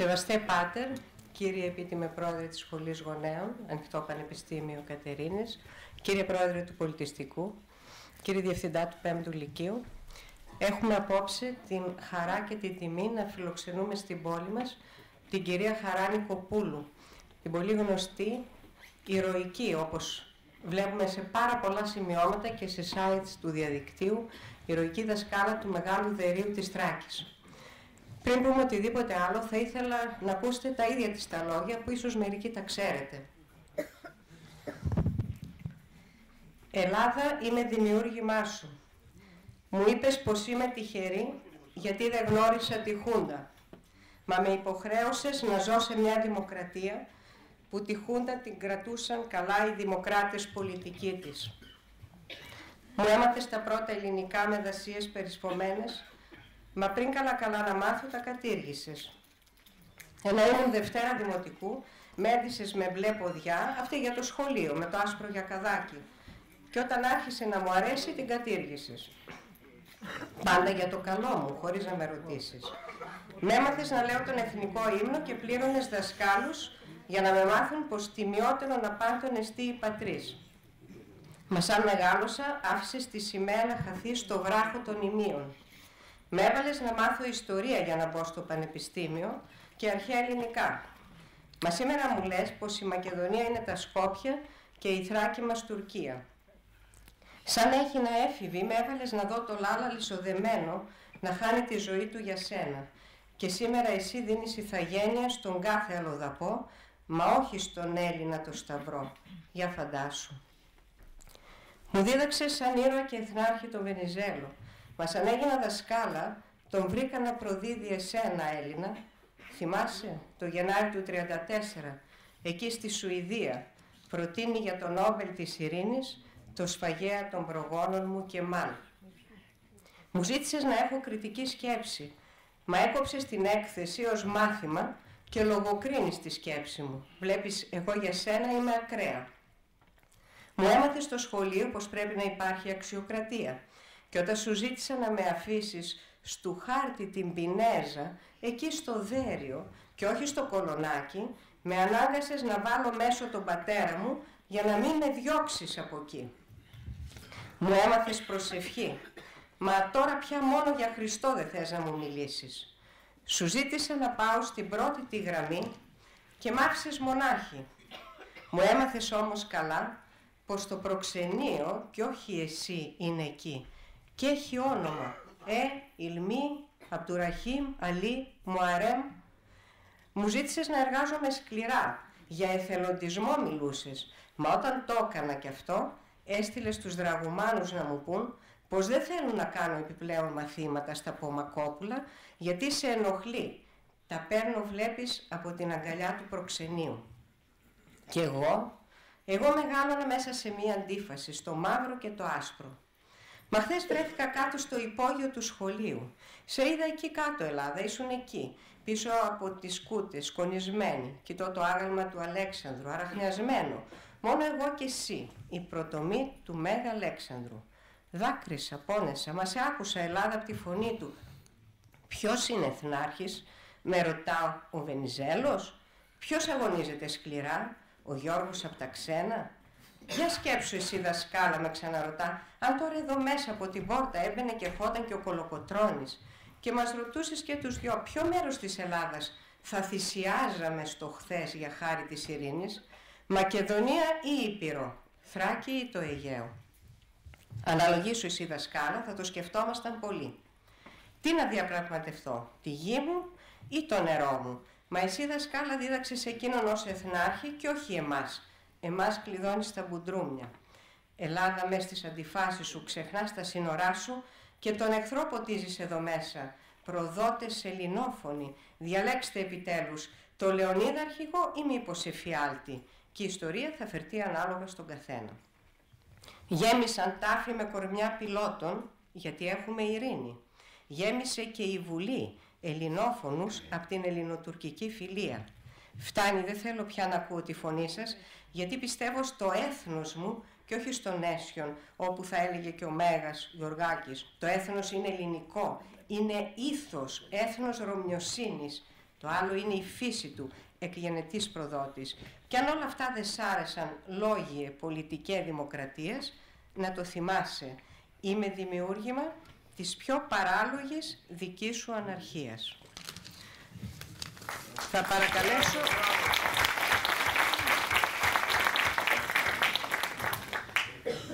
Σεβαστέ Πάτερ, κύριε επίτιμε πρόεδρε της Σχολής Γονέων, Ανοιχτό Πανεπιστήμιο Κατερίνης, κύριε πρόεδρε του Πολιτιστικού, κύριε διευθυντά του 5ου Λυκείου, έχουμε απόψε την χαρά και την τιμή να φιλοξενούμε στην πόλη μας την κυρία Χαράνη Κοπούλου, την πολύ γνωστή, ηρωική όπως βλέπουμε σε πάρα πολλά σημειώματα και σε sites του διαδικτύου, ηρωική δασκάλα του Μεγάλου Δερίου της Τράκης. Πριν πούμε οτιδήποτε άλλο, θα ήθελα να ακούσετε τα ίδια της τα λόγια που ίσως μερικοί τα ξέρετε. Ελλάδα, είμαι δημιούργημά σου. Μου είπες πως είμαι τυχερή γιατί δεν γνώρισα τη Χούντα. Μα με υποχρέωσες να ζω σε μια δημοκρατία που τη Χούντα την κρατούσαν καλά οι δημοκράτες πολιτικοί της. Μου έμαθες τα πρώτα ελληνικά με δασίες περισπομένες Μα πριν καλά καλά να μάθω τα κατήργησες. Ενώ ήμουν Δευτέρα Δημοτικού, με με μπλε ποδιά, αυτή για το σχολείο, με το άσπρο για καδάκι. Και όταν άρχισε να μου αρέσει, την κατήργησες. Πάντα για το καλό μου, χωρίς να με ρωτήσεις. Με έμαθες να λέω τον εθνικό ύμνο και πλήρωνες δασκάλους για να με μάθουν πως τιμιότερο να πάντων εστί η πατρίς. Μα σαν μεγάλωσα, άφησες τη σημαία να χαθεί στο βράχο των ημείων. Με έβαλες να μάθω ιστορία για να μπω στο πανεπιστήμιο και αρχαία ελληνικά. Μα σήμερα μου λες πως η Μακεδονία είναι τα Σκόπια και η Θράκη μας Τουρκία. Σαν έχει να έφηβη, με έβαλες να δω το Λάλα λισοδεμένο να χάνει τη ζωή του για σένα. Και σήμερα εσύ δίνεις ηθαγένεια στον κάθε αλλοδαπό, μα όχι στον Έλληνα το Σταυρό. Για φαντάσου. Μου δίδαξες σαν ήρωα και εθνάρχη το Βενιζέλο, Μας αν έγινα δασκάλα, τον βρήκα να προδίδει εσένα Έλληνα. Θυμάσαι, το Γενάρη του 34, εκεί στη Σουηδία, προτείνει για τον Νόμπελ της Ειρήνης το σφαγέα των προγόνων μου και μάλλον. Μου ζήτησες να έχω κριτική σκέψη, μα έκοψες την έκθεση ως μάθημα και λογοκρίνεις τη σκέψη μου. Βλέπεις, εγώ για σένα είμαι ακραία. Μου έμαθες στο σχολείο πως πρέπει να υπάρχει αξιοκρατία και όταν σου ζήτησα να με αφήσεις στου χάρτη την πινέζα, εκεί στο δέριο και όχι στο κολονάκι, με ανάγκασες να βάλω μέσω τον πατέρα μου για να μην με διώξεις από εκεί. Μου έμαθες προσευχή, μα τώρα πια μόνο για Χριστό δεν θες να μου μιλήσεις. Σου ζήτησα να πάω στην πρώτη τη γραμμή και μ' άφησες μονάχη. Μου έμαθες όμως καλά πως το προξενείο και όχι εσύ είναι εκεί και έχει όνομα. Ε, Ιλμή, Απτουραχήμ, Αλή, Μουαρέμ. Μου ζήτησες να εργάζομαι σκληρά. Για εθελοντισμό μιλούσες. Μα όταν το έκανα κι αυτό, έστειλες στους δραγουμάνους να μου πούν πως δεν θέλουν να κάνω επιπλέον μαθήματα στα Πομακόπουλα, γιατί σε ενοχλεί. Τα παίρνω βλέπεις από την αγκαλιά του προξενείου. Κι εγώ, εγώ μεγάλωνα μέσα σε μία αντίφαση, στο μαύρο και το άσπρο. Μα χθες βρέθηκα κάτω στο υπόγειο του σχολείου. Σε είδα εκεί κάτω, Ελλάδα, ήσουν εκεί, πίσω από τις κούτες, σκονισμένη. Κοιτώ το άγαλμα του Αλέξανδρου, αραχνιασμένο. Μόνο εγώ και εσύ, η προτομή του Μέγα Αλέξανδρου. Δάκρυσα, πόνεσα, μα σε άκουσα Ελλάδα από τη φωνή του. Ποιος είναι εθνάρχης, με ρωτάω ο Βενιζέλος. Ποιος αγωνίζεται σκληρά, ο Γιώργος από τα ξένα, για σκέψου εσύ δασκάλα με ξαναρωτά, αν τώρα εδώ μέσα από την πόρτα έμπαινε και φόταν και ο Κολοκοτρώνης και μας ρωτούσες και τους δυο ποιο μέρος της Ελλάδας θα θυσιάζαμε στο χθες για χάρη της ειρήνης, Μακεδονία ή Ήπειρο, Θράκη ή το Αιγαίο. Αναλογήσου εσύ δασκάλα, θα το σκεφτόμασταν πολύ. Τι να διαπραγματευτώ, τη γη μου ή το νερό μου; Μα εσύ δασκάλα δίδαξες εκείνον ως εθνάρχη και όχι εμάς Εμάς κλειδώνεις τα μπουντρούμια. Ελλάδα μες στις αντιφάσεις σου, ξεχνάς τα σύνορά σου και τον εχθρό ποτίζεις εδώ μέσα. Προδότες ελληνόφωνοι, διαλέξτε επιτέλους το Λεωνίδα αρχηγό ή μήπως εφιάλτη και η ιστορία θα φερτεί ανάλογα στον καθένα. Γέμισαν τάφη με κορμιά πιλότων γιατί έχουμε ειρήνη. Γέμισε και η Βουλή ελληνόφωνους από την ελληνοτουρκική φιλία. Φτάνει, δεν θέλω πια να ακούω τη φωνή σας, γιατί πιστεύω στο έθνος μου και όχι στον Έσιον, όπου θα έλεγε και ο Μέγας Γιωργάκης. Το έθνος είναι ελληνικό, είναι ήθος, έθνος ρωμιοσύνης. Το άλλο είναι η φύση του, εκγενετής προδότης. Και αν όλα αυτά δεν σ' άρεσαν λόγοι πολιτικέ δημοκρατίας, να το θυμάσαι. Είμαι δημιούργημα της πιο παράλογης δικής σου αναρχίας. Θα παρακαλέσω...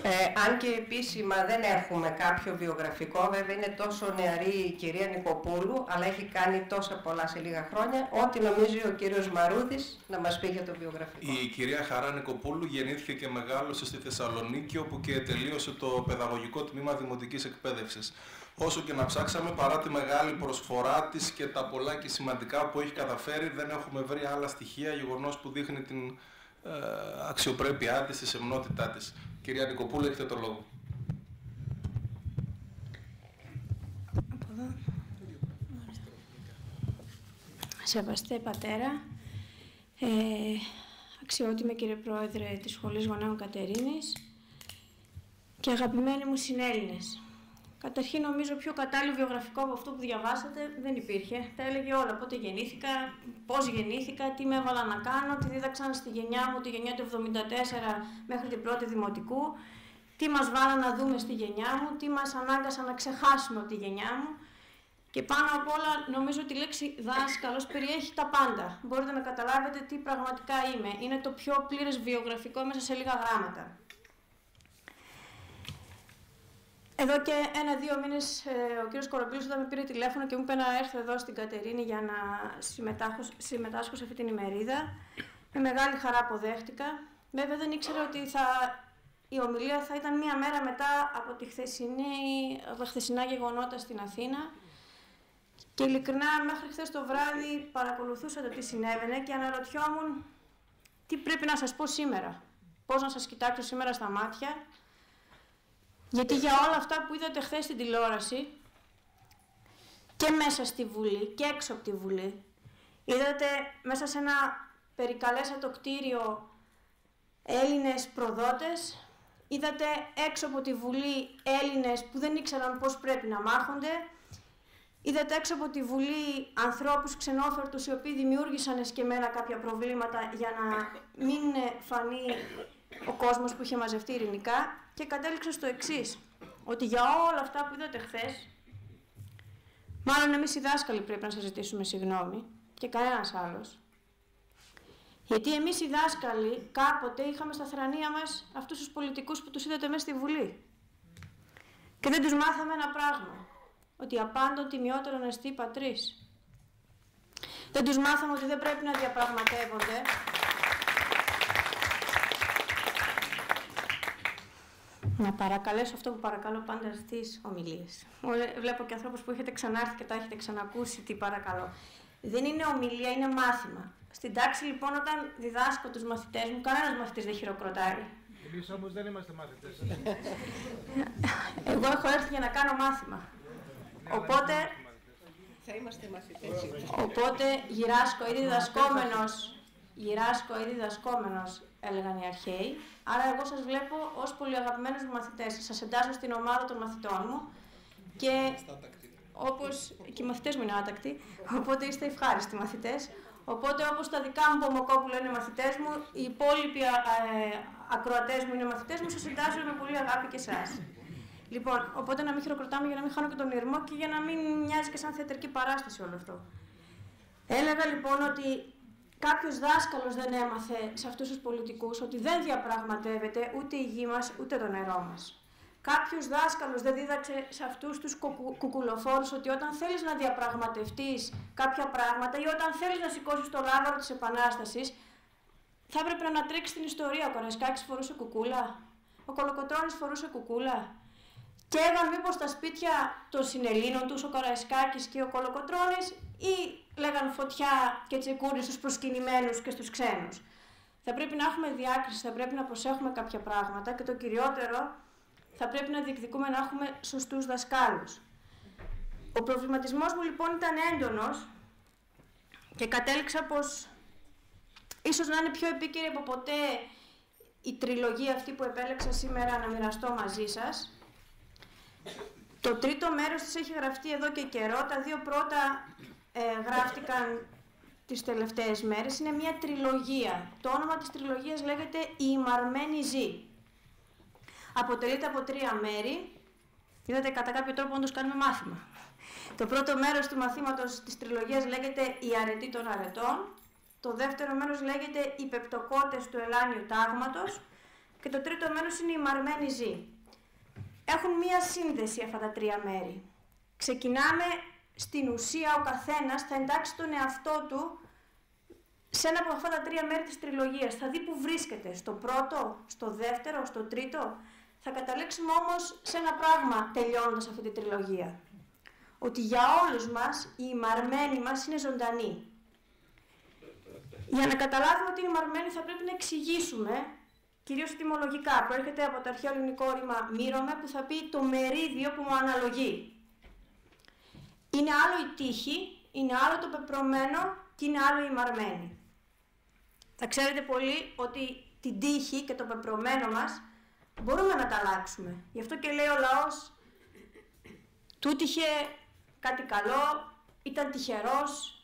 Ε, αν και επίσημα δεν έχουμε κάποιο βιογραφικό, βέβαια είναι τόσο νεαρή η κυρία Νικοπούλου, αλλά έχει κάνει τόσα πολλά σε λίγα χρόνια, ό,τι νομίζει ο κύριος Μαρούδης να μας πει για το βιογραφικό. Η κυρία Χαρά Νικοπούλου γεννήθηκε και μεγάλωσε στη Θεσσαλονίκη, όπου και τελείωσε το παιδαγωγικό τμήμα δημοτικής εκπαίδευσης. Όσο και να ψάξαμε, παρά τη μεγάλη προσφορά της και τα πολλά και σημαντικά που έχει καταφέρει, δεν έχουμε βρει άλλα στοιχεία, γεγονός που δείχνει την ε, αξιοπρέπειά της, τη σεμνότητά της. Κυρία Νικοπούλου, έχετε το λόγο. Σεβαστέ πατέρα, ε, αξιότιμε κύριε Πρόεδρε της Σχολής Γονέων Κατερίνης και αγαπημένοι μου συνέλληνες. Καταρχήν νομίζω πιο κατάλληλο βιογραφικό από αυτό που διαβάσατε δεν υπήρχε. Τα έλεγε όλα. Πότε γεννήθηκα, πώς γεννήθηκα, τι με έβαλα να κάνω, τι δίδαξαν στη γενιά μου, τη γενιά του 74 μέχρι την πρώτη δημοτικού, τι μας βάλαν να δούμε στη γενιά μου, τι μας ανάγκασαν να ξεχάσουμε από τη γενιά μου. Και πάνω απ' όλα νομίζω ότι η λέξη δάσκαλος περιέχει τα πάντα. Μπορείτε να καταλάβετε τι πραγματικά είμαι. Είναι το πιο πλήρες βιογραφικό μέσα σε λίγα γράμματα. Εδώ και ένα-δύο μήνες ε, ο κύριος Κοροπήλο όταν με πήρε τηλέφωνο και μου είπε να έρθω εδώ στην Κατερίνη για να συμμετάσχω, συμμετάσχω σε αυτή την ημερίδα. Με μεγάλη χαρά αποδέχτηκα. Βέβαια δεν ήξερα ότι θα, η ομιλία θα ήταν μία μέρα μετά από, τη χθεσινή, από τα χθεσινά γεγονότα στην Αθήνα. Και ειλικρινά μέχρι χθες το βράδυ παρακολουθούσα το τι συνέβαινε και αναρωτιόμουν τι πρέπει να σας πω σήμερα; Πώς να σας κοιτάξω σήμερα στα μάτια; Γιατί για όλα αυτά που είδατε χθες στην τηλεόραση και μέσα στη Βουλή και έξω από τη Βουλή, είδατε μέσα σε ένα περικαλέσατο κτίριο Έλληνες προδότες, είδατε έξω από τη Βουλή Έλληνες που δεν ήξεραν πώς πρέπει να μάχονται, είδατε έξω από τη Βουλή ανθρώπους ξενόφερτους οι οποίοι δημιούργησαν εσκεμμένα κάποια προβλήματα για να μην φανεί ο κόσμος που είχε μαζευτεί ειρηνικά και κατέληξε στο εξής. Ότι για όλα αυτά που είδατε χθες, μάλλον εμείς οι δάσκαλοι πρέπει να σας ζητήσουμε συγγνώμη και κανένας άλλος. Γιατί εμείς οι δάσκαλοι κάποτε είχαμε στα θρανία μας αυτούς τους πολιτικούς που τους είδατε μέσα στη Βουλή. Και δεν τους μάθαμε ένα πράγμα. Ότι απάντων τιμιότερο εστί πατρίς. Δεν τους μάθαμε ότι δεν πρέπει να διαπραγματεύονται Να παρακαλέσω αυτό που παρακαλώ πάντα στις ομιλίες. Βλέπω και ανθρώπου που έχετε ξανάρθει και τα έχετε ξανακούσει. Τι παρακαλώ. Δεν είναι ομιλία, είναι μάθημα. Στην τάξη λοιπόν, όταν διδάσκω τους μαθητές μου, κανένας μαθητής δεν χειροκροτάει. Εμείς όμως δεν είμαστε μαθητές. Εγώ έχω έρθει για να κάνω μάθημα. Ναι, οπότε. Θα είμαστε μαθητές. Οπότε γυράσκω ή διδασκόμενος. Γυράσκω ή διδασκόμενος, έλεγαν οι αρχαίοι. Άρα εγώ σας βλέπω ως πολύ αγαπημένους μου μαθητές. Σας εντάσσω στην ομάδα των μαθητών μου και όπως και οι μαθητές μου είναι άτακτοι, οπότε είστε ευχάριστοι μαθητές. Οπότε όπως τα δικά μου Πομοκόπουλο είναι μαθητές μου, οι υπόλοιποι ε, ακροατές μου είναι μαθητές μου, σας εντάσσω με πολύ αγάπη και εσάς. Λοιπόν, οπότε να μην χειροκροτάμε για να μην χάνω και τον ήρμο και για να μην μοιάζει και σαν θεατρική παράσταση όλο αυτό. Έλεγα λοιπόν ότι κάποιος δάσκαλος δεν έμαθε σε αυτούς τους πολιτικούς ότι δεν διαπραγματεύεται ούτε η γη μας ούτε το νερό μας. Κάποιος δάσκαλος δεν δίδαξε σε αυτούς τους κουκουλοφόρους ότι όταν θέλεις να διαπραγματευτείς κάποια πράγματα ή όταν θέλεις να σηκώσεις το λάβαρο της Επανάστασης, θα έπρεπε να ανατρέξει την ιστορία. Ο Καραϊσκάκη φορούσε κουκούλα. Ο Κολοκοτρόνη φορούσε κουκούλα. Και έγαν μήπως στα σπίτια των συνελίνων τους ο Καραϊσκάκης και ο Κολοκοτρόνη ή λέγαν φωτιά και τσεκούρι στους προσκυνημένους και στους ξένους. Θα πρέπει να έχουμε διάκριση, θα πρέπει να προσέχουμε κάποια πράγματα και το κυριότερο θα πρέπει να διεκδικούμε να έχουμε σωστούς δασκάλους. Ο προβληματισμός μου λοιπόν ήταν έντονος και κατέληξα πως ίσως να είναι πιο επίκαιρη από ποτέ η τριλογία αυτή που επέλεξα σήμερα να μοιραστώ μαζί σας. Το τρίτο μέρος της έχει γραφτεί εδώ και καιρό, τα δύο πρώτα ε, γράφτηκαν τις τελευταίες μέρες είναι μια τριλογία. Το όνομα της τριλογίας λέγεται «Η Ημαρμένη Ζή». Αποτελείται από τρία μέρη. Είδατε, κατά κάποιο τρόπο όντως κάνουμε μάθημα. Το πρώτο μέρος του μαθήματος της τριλογίας λέγεται «Η αρετή των αρετών». Το δεύτερο μέρος λέγεται «Οι πεπτοκότες του ελάνιου τάγματος». Και το τρίτο μέρος είναι «Η Μαρμένη Ζή». Έχουν μία σύνδεση αυτά τα τρία μέρη. Ξεκινάμε στην ουσία ο καθένας θα εντάξει τον εαυτό του σε ένα από αυτά τα τρία μέρη της τριλογίας. Θα δει που βρίσκεται, στο πρώτο, στο δεύτερο, στο τρίτο. Θα καταλήξουμε όμως σε ένα πράγμα τελειώνοντας αυτή τη τριλογία. Ότι για όλους μας η ημαρμένη μας είναι ζωντανή. Για να καταλάβουμε ότι είναι ημαρμένη θα πρέπει να εξηγήσουμε, κυρίως ετοιμολογικά, προέρχεται από το αρχαίο ελληνικό ρήμα μύρωμε που θα πει το μερίδιο που μου αναλογεί. Είναι άλλο η τύχη, είναι άλλο το πεπρωμένο και είναι άλλο η μαρμένη. Θα ξέρετε πολύ ότι την τύχη και το πεπρωμένο μας μπορούμε να τα αλλάξουμε. Γι' αυτό και λέει ο λαός, του είχε κάτι καλό, ήταν τυχερός.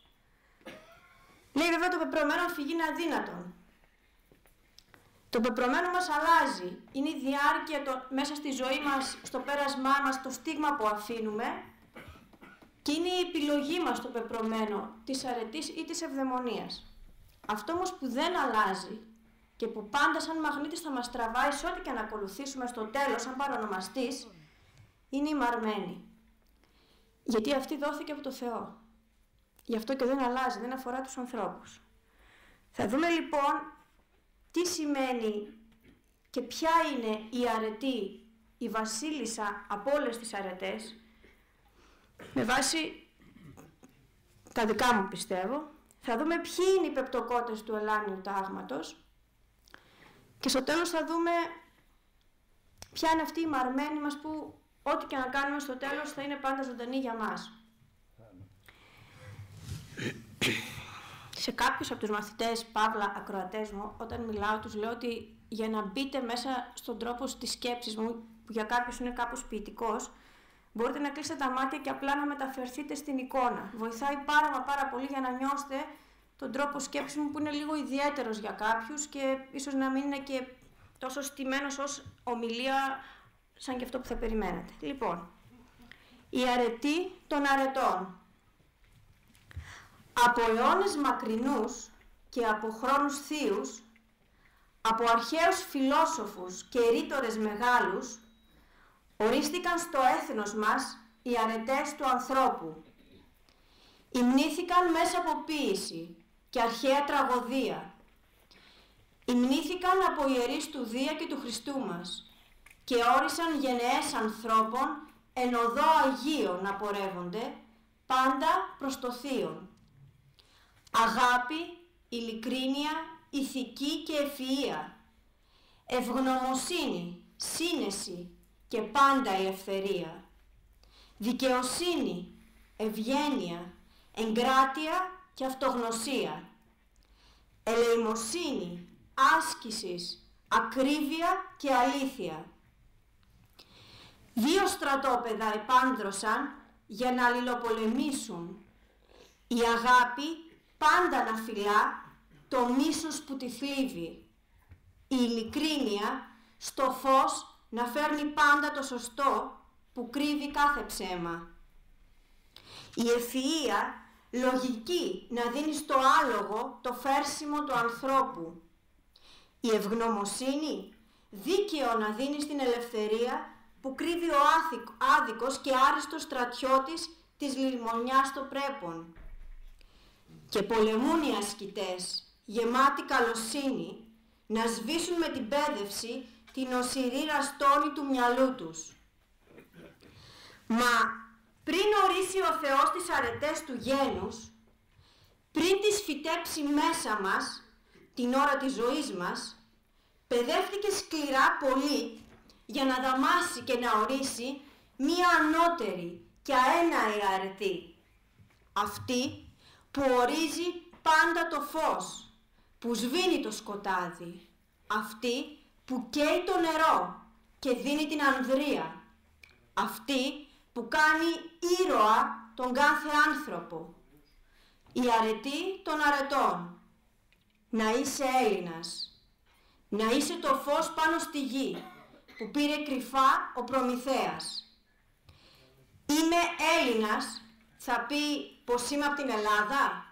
Λέει βέβαια το πεπρωμένο φυγή είναι αδύνατον. Το πεπρωμένο μας αλλάζει. Είναι η διάρκεια το, μέσα στη ζωή μας, στο πέρασμά μας, το στίγμα που αφήνουμε και είναι η επιλογή μας το πεπρωμένο της αρετής ή της ευδαιμονίας. Αυτό όμως που δεν αλλάζει και που πάντα σαν μαγνήτης θα μας τραβάει σε ό,τι και να ακολουθήσουμε στο τέλος, σαν παρονομαστής, είναι η μαρμένη. Γιατί αυτή δόθηκε από το Θεό. Γι' αυτό και δεν αλλάζει, δεν αφορά τους ανθρώπους. Θα δούμε λοιπόν τι σημαίνει και ποια είναι η αρετή, η βασίλισσα από όλες τις αρετές, με βάση τα δικά μου πιστεύω, θα δούμε ποιοι είναι οι πεπτοκότες του ελάνιου τάγματος και στο τέλος θα δούμε ποια είναι αυτή η μαρμένη μας που ό,τι και να κάνουμε στο τέλος θα είναι πάντα ζωντανή για μας. Σε κάποιους από τους μαθητές, παύλα, ακροατές μου, όταν μιλάω τους λέω ότι για να μπείτε μέσα στον τρόπο της σκέψης μου, που για κάποιους είναι κάπως ποιητικός, Μπορείτε να κλείσετε τα μάτια και απλά να μεταφερθείτε στην εικόνα. Βοηθάει πάρα μα πάρα πολύ για να νιώσετε τον τρόπο σκέψης μου που είναι λίγο ιδιαίτερος για κάποιους και ίσως να μην είναι και τόσο στημένος ως ομιλία σαν και αυτό που θα περιμένετε. Λοιπόν, η αρετή των αρετών. Από αιώνες μακρινούς και από χρόνους θείους, από αρχαίους φιλόσοφους και ρήτορες μεγάλους, ορίστηκαν στο έθνος μας οι αρετές του ανθρώπου. Υμνήθηκαν μέσα από ποίηση και αρχαία τραγωδία. Υμνήθηκαν από ιερείς του Δία και του Χριστού μας και όρισαν γενναίες ανθρώπων εν οδό Αγίων να πορεύονται, πάντα προς το Θείον. Αγάπη, ειλικρίνεια, ηθική και ευφυΐα, ευγνωμοσύνη, σύνεση, και πάντα η ελευθερία. Δικαιοσύνη, ευγένεια, εγκράτεια και αυτογνωσία. Ελεημοσύνη, άσκησης, ακρίβεια και αλήθεια. Δύο στρατόπεδα επάντρωσαν για να αλληλοπολεμήσουν. Η αγάπη πάντα να φυλά το μίσος που τη θλίβει. Η ειλικρίνεια στο φως να φέρνει πάντα το σωστό που κρύβει κάθε ψέμα. Η ευφυΐα λογική να δίνει στο άλογο το φέρσιμο του ανθρώπου. Η ευγνωμοσύνη δίκαιο να δίνει στην ελευθερία που κρύβει ο άδικος και άριστος στρατιώτης της λιμονιάς των πρέπων. Και πολεμούν οι ασκητές, γεμάτοι καλοσύνη, να σβήσουν με την πέδευση την οσυρή ραστόνη του μυαλού τους. Μα πριν ορίσει ο Θεός τις αρετές του γένους, πριν τις φυτέψει μέσα μας, την ώρα της ζωής μας, παιδεύτηκε σκληρά πολύ για να δαμάσει και να ορίσει μία ανώτερη και αέναη αρετή. Αυτή που ορίζει πάντα το φως, που σβήνει το σκοτάδι. Αυτή που καίει το νερό και δίνει την ανδρεία. Αυτή που κάνει ήρωα τον κάθε άνθρωπο. η αρετή των αρετών. Να είσαι Έλληνας. Να είσαι το φως πάνω στη γη που πήρε κρυφά ο Προμηθέας. Είμαι Έλληνας, θα πει πως είμαι από την Ελλάδα.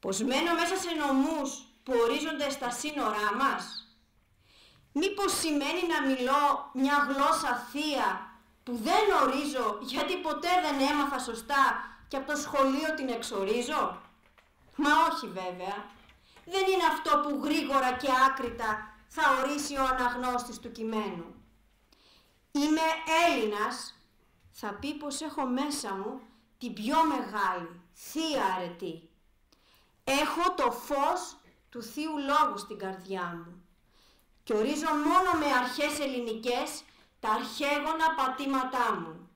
Πως μένω μέσα σε νομούς που ορίζονται στα σύνορά μας. Μήπως σημαίνει να μιλώ μια γλώσσα θεία που δεν ορίζω γιατί ποτέ δεν έμαθα σωστά και από το σχολείο την εξορίζω; Μα όχι βέβαια. Δεν είναι αυτό που γρήγορα και άκρητα θα ορίσει ο αναγνώστης του κειμένου. Είμαι Έλληνας, θα πει πως έχω μέσα μου την πιο μεγάλη, θεία αρετή. Έχω το φως του Θείου Λόγου στην καρδιά μου και ορίζω μόνο με αρχές ελληνικές τα αρχαίγωνα πατήματά μου.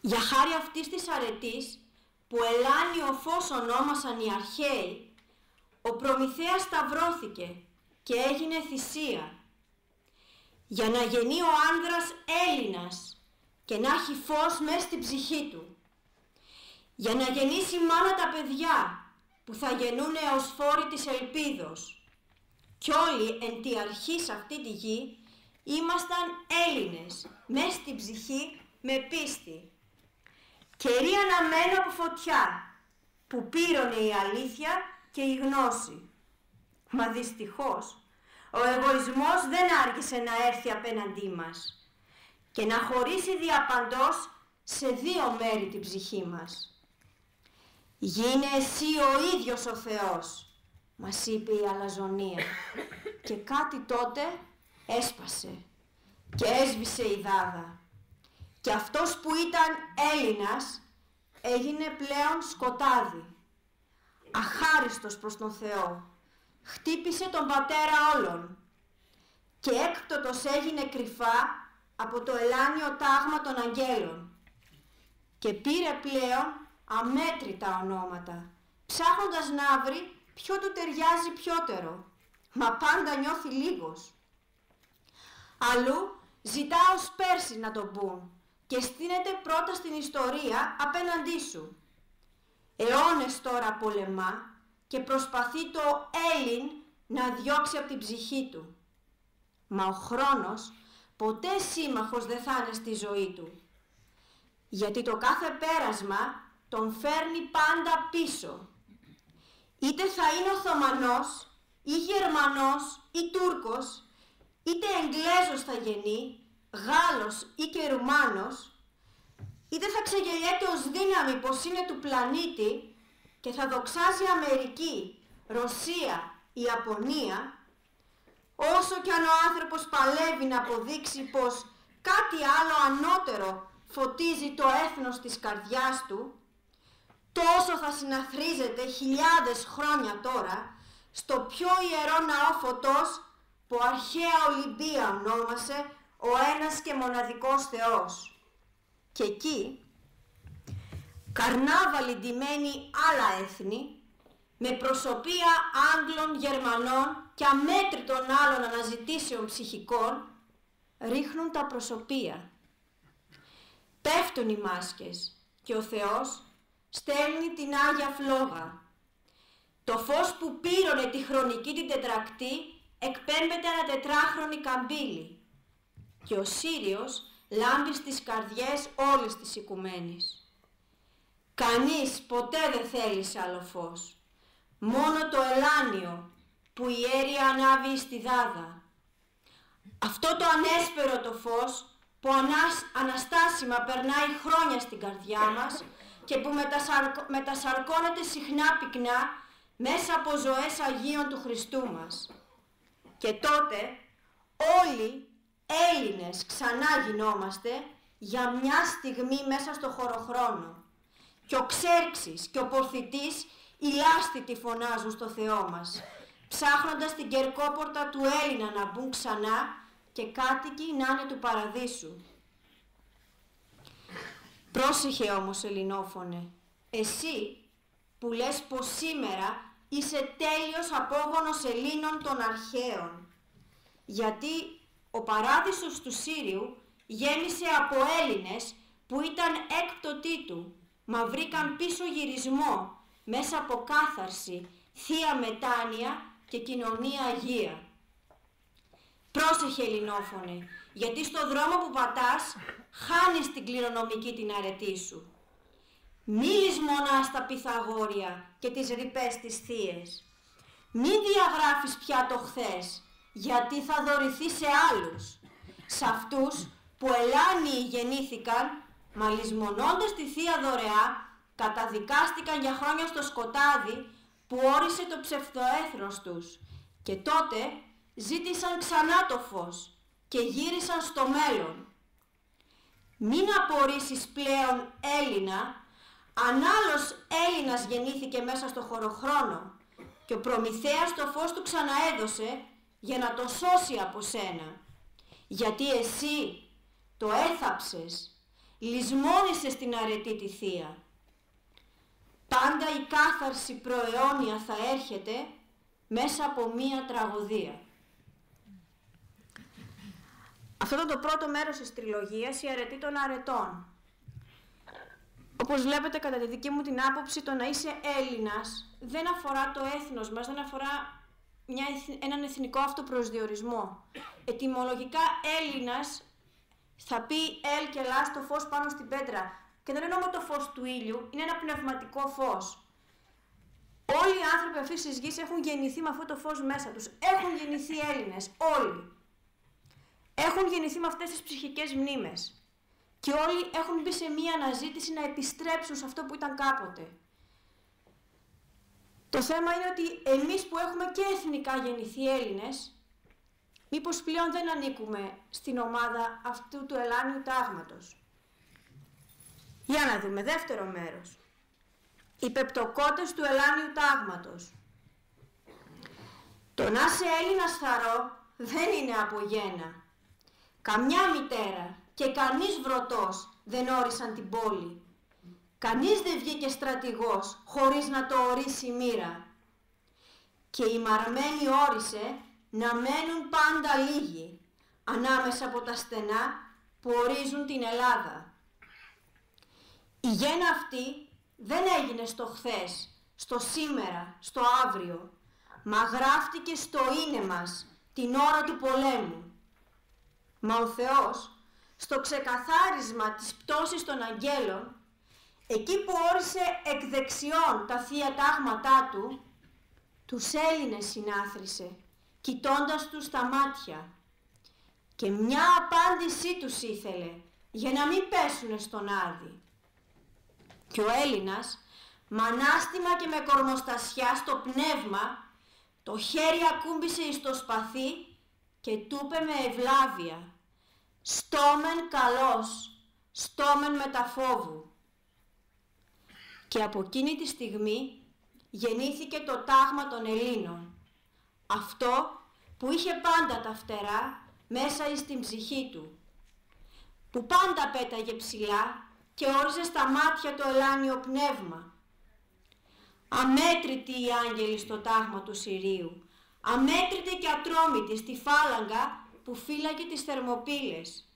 Για χάρη αυτής της αρετής που ελάνιο φως ονόμασαν οι αρχαίοι, ο Προμηθέας σταυρώθηκε και έγινε θυσία για να γεννεί ο άνδρας Έλληνας και να έχει φως μέσα στην ψυχή του. Για να γεννήσει μάνα τα παιδιά που θα γεννούνε ως φόροι της ελπίδος. Κι όλοι εν τη αρχή σε αυτή τη γη ήμασταν Έλληνες, μέσα στην ψυχή με πίστη. Κερί αναμένο από φωτιά, που πήρωνε η αλήθεια και η γνώση. Μα δυστυχώς, ο εγωισμός δεν άργησε να έρθει απέναντί μας και να χωρίσει διαπαντός σε δύο μέρη την ψυχή μας. «Γίνε εσύ ο ίδιος ο Θεός», μας είπε η αλαζονία και κάτι τότε έσπασε και έσβησε η δάδα. Και αυτός που ήταν Έλληνας έγινε πλέον σκοτάδι. Αχάριστος προς τον Θεό. Χτύπησε τον πατέρα όλων. Και έκπτωτος έγινε κρυφά από το ελάνιο τάγμα των αγγέλων. Και πήρε πλέον αμέτρητα ονόματα, ψάχνοντας να βρει ποιο του ταιριάζει πιότερο. Μα πάντα νιώθει λίγος. Αλλού ζητά ως πέρσι να τον πούν και στείνεται πρώτα στην ιστορία απέναντί σου. Αιώνες τώρα πολεμά και προσπαθεί το Έλλην να διώξει από την ψυχή του. Μα ο χρόνος ποτέ σύμμαχος δεν θα είναι στη ζωή του. Γιατί το κάθε πέρασμα τον φέρνει πάντα πίσω. Είτε θα είναι Οθωμανός ή Γερμανός ή Τούρκος είτε Εγγλέζος θα γεννεί, Γάλλος ή και Ρουμάνος, είτε θα ξεγελιέται ως δύναμη πως είναι του πλανήτη και θα δοξάζει Αμερική, Ρωσία, Ιαπωνία, όσο κι αν ο άνθρωπος παλεύει να αποδείξει πως κάτι άλλο ανώτερο φωτίζει το έθνος της καρδιάς του, τόσο θα συναθρίζεται χιλιάδες χρόνια τώρα στο πιο ιερό ναό φωτός που αρχαία Ολυμπία ονόμασε ο ένας και μοναδικός Θεός. Και εκεί, καρνάβαλοι ντυμένοι άλλα έθνη, με προσωπία Άγγλων, Γερμανών και αμέτρητων άλλων αναζητήσεων ψυχικών, ρίχνουν τα προσωπία. Πέφτουν οι μάσκες και ο Θεός στέλνει την Άγια Φλόγα. Το φως που πήρωνε τη χρονική την τετρακτή εκπέμπεται ένα τετράχρονη καμπύλη και ο Σύριος λάμπει στις καρδιές όλης της οικουμένης. Κανείς ποτέ δεν θέλει άλλο φως, μόνο το ελάνιο που η αίρια ανάβει στη δάδα. Αυτό το ανέσπερο το φως που ανάς, αναστάσιμα περνάει χρόνια στην καρδιά μας και που μετασαρκώνεται συχνά πυκνά μέσα από ζωές Αγίων του Χριστού μας. Και τότε όλοι Έλληνες ξανά γινόμαστε για μια στιγμή μέσα στο χωροχρόνο. Και ο Ξέρξης και ο Πορθητής ηλάστητοι φωνάζουν στο Θεό μας, ψάχνοντας την κερκόπορτα του Έλληνα να μπουν ξανά και κάτοικοι να είναι του παραδείσου. Πρόσεχε όμως Ελληνόφωνε, εσύ που λες πως σήμερα είσαι τέλειος απόγονος Ελλήνων των αρχαίων. Γιατί ο παράδεισος του Σύριου γέμισε από Έλληνες που ήταν έκπτωτοί του μα βρήκαν πίσω γυρισμό μέσα από κάθαρση, θεία μετάνοια και κοινωνία αγία. Πρόσεχε Ελληνόφωνε, γιατί στο δρόμο που πατάς χάνεις την κληρονομική την αρετή σου. Μη λησμονάς τα πυθαγόρια και τις ρηπές τις θείες. Μην διαγράφεις πια το χθες, γιατί θα δωρηθεί σε άλλους. Σε αυτούς που ελάνιοι γεννήθηκαν, μα λησμονώντας τη Θεία Δωρεά, καταδικάστηκαν για χρόνια στο σκοτάδι που όρισε το ψευθοέθνος τους και τότε ζήτησαν ξανά το φως και γύρισαν στο μέλλον. Μην απορρίσεις πλέον Έλληνα, αν άλλος Έλληνας γεννήθηκε μέσα στο χωροχρόνο και ο Προμηθέας το φως του ξαναέδωσε για να το σώσει από σένα. Γιατί εσύ το έθαψες, λησμόνησες την αρετή τη Θεία. Πάντα η κάθαρση προαιώνια θα έρχεται μέσα από μία τραγωδία. Αυτό ήταν το πρώτο μέρος της τριλογίας, η αρετή των αρετών. Όπως βλέπετε, κατά τη δική μου την άποψη, το να είσαι Έλληνας δεν αφορά το έθνος μας, δεν αφορά μια, έναν εθνικό αυτοπροσδιορισμό. Ετυμολογικά Έλληνας θα πει «ελ» και «λάς» το φως πάνω στην πέτρα. Και δεν εννοούμε το φως του ήλιου, είναι ένα πνευματικό φως. Όλοι οι άνθρωποι αυτής της γης έχουν γεννηθεί με αυτό το φως μέσα τους. Έχουν γεννηθεί Έλληνες, όλοι. Έχουν γεννηθεί με αυτές τις ψυχικές μνήμες. Και όλοι έχουν μπει σε μία αναζήτηση να επιστρέψουν σε αυτό που ήταν κάποτε. Το θέμα είναι ότι εμείς που έχουμε και εθνικά γεννηθεί Έλληνες, μήπως πλέον δεν ανήκουμε στην ομάδα αυτού του ελάνιου τάγματος. Για να δούμε, δεύτερο μέρος. Οι πεπτοκότες του ελάνιου τάγματος. Το να είσαι Έλληνας θαρό δεν είναι από γένα. Καμιά μητέρα και κανείς βρωτός δεν όρισαν την πόλη. Κανείς δεν βγήκε στρατηγός χωρίς να το ορίσει η μοίρα. Και η μαρμένη όρισε να μένουν πάντα λίγοι ανάμεσα από τα στενά που ορίζουν την Ελλάδα. Η γένα αυτή δεν έγινε στο χθες, στο σήμερα, στο αύριο, μα γράφτηκε στο είναι μας την ώρα του πολέμου. Μα ο Θεός, στο ξεκαθάρισμα της πτώσης των αγγέλων, εκεί που όρισε εκ δεξιών τα θεία τάγματά του, τους Έλληνες συνάθρισε, κοιτώντας τους τα μάτια. Και μια απάντησή τους ήθελε, για να μην πέσουνε στον Άδη. Και ο Έλληνας, με ανάστημα και με κορμοστασιά στο πνεύμα, το χέρι ακούμπησε εις το σπαθί και του με ευλάβεια «Στόμεν καλός, στόμεν μεταφόβου». Και από εκείνη τη στιγμή γεννήθηκε το τάγμα των Ελλήνων. Αυτό που είχε πάντα τα φτερά μέσα εις την ψυχή του. Που πάντα πέταγε ψηλά και όριζε στα μάτια το ελάνιο πνεύμα. Αμέτρητοι οι άγγελοι στο τάγμα του Συρίου, αμέτρητη και ατρόμητη στη φάλαγγα που φύλαγε τις θερμοπύλες.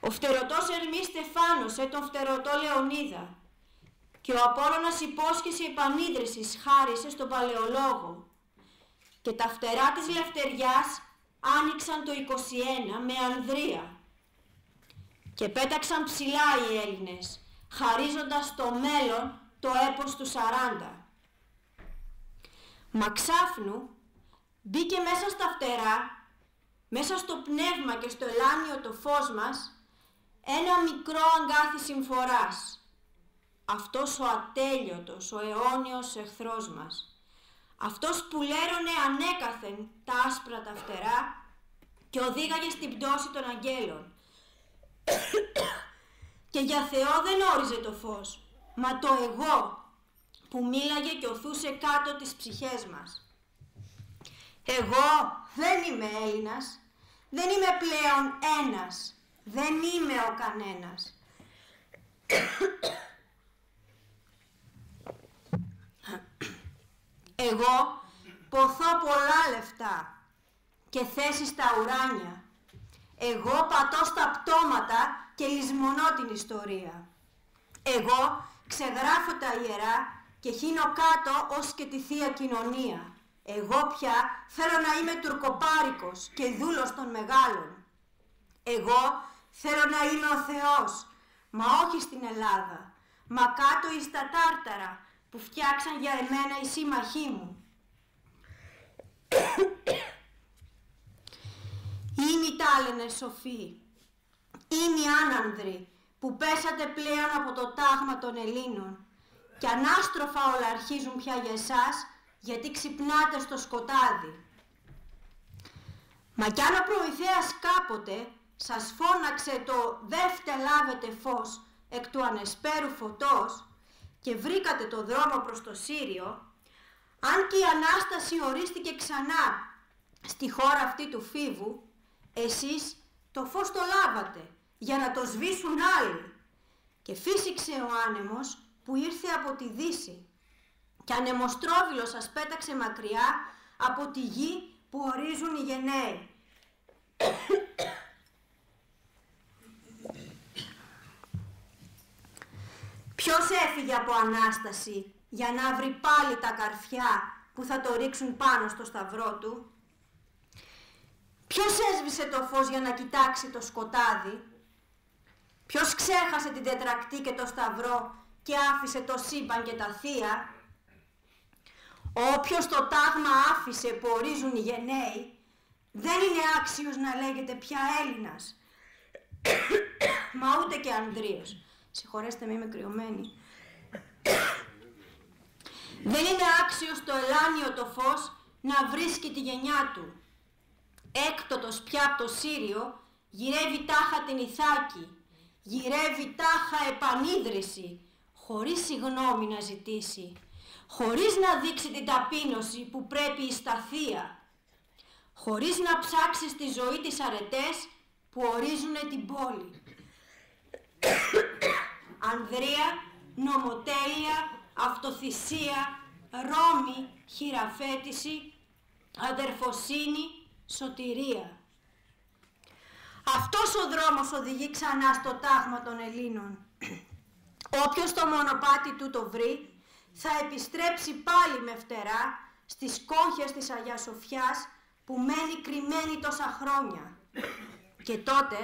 Ο φτερωτός Ερμής στεφάνωσε τον φτερωτό Λεωνίδα και ο Απόλλωνας υπόσχεση επανίδρυσης χάρισε στον Παλαιολόγο και τα φτερά της Λευτεριάς άνοιξαν το 21 με Ανδρία και πέταξαν ψηλά οι Έλληνες χαρίζοντας το μέλλον το έπος του 40. Μα ξάφνου μπήκε μέσα στα φτερά, μέσα στο πνεύμα και στο ελάνιο το φως μας, ένα μικρό αγκάθι συμφοράς. Αυτός ο ατέλειωτος, ο αιώνιος εχθρός μας. Αυτός που λέρωνε ανέκαθεν τα άσπρα τα φτερά και οδήγαγε στην πτώση των αγγέλων. Και για Θεό δεν όριζε το φως, μα το εγώ που μίλαγε και οθούσε κάτω τις ψυχές μας. Εγώ δεν είμαι Έλληνας, δεν είμαι πλέον ένας, δεν είμαι ο κανένας. Εγώ ποθώ πολλά λεφτά και θέσεις στα ουράνια. Εγώ πατώ στα πτώματα και λησμονώ την ιστορία. Εγώ ξεγράφω τα ιερά και χύνω κάτω ως και τη Θεία Κοινωνία. Εγώ πια θέλω να είμαι τουρκοπάρικος και δούλος των μεγάλων. Εγώ θέλω να είμαι ο Θεός, μα όχι στην Ελλάδα, μα κάτω εις τα τάρταρα που φτιάξαν για εμένα οι σύμμαχοί μου. Είναι οι τάλαινες σοφοί, είναι οι άνανδροι που πέσατε πλέον από το τάγμα των Ελλήνων και ανάστροφα όλα αρχίζουν πια για εσάς γιατί ξυπνάτε στο σκοτάδι. Μα κι αν ο Προηθέας κάποτε σας φώναξε το «Δεύτε λάβετε φως» εκ του ανεσπέρου φωτός και βρήκατε το δρόμο προς το Σύριο, αν και η Ανάσταση ορίστηκε ξανά στη χώρα αυτή του φίβου, εσείς το φως το λάβατε για να το σβήσουν άλλοι. Και φύσηξε ο άνεμος που ήρθε από τη Δύση και ανεμοστρόβιλος σας πέταξε μακριά από τη γη που ορίζουν οι γενναίοι. Ποιος έφυγε από Ανάσταση για να βρει πάλι τα καρφιά που θα το ρίξουν πάνω στο σταυρό του; Ποιος έσβησε το φως για να κοιτάξει το σκοτάδι; Ποιος ξέχασε την τετρακτή και το σταυρό και άφησε το σύμπαν και τα θεία; Όποιος το τάγμα άφησε που ορίζουν οι γενναίοι, δεν είναι άξιος να λέγεται πια Έλληνας. Μα ούτε και Ανδρείος. Συγχωρέστε με, είμαι κρυωμένη. Δεν είναι άξιος το ελάνιο το φως να βρίσκει τη γενιά του. Έκτοτος πια από το Σύριο γυρεύει τάχα την Ιθάκη, γυρεύει τάχα επανίδρυση, χωρίς συγνώμη να ζητήσει, χωρίς να δείξει την ταπείνωση που πρέπει η σταθεία, χωρίς να ψάξει στη ζωή τις αρετές που ορίζουνε την πόλη. Ανδρεία, νομοτέλεια, αυτοθυσία, Ρώμη, χειραφέτηση, αδερφοσύνη, σωτηρία. Αυτός ο δρόμος οδηγεί ξανά στο τάγμα των Ελλήνων. Όποιος το μονοπάτι του το βρει, θα επιστρέψει πάλι με φτερά στις κόχες της Αγίας Σοφιάς που μένει κρυμμένη τόσα χρόνια. Και τότε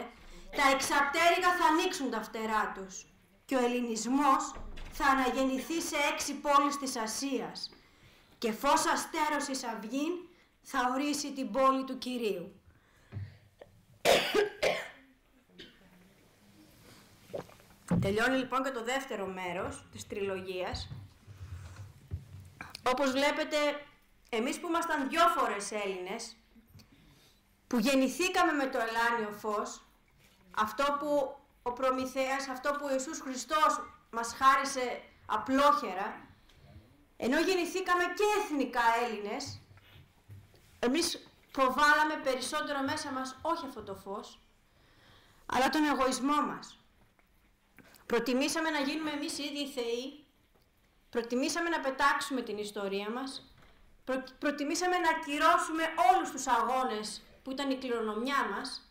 τα εξαπτέρυγα θα ανοίξουν τα φτερά τους και ο ελληνισμός θα αναγεννηθεί σε έξι πόλεις της Ασίας και φως αστέρωσης αυγήν θα ορίσει την πόλη του Κυρίου. Τελειώνει λοιπόν και το δεύτερο μέρος της τριλογίας. Όπως βλέπετε, εμείς που ήμασταν δυο φορές Έλληνες, που γεννηθήκαμε με το ελάνιο φως, αυτό που ο Προμηθέας, αυτό που ο Ιησούς Χριστός μας χάρισε απλόχερα, ενώ γεννηθήκαμε και εθνικά Έλληνες, εμείς προβάλαμε περισσότερο μέσα μας όχι αυτό το φως, αλλά τον εγωισμό μας. Προτιμήσαμε να γίνουμε εμείς οι ίδιοι θεοί, προτιμήσαμε να πετάξουμε την ιστορία μας, προτιμήσαμε να κυρώσουμε όλους τους αγώνες που ήταν η κληρονομιά μας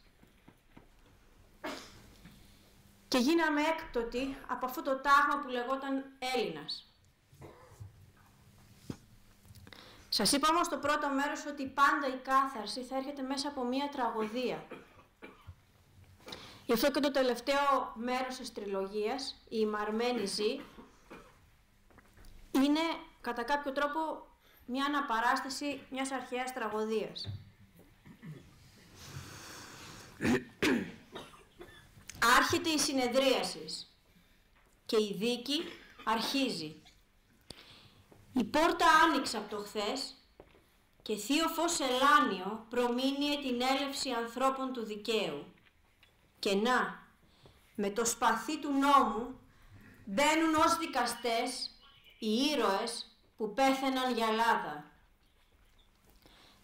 και γίναμε έκπτωτοι από αυτό το τάγμα που λεγόταν Έλληνας. Σας είπα όμως στο πρώτο μέρος ότι πάντα η κάθαρση θα έρχεται μέσα από μία τραγωδία. Γι' αυτό και το τελευταίο μέρος της τριλογίας, η Μαρμένη Ζή, είναι κατά κάποιο τρόπο μια αναπαράσταση μιας αρχαίας τραγωδίας. Άρχεται η συνεδρίασης και η δίκη αρχίζει. Η πόρτα άνοιξε από το χθες και θείο φως ελάνιο προμήνυε την έλευση ανθρώπων του δικαίου. Και να, με το σπαθί του νόμου μπαίνουν ως δικαστές οι ήρωες που πέθαιναν για Ελλάδα.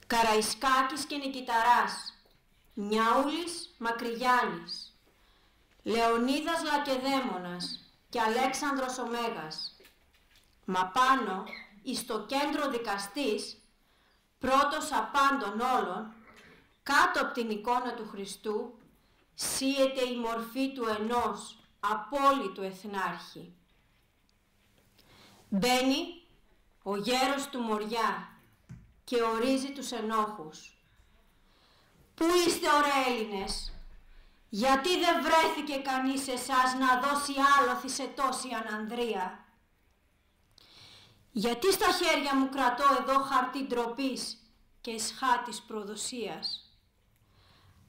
Καραϊσκάκης και Νικηταράς, Νιάουλης Μακρυγιάννης, Λεωνίδας Λακεδαίμονας και Αλέξανδρος Ωμέγας. Μα πάνω, εις το κέντρο δικαστής, πρώτος απάντων όλων, κάτω από την εικόνα του Χριστού, σύεται η μορφή του ενός απόλυτου εθνάρχη. Μπαίνει ο γέρος του Μοριά και ορίζει τους ενόχους. Πού είστε ωραία Έλληνες, γιατί δεν βρέθηκε κανείς εσάς να δώσει άλοθη σε τόση ανανδρία. Γιατί στα χέρια μου κρατώ εδώ χαρτί ντροπής και εσχάτης προδοσίας;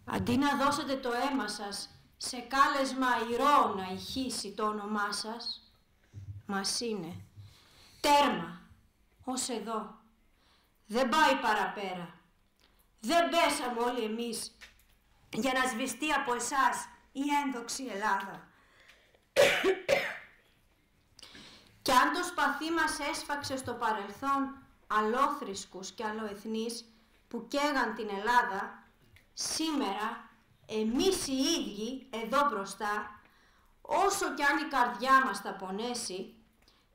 Αντί να δώσετε το αίμα σας σε κάλεσμα ηρώ να ηχήσει το όνομά σας, μας είναι. Τέρμα, ως εδώ. Δεν πάει παραπέρα. Δεν πέσαμε όλοι εμείς για να σβηστεί από εσάς η ένδοξη Ελλάδα. Κι αν το σπαθί μας έσφαξε στο παρελθόν αλόθρησκους και αλοεθνείς που καίγαν την Ελλάδα, σήμερα εμείς οι ίδιοι εδώ μπροστά, όσο κι αν η καρδιά μας θα πονέσει,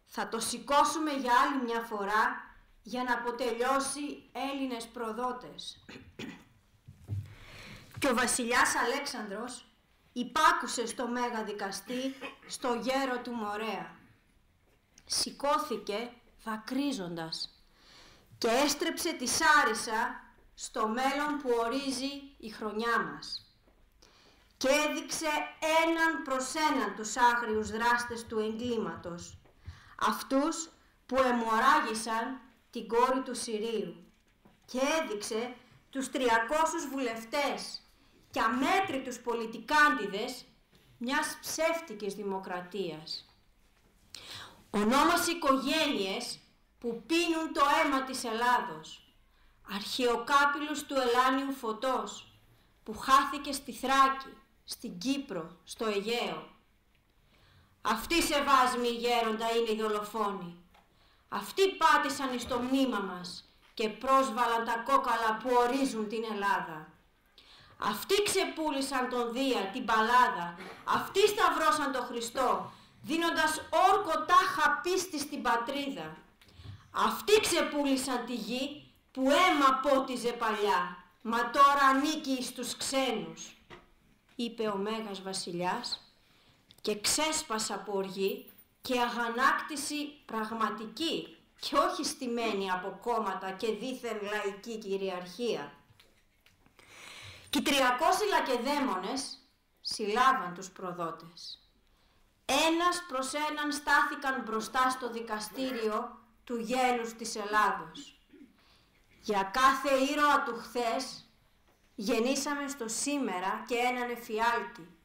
θα το σηκώσουμε για άλλη μια φορά για να αποτελειώσει Έλληνες προδότες. και ο βασιλιάς Αλέξανδρος υπάκουσε στο Μέγα Δικαστή στο γέρο του Μορέα. Σηκώθηκε δακρύζοντας και έστρεψε τη Σάρισα στο μέλλον που ορίζει η χρονιά μας και έδειξε έναν προς έναν τους άγριους δράστες του εγκλήματος, αυτούς που αιμοράγησαν την κόρη του Συρίου και έδειξε τους 300 βουλευτές και αμέτρητους πολιτικάντιδες μιας ψεύτικης δημοκρατίας. Ονόμασε οικογένειες που πίνουν το αίμα της Ελλάδος, αρχαιοκάπηλους του Ελάνιου Φωτός, που χάθηκε στη Θράκη, στην Κύπρο, στο Αιγαίο. Αυτοί σεβάσμοι γέροντα είναι οι δολοφόνοι. Αυτοί πάτησαν στο μνήμα μας και πρόσβαλαν τα κόκαλα που ορίζουν την Ελλάδα. Αυτοί ξεπούλησαν τον Δία, την Παλάδα. Αυτοί σταυρώσαν τον Χριστό, δίνοντας όρκο τάχα πίστη στην πατρίδα. Αυτοί ξεπούλησαν τη γη που αίμα πότιζε παλιά, μα τώρα ανήκει στους ξένους, είπε ο Μέγας Βασιλιάς και ξέσπασα από οργή και αγανάκτηση πραγματική και όχι στημένη από κόμματα και δίθεν λαϊκή κυριαρχία. Και οι 300 λακεδαίμονες συλλάβαν τους προδότες. Ένας προς έναν στάθηκαν μπροστά στο δικαστήριο του γέλους της Ελλάδος. Για κάθε ήρωα του χθες γεννήσαμε στο σήμερα και έναν εφιάλτη.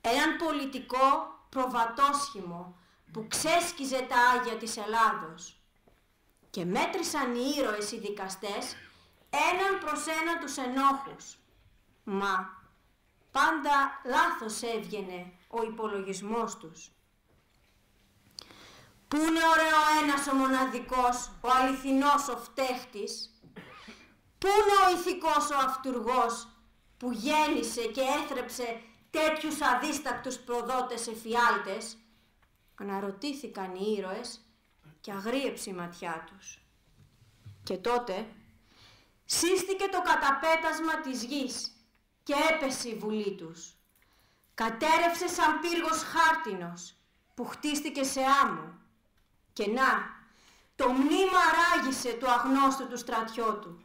Έναν πολιτικό προβατόσχημο που ξέσκιζε τα Άγια της Ελλάδος. Και μέτρησαν οι ήρωες οι δικαστές έναν προς έναν τους ενόχους. Μα πάντα λάθος έβγαινε ο υπολογισμός τους. Πού είναι ωραίο ένας ο μοναδικός, ο αληθινός ο φταίχτης; Πού είναι ο ηθικός ο αυτούργος που γέννησε και έθρεψε τέτοιους αδίστακτους προδότες εφιάλτες; Αναρωτήθηκαν οι ήρωες και αγρίεψε η ματιά τους. Και τότε σύστηκε το καταπέτασμα της γης και έπεσε η βουλή τους. Κατέρευσε σαν πύργος χάρτινος που χτίστηκε σε άμμο. Και να, το μνήμα ράγισε του αγνώστου του στρατιώτου.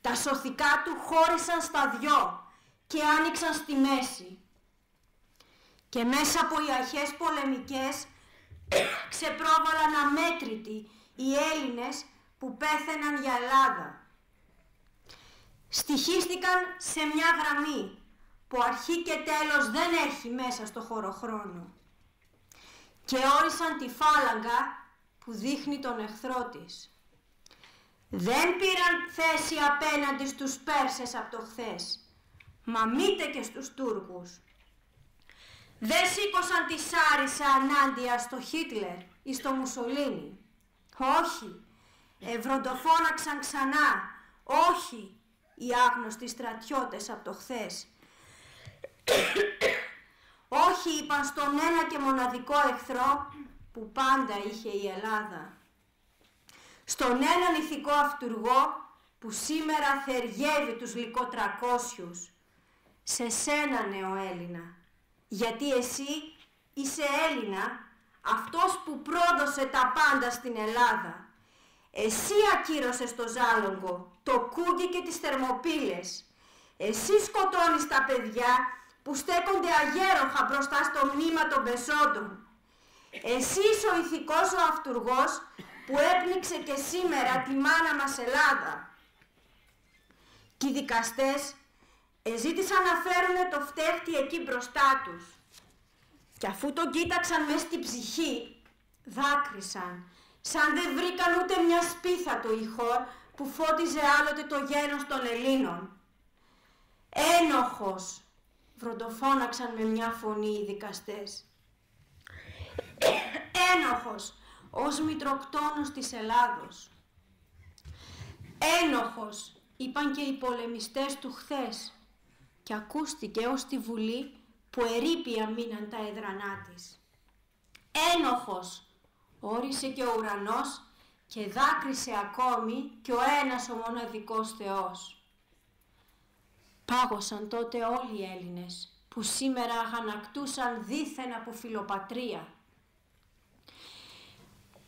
Τα σωθικά του χώρισαν στα δυο και άνοιξαν στη μέση. Και μέσα από οι αρχές πολεμικές ξεπρόβαλαν αμέτρητοι οι Έλληνες που πέθαιναν για Ελλάδα. Στοιχίστηκαν σε μια γραμμή που αρχή και τέλος δεν έχει μέσα στο χωροχρόνο και όρισαν τη φάλαγγα που δείχνει τον εχθρό της. Δεν πήραν θέση απέναντι στους Πέρσες από το χθες, μα μήτε και στους Τούρκους. Δεν σήκωσαν τη Σάρισα ανάντια στο Χίτλερ ή στο Μουσολίνι. Όχι, ευρωντοφώναξαν ξανά. Όχι, οι άγνωστοι στρατιώτες από το χθες. Όχι, είπαν στον ένα και μοναδικό εχθρό που πάντα είχε η Ελλάδα. Στον έναν ηθικό αυτούργο που σήμερα θεργεύει τους λικοτρακόσιους. Σε σένα, νεοέλληνα, γιατί εσύ είσαι Έλληνα, αυτός που πρόδωσε τα πάντα στην Ελλάδα. Εσύ ακύρωσες το Ζάλογκο, το Κούγκι και τις Θερμοπύλες. Εσύ σκοτώνεις τα παιδιά που στέκονται αγέροχα μπροστά στο μνήμα των πεσόντων. Εσύ είσαι ο ηθικός ο αυτούργος που έπνιξε και σήμερα τη μάνα μας Ελλάδα. Και οι δικαστές εζήτησαν να φέρουν το φταίχτη εκεί μπροστά τους. Και αφού τον κοίταξαν μες στην ψυχή, δάκρυσαν, σαν δεν βρήκαν ούτε μια σπίθα το ηχόρ που φώτιζε άλλοτε το γένος των Ελλήνων. Ένοχος, βροντοφώναξαν με μια φωνή οι δικαστές. Ένοχος, ως μητροκτόνος της Ελλάδος. Ένοχος, είπαν και οι πολεμιστές του χθες και ακούστηκε ως τη Βουλή που ερήπια μείναν τα έδρανά της. Ένοχος, όρισε και ο ουρανός και δάκρυσε ακόμη και ο ένας ο μοναδικός Θεός. Πάγωσαν τότε όλοι οι Έλληνες που σήμερα αγανακτούσαν δίθεν από φιλοπατρία.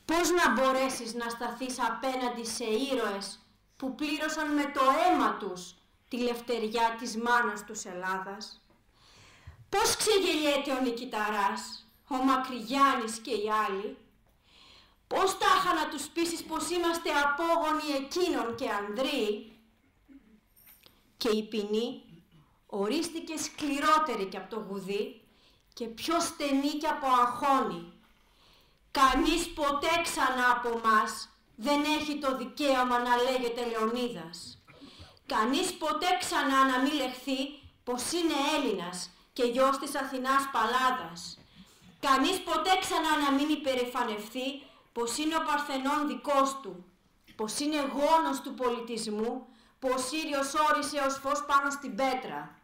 Πώς να μπορέσεις να σταθείς απέναντι σε ήρωες που πλήρωσαν με το αίμα τους τη λευτεριά της μάνας τους Ελλάδας; Πώς ξεγελιέται ο Νικηταράς, ο Μακρυγιάννης και οι άλλοι; Πώς τάχα να τους πείσεις πως είμαστε απόγονοι εκείνων και ανδροί. Και η ποινή ορίστηκε σκληρότερη και από το γουδί και πιο στενή και από αγχώνη. Κανείς ποτέ ξανά από μας δεν έχει το δικαίωμα να λέγεται Λεωνίδας. Κανείς ποτέ ξανά να μην λεχθεί πως είναι Έλληνας και γιος της Αθηνάς Παλάδας. Κανείς ποτέ ξανά να μην υπερηφανευθεί πως είναι ο Παρθενών δικός του, πως είναι γόνος του πολιτισμού, πως ο Σύριος όρισε ως φως πάνω στην πέτρα.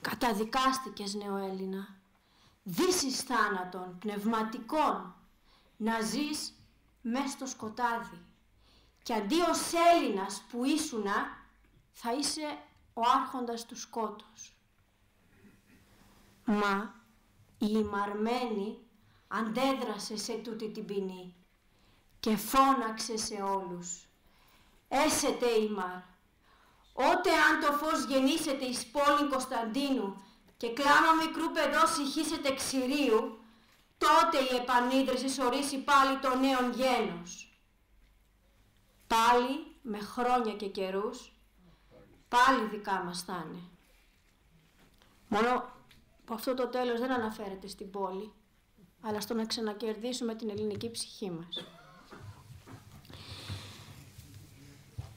Καταδικάστηκες νεοέλληνα, δύσεις θάνατον, πνευματικών, να ζεις μες στο σκοτάδι. Και αντί ως Έλληνας που ήσουνα, θα είσαι ο άρχοντας του σκότους. Μα η ημαρμένη αντέδρασε σε τούτη την ποινή και φώναξε σε όλους. Έσετε ημαρ, ότε αν το φως γεννήσετε εις πόλη Κωνσταντίνου και κλάμα μικρού παιδός ηχήσετε ξηρίου, τότε η επανίδρυση ορίσει πάλι το νέο γένος. Πάλι με χρόνια και καιρούς, πάλι δικά μας θα είναι. Μόνο που αυτό το τέλος δεν αναφέρεται στην πόλη, αλλά στο να ξανακερδίσουμε την ελληνική ψυχή μας.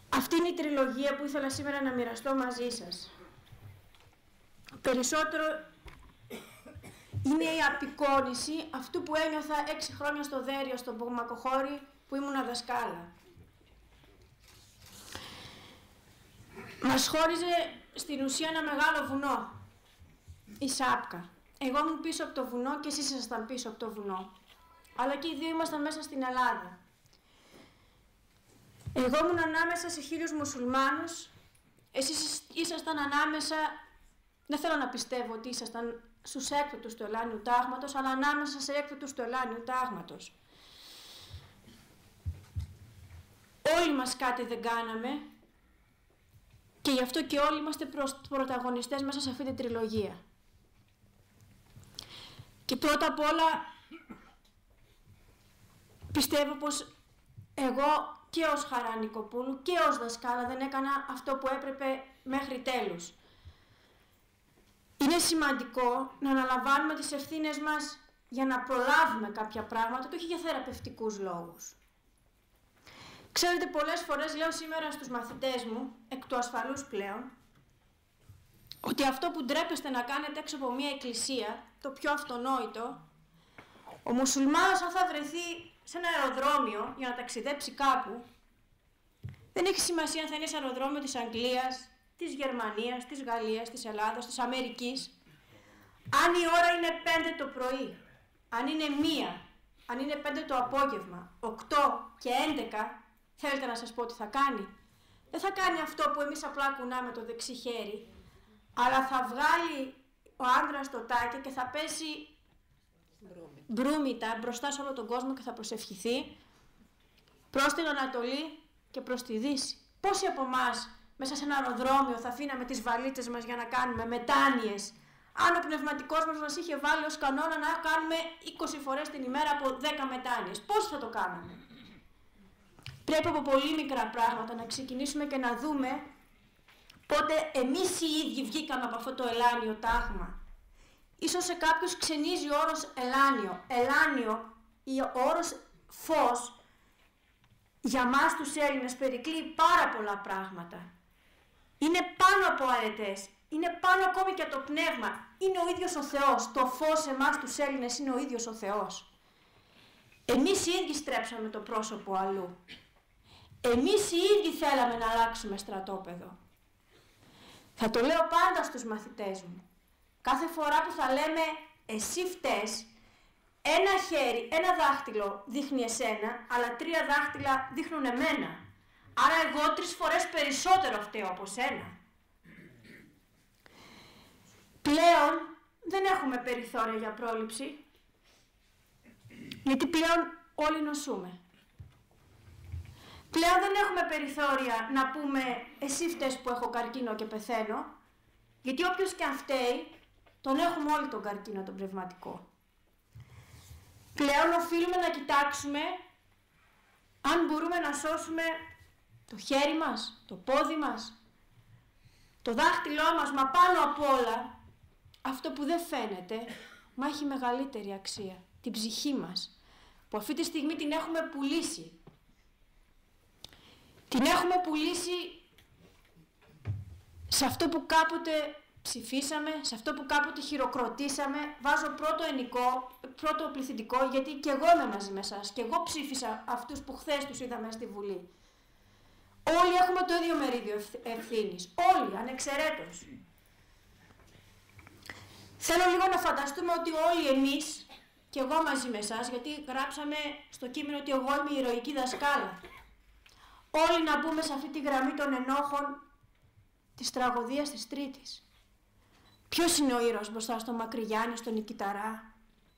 Αυτή είναι η τριλογία που ήθελα σήμερα να μοιραστώ μαζί σας. Περισσότερο είναι η απεικόνηση αυτού που ένιωθα έξι χρόνια στο Δέριο, στον Πογμακοχώρη, που ήμουν δασκάλα. Μας χώριζε στην ουσία ένα μεγάλο βουνό, η Σάπκα. Εγώ ήμουν πίσω από το βουνό και εσείς ήσασταν πίσω από το βουνό. Αλλά και οι δύο ήμασταν μέσα στην Ελλάδα. Εγώ ήμουν ανάμεσα σε χίλιους μουσουλμάνους, εσείς ήσασταν ανάμεσα, δεν θέλω να πιστεύω ότι ήσασταν στους έκπτωτους του Ελλάνιου Τάγματος, αλλά ανάμεσα σε έκπτωτους του Ελλάνιου Τάγματος. Όλοι μας κάτι δεν κάναμε και γι' αυτό και όλοι είμαστε πρωταγωνιστές μέσα σε αυτή την τριλογία. Και πρώτα απ' όλα πιστεύω πως εγώ και ως Χαράνικοπούλου και ως δασκάλα δεν έκανα αυτό που έπρεπε μέχρι τέλους. Είναι σημαντικό να αναλαμβάνουμε τις ευθύνες μας για να προλάβουμε κάποια πράγματα και όχι για θεραπευτικούς λόγους. Ξέρετε, πολλές φορές λέω σήμερα στους μαθητές μου, εκ του ασφαλούς πλέον, ότι αυτό που ντρέπεστε να κάνετε έξω από μια εκκλησία, το πιο αυτονόητο, ο μουσουλμάνος αν θα βρεθεί σε ένα αεροδρόμιο για να ταξιδέψει κάπου, δεν έχει σημασία αν θα είναι σε αεροδρόμιο της Αγγλίας, της Γερμανίας, της Γαλλίας, της Ελλάδας, της Αμερικής. Αν η ώρα είναι 5 το πρωί, αν είναι 1, αν είναι 5 το απόγευμα, 8 και 11, θέλετε να σας πω τι θα κάνει. Δεν θα κάνει αυτό που εμείς απλά κουνάμε το δεξί χέρι, αλλά θα βγάλει ο άνδρας το τάκι και θα πέσει μπρούμητα μπροστά σε όλο τον κόσμο και θα προσευχηθεί προς την Ανατολή και προς τη Δύση. Πόσοι από εμά μέσα σε ένα αεροδρόμιο θα αφήναμε τις βαλίτσες μας για να κάνουμε μετάνοιες; Αν ο πνευματικός μας μας είχε βάλει ως κανόνα να κάνουμε 20 φορές την ημέρα από 10 μετάνοιες. Πώς θα το κάναμε; Πρέπει από πολύ μικρά πράγματα να ξεκινήσουμε και να δούμε πότε εμείς οι ίδιοι βγήκαμε από αυτό το ελάνιο τάγμα. Ίσως σε κάποιους ξενίζει ο όρος ελάνιο. Ελάνιο, ο όρος φως, για μας τους Έλληνες περικλεί πάρα πολλά πράγματα. Είναι πάνω από αρετές, είναι πάνω ακόμη και το πνεύμα. Είναι ο ίδιος ο Θεός. Το φως εμάς τους Έλληνες είναι ο ίδιος ο Θεός. Εμείς οι ίδιοι στρέψαμε το πρόσωπο αλλού. Εμείς οι ίδιοι θέλαμε να αλλάξουμε στρατόπεδο. Θα το λέω πάντα στους μαθητές μου. Κάθε φορά που θα λέμε εσύ φταίς, ένα χέρι, ένα δάχτυλο δείχνει εσένα, αλλά τρία δάχτυλα δείχνουν εμένα. Άρα εγώ τρεις φορές περισσότερο φταίω από σένα. Πλέον δεν έχουμε περιθώρια για πρόληψη, γιατί πλέον όλοι νοσούμε. Πλέον δεν έχουμε περιθώρια να πούμε εσύ φταίς που έχω καρκίνο και πεθαίνω, γιατί όποιος και αν φταίει, τον έχουμε όλοι τον καρκίνο τον πνευματικό. Πλέον οφείλουμε να κοιτάξουμε αν μπορούμε να σώσουμε το χέρι μας, το πόδι μας, το δάχτυλό μας, μα πάνω απ' όλα αυτό που δεν φαίνεται, μα έχει μεγαλύτερη αξία. Την ψυχή μας, που αυτή τη στιγμή την έχουμε πουλήσει. Την έχουμε πουλήσει σε αυτό που κάποτε ψηφίσαμε, σε αυτό που κάποτε χειροκροτήσαμε, βάζω πρώτο ενικό, πρώτο πληθυντικό, γιατί και εγώ είμαι μαζί με εσάς και εγώ ψήφισα αυτούς που χθες τους είδαμε στη Βουλή. Όλοι έχουμε το ίδιο μερίδιο ευθύνης, όλοι, ανεξαιρέτως. Θέλω λίγο να φανταστούμε ότι όλοι εμείς, και εγώ μαζί με εσάς, γιατί γράψαμε στο κείμενο ότι εγώ είμαι η ηρωική δασκάλα, όλοι να μπούμε σε αυτή τη γραμμή των ενόχων της τραγωδίας της Τρίτης. Ποιος είναι ο ήρωας μπροστά στο Μακρυγιάννη, στον Νικηταρά,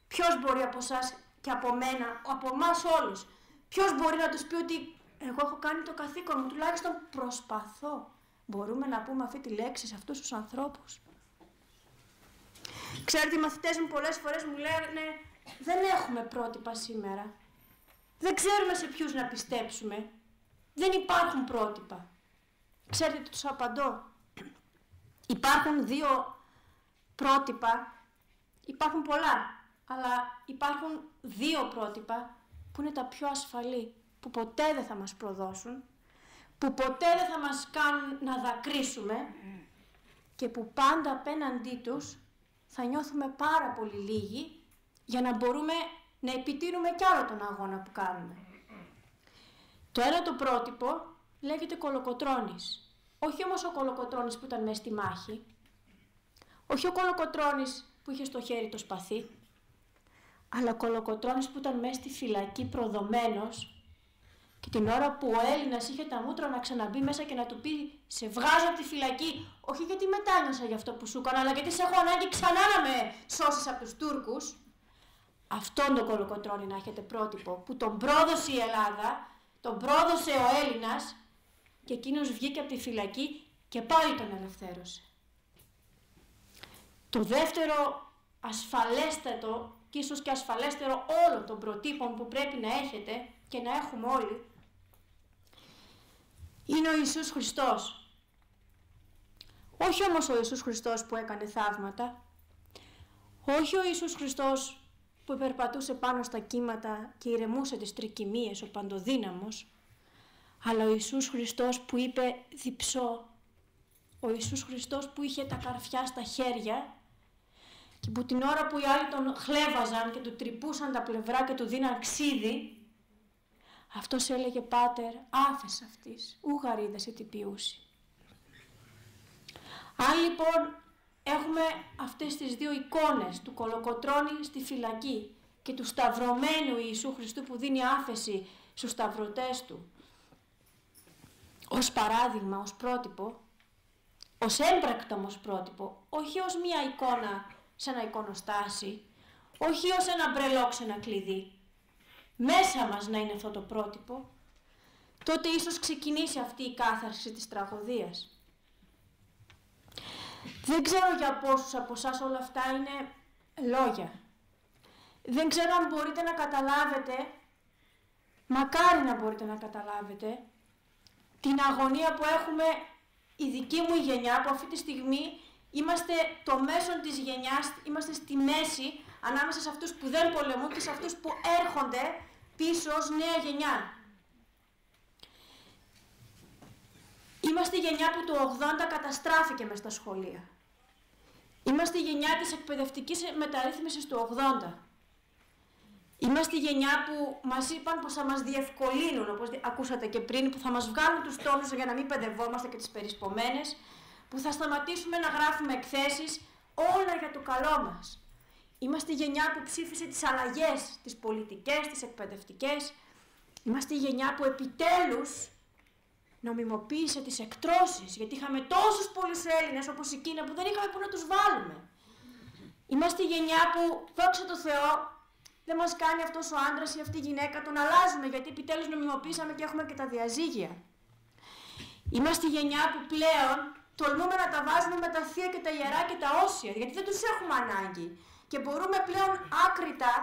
ποιος μπορεί από εσάς και από μένα, από εμάς όλους, ποιος μπορεί να τους πει ότι εγώ έχω κάνει το καθήκον μου, τουλάχιστον προσπαθώ. Μπορούμε να πούμε αυτή τη λέξη σε αυτούς τους ανθρώπους. Ξέρετε, οι μαθητές μου πολλές φορές μου λένε δεν έχουμε πρότυπα σήμερα. Δεν ξέρουμε σε ποιους να πιστέψουμε. Δεν υπάρχουν πρότυπα. Ξέρετε τι τους απαντώ. Υπάρχουν δύο πρότυπα, υπάρχουν πολλά, αλλά υπάρχουν δύο πρότυπα που είναι τα πιο ασφαλή, που ποτέ δεν θα μας προδώσουν, που ποτέ δεν θα μας κάνουν να δακρύσουμε και που πάντα απέναντί τους θα νιώθουμε πάρα πολύ λίγοι για να μπορούμε να επιτείνουμε κι άλλο τον αγώνα που κάνουμε. Το ένα το πρότυπο λέγεται κολοκοτρώνης. Όχι όμως ο κολοκοτρώνης που ήταν μέσα στη μάχη, όχι ο κολοκοτρώνης που είχε στο χέρι το σπαθί, αλλά ο κολοκοτρώνης που ήταν μέσα στη φυλακή προδομένος και την ώρα που ο Έλληνας είχε τα μούτρα να ξαναμπεί μέσα και να του πει «Σε βγάζω από τη φυλακή, όχι γιατί μετάνιωσα για αυτό που σου έκανα, αλλά γιατί σε έχω ανάγκη ξανά να με σώσεις από τους Τούρκους». Αυτόν τον κολοκοτρώνη να έχετε πρότυπο, που τον πρόδωσε η Ελλάδα, τον πρόδωσε ο Έλληνας και εκείνος βγήκε από τη φυλακή και πάλι τον ελευθέρωσε. Το δεύτερο ασφαλέστερο και ίσως και ασφαλέστερο όλων των προτύπων που πρέπει να έχετε και να έχουμε όλοι είναι ο Ιησούς Χριστός. Όχι όμως ο Ιησούς Χριστός που έκανε θαύματα, όχι ο Ιησούς Χριστός που περπατούσε πάνω στα κύματα και ηρεμούσε τις τρικυμίες, ο παντοδύναμος, αλλά ο Ιησούς Χριστός που είπε διψώ, ο Ιησούς Χριστός που είχε τα καρφιά στα χέρια και που την ώρα που οι άλλοι τον χλέβαζαν και του τρυπούσαν τα πλευρά και του δίναν ξύδι, αυτός έλεγε «Πάτερ, άφες αυτής, ου γαρίδας ετυπιούσι». Αν λοιπόν έχουμε αυτές τις δύο εικόνες του κολοκοτρώνη στη φυλακή και του σταυρωμένου Ιησού Χριστού που δίνει άφεση στους σταυρωτές του, ως παράδειγμα, ως πρότυπο, ως έμπρακτο όμως πρότυπο, όχι ως μία εικόνα σε ένα εικονοστάσι, όχι ως ένα μπρελό ξένα κλειδί, μέσα μας να είναι αυτό το πρότυπο, τότε ίσως ξεκινήσει αυτή η κάθαρση της τραγωδίας. Δεν ξέρω για πόσους από εσάς όλα αυτά είναι λόγια. Δεν ξέρω αν μπορείτε να καταλάβετε, μακάρι να μπορείτε να καταλάβετε, την αγωνία που έχουμε η δική μου γενιά που αυτή τη στιγμή είμαστε το μέσο της γενιάς, είμαστε στη μέση ανάμεσα σε αυτούς που δεν πολεμούν και σε αυτούς που έρχονται πίσω ως νέα γενιά. Είμαστε η γενιά που το 80 καταστράφηκε μες στα σχολεία. Είμαστε η γενιά της εκπαιδευτικής μεταρρύθμισης του 80. Είμαστε η γενιά που μας είπαν πως θα μας διευκολύνουν, όπως ακούσατε και πριν, που θα μας βγάλουν τους τόνους για να μην παιδευόμαστε και τις περισπομένες, που θα σταματήσουμε να γράφουμε εκθέσεις, όλα για το καλό μας. Είμαστε η γενιά που ψήφισε τις αλλαγές, τις πολιτικές, τις εκπαιδευτικές. Είμαστε η γενιά που επιτέλους νομιμοποίησε τις εκτρώσεις, γιατί είχαμε τόσους πολλούς Έλληνες όπως η Κίνα που δεν είχαμε που να τους βάλουμε. Είμαστε η γενιά που, δόξα τω Θεώ, δεν μας κάνει αυτός ο άντρας ή αυτή η γυναίκα, τον αλλάζουμε γιατί επιτέλους νομιμοποίησαμε και έχουμε και τα διαζύγια. Είμαστε η γενιά που πλέον τολμούμε να τα βάζουμε με τα θεία και τα ιερά και τα όσια, γιατί δεν τους έχουμε ανάγκη. Και μπορούμε πλέον άκρητα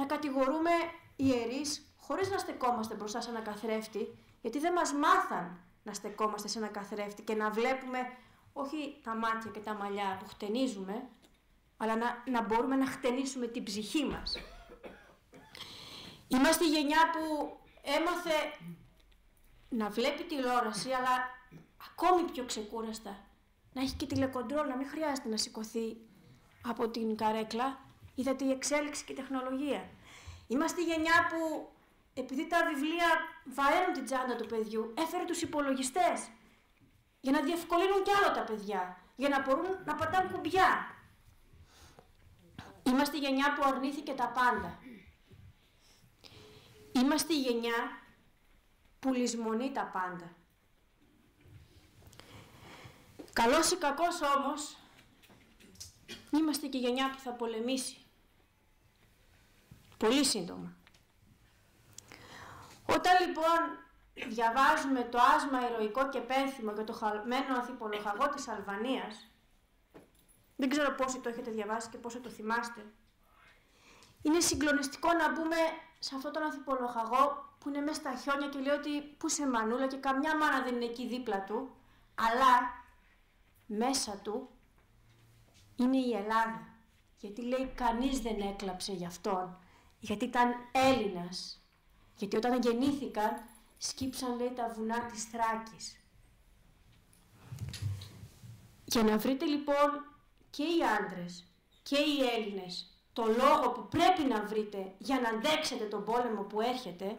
να κατηγορούμε ιερείς χωρίς να στεκόμαστε μπροστά σε ένα καθρέφτη γιατί δεν μας μάθαν να στεκόμαστε σε ένα καθρέφτη και να βλέπουμε όχι τα μάτια και τα μαλλιά που χτενίζουμε, αλλά να, να μπορούμε να χτενίσουμε την ψυχή μας. Είμαστε η γενιά που έμαθε να βλέπει τηλεόραση, αλλά ακόμη πιο ξεκούραστα. Να έχει και τηλεκοντρόλ, να μην χρειάζεται να σηκωθεί από την καρέκλα. Είδατε η εξέλιξη και η τεχνολογία. Είμαστε η γενιά που επειδή τα βιβλία βαραίνουν την τσάντα του παιδιού, έφερε τους υπολογιστές για να διευκολύνουν κι άλλο τα παιδιά, για να μπορούν να πατάνε κουμπιά. Είμαστε η γενιά που αρνήθηκε τα πάντα. Είμαστε η γενιά που λησμονεί τα πάντα. Καλός ή κακός όμως, είμαστε και η γενιά που θα πολεμήσει. Πολύ σύντομα. Όταν λοιπόν διαβάζουμε το άσμα ηρωικό και πένθυμο για το χαμένο ανθιπολοχαγό της Αλβανίας, δεν ξέρω πόσοι το έχετε διαβάσει και πόσο το θυμάστε, είναι συγκλονιστικό να μπούμε σε αυτόν τον ανθιπολοχαγό που είναι μέσα στα χιόνια και λέει ότι πού σε μανούλα και καμιά μάνα δεν είναι εκεί δίπλα του, αλλά μέσα του είναι η Ελλάδα. Γιατί λέει κανείς δεν έκλαψε γι' αυτόν, γιατί ήταν Έλληνας. Γιατί όταν γεννήθηκαν, σκύψαν λέει τα βουνά της Θράκης. Για να βρείτε λοιπόν και οι άντρες και οι Έλληνες το λόγο που πρέπει να βρείτε για να αντέξετε τον πόλεμο που έρχεται,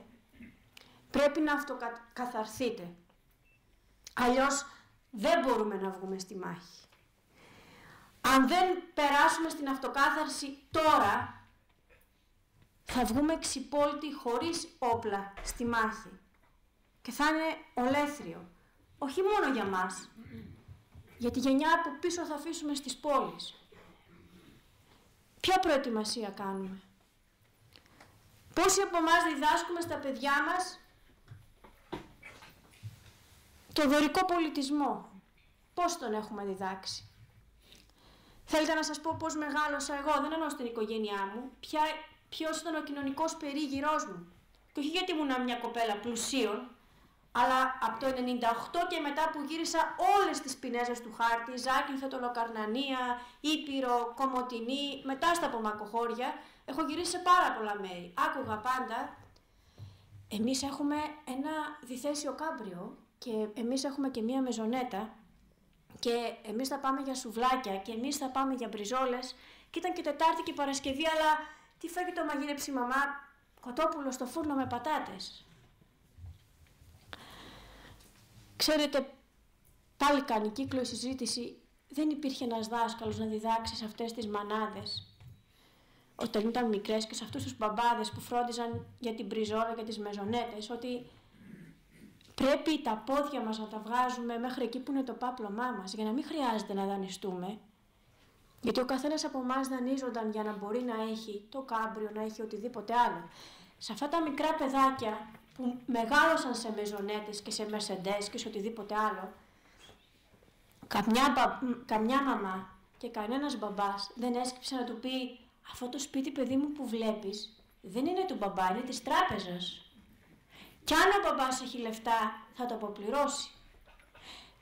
πρέπει να αυτοκαθαρθείτε. Αλλιώς δεν μπορούμε να βγούμε στη μάχη. Αν δεν περάσουμε στην αυτοκάθαρση τώρα, θα βγούμε ξυπόλυτοι χωρίς όπλα στη μάχη. Και θα είναι ολέθριο. Όχι μόνο για μας. Για τη γενιά που πίσω θα αφήσουμε στις πόλεις. Ποια προετοιμασία κάνουμε; Πόσοι από εμάς διδάσκουμε στα παιδιά μας το δωρικό πολιτισμό. Πώς τον έχουμε διδάξει; Θέλετε να σας πω πώς μεγάλωσα εγώ, δεν εννοώ στην οικογένειά μου, ποια ποιος ήταν ο κοινωνικός περίγυρός μου; Και όχι γιατί ήμουν μια κοπέλα πλουσίων, αλλά από το 98 και μετά που γύρισα όλες τις πινέζες του χάρτη, Ζάκυνθο, Τολοκαρνανία, Ήπειρο, Κομωτινή, μετά στα απομακοχώρια, έχω γυρίσει σε πάρα πολλά μέρη. Άκουγα πάντα, εμείς έχουμε ένα διθέσιο κάμπριο και εμείς έχουμε και μία μεζονέτα και εμείς θα πάμε για σουβλάκια και εμείς θα πάμε για μπριζόλες και ήταν και Τετάρτη και Παρασκευή, αλλά τι φέρει το μαγείρεψη η μαμά, κοτόπουλο στο φούρνο με πατάτες. Ξέρετε, πάλι κάνει κύκλο η συζήτηση, δεν υπήρχε ένας δάσκαλος να διδάξει σε αυτές τις μανάδες όταν ήταν μικρές και σε αυτούς τους μπαμπάδες που φρόντιζαν για την πριζόλα και τις μεζονέτες, ότι πρέπει τα πόδια μας να τα βγάζουμε μέχρι εκεί που είναι το πάπλωμά μας, για να μην χρειάζεται να δανειστούμε Γιατί ο καθένας από εμάς δανείζονταν για να μπορεί να έχει το κάμπριο, να έχει οτιδήποτε άλλο. Σε αυτά τα μικρά παιδάκια που μεγάλωσαν σε μεζονέτες και σε μερσεντές και σε οτιδήποτε άλλο, καμιά, καμιά μαμά και κανένας μπαμπάς δεν έσκυψε να του πει αυτό το σπίτι παιδί μου που βλέπεις δεν είναι του μπαμπά, είναι της τράπεζας. Κι αν ο μπαμπάς έχει λεφτά θα το αποπληρώσει.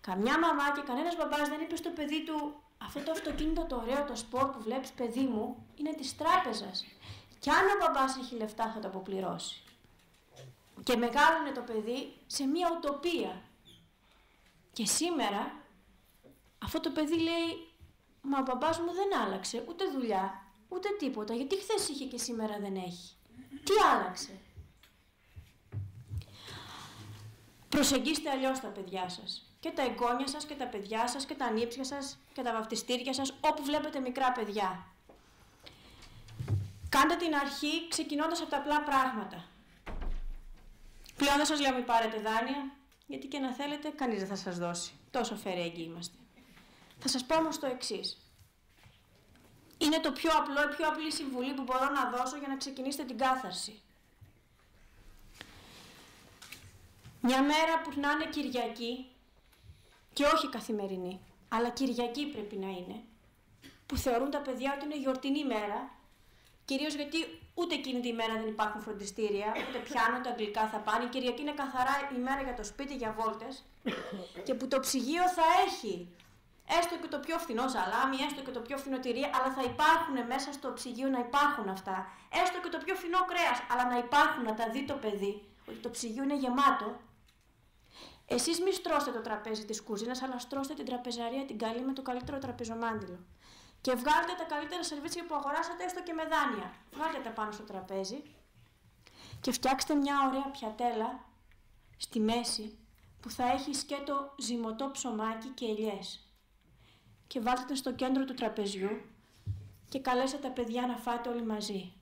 Καμιά μαμά και κανένας μπαμπάς δεν είπε στο παιδί του αυτό το αυτοκίνητο το ωραίο, το σπορ που βλέπεις παιδί μου, είναι της τράπεζας. Κι αν ο μπαμπάς έχει λεφτά θα το αποπληρώσει. Και μεγάλωνε το παιδί σε μια ουτοπία. Και σήμερα αυτό το παιδί λέει, μα ο μπαμπάς μου δεν άλλαξε, ούτε δουλειά, ούτε τίποτα. Γιατί χθες είχε και σήμερα δεν έχει. Τι άλλαξε; Προσεγγίστε αλλιώς τα παιδιά σας και τα εγγόνια σας και τα παιδιά σας και τα ανήψια σας και τα βαφτιστήρια σας όπου βλέπετε μικρά παιδιά. Κάντε την αρχή ξεκινώντας από τα απλά πράγματα. Πλέον δεν σας λέω μην πάρετε δάνεια, γιατί και να θέλετε κανείς δεν θα σας δώσει. Τόσο φερέγγι είμαστε. Θα σας πω όμως το εξής. Είναι το πιο απλό, η πιο απλή συμβουλή που μπορώ να δώσω για να ξεκινήσετε την κάθαρση. Μια μέρα που να είναι Κυριακή, και όχι καθημερινή, αλλά Κυριακή πρέπει να είναι, που θεωρούν τα παιδιά ότι είναι γιορτινή μέρα, κυρίως γιατί ούτε εκείνη τη μέρα δεν υπάρχουν φροντιστήρια, ούτε πιάνο, τα αγγλικά θα πάνε. Η Κυριακή είναι καθαρά η μέρα για το σπίτι, για βόλτες, και που το ψυγείο θα έχει έστω και το πιο φθηνό ζαλάμι, έστω και το πιο φθηνό τυρί, αλλά θα υπάρχουν μέσα στο ψυγείο να υπάρχουν αυτά. Έστω και το πιο φθηνό κρέας, αλλά να υπάρχουν, να τα δει το παιδί, ότι το ψυγείο είναι γεμάτο Εσείς μη στρώστε το τραπέζι της κουζίνας, αλλά στρώστε την τραπεζαρία την καλή με το καλύτερο τραπεζομάντιλο. Και βγάλτε τα καλύτερα σερβίτσια που αγοράσατε έστω και με δάνεια. Βγάλτε τα πάνω στο τραπέζι και φτιάξτε μια ωραία πιατέλα στη μέση που θα έχει σκέτο ζυμωτό ψωμάκι και ελιές. Και βάλτε την στο κέντρο του τραπεζιού και καλέσετε τα παιδιά να φάτε όλοι μαζί.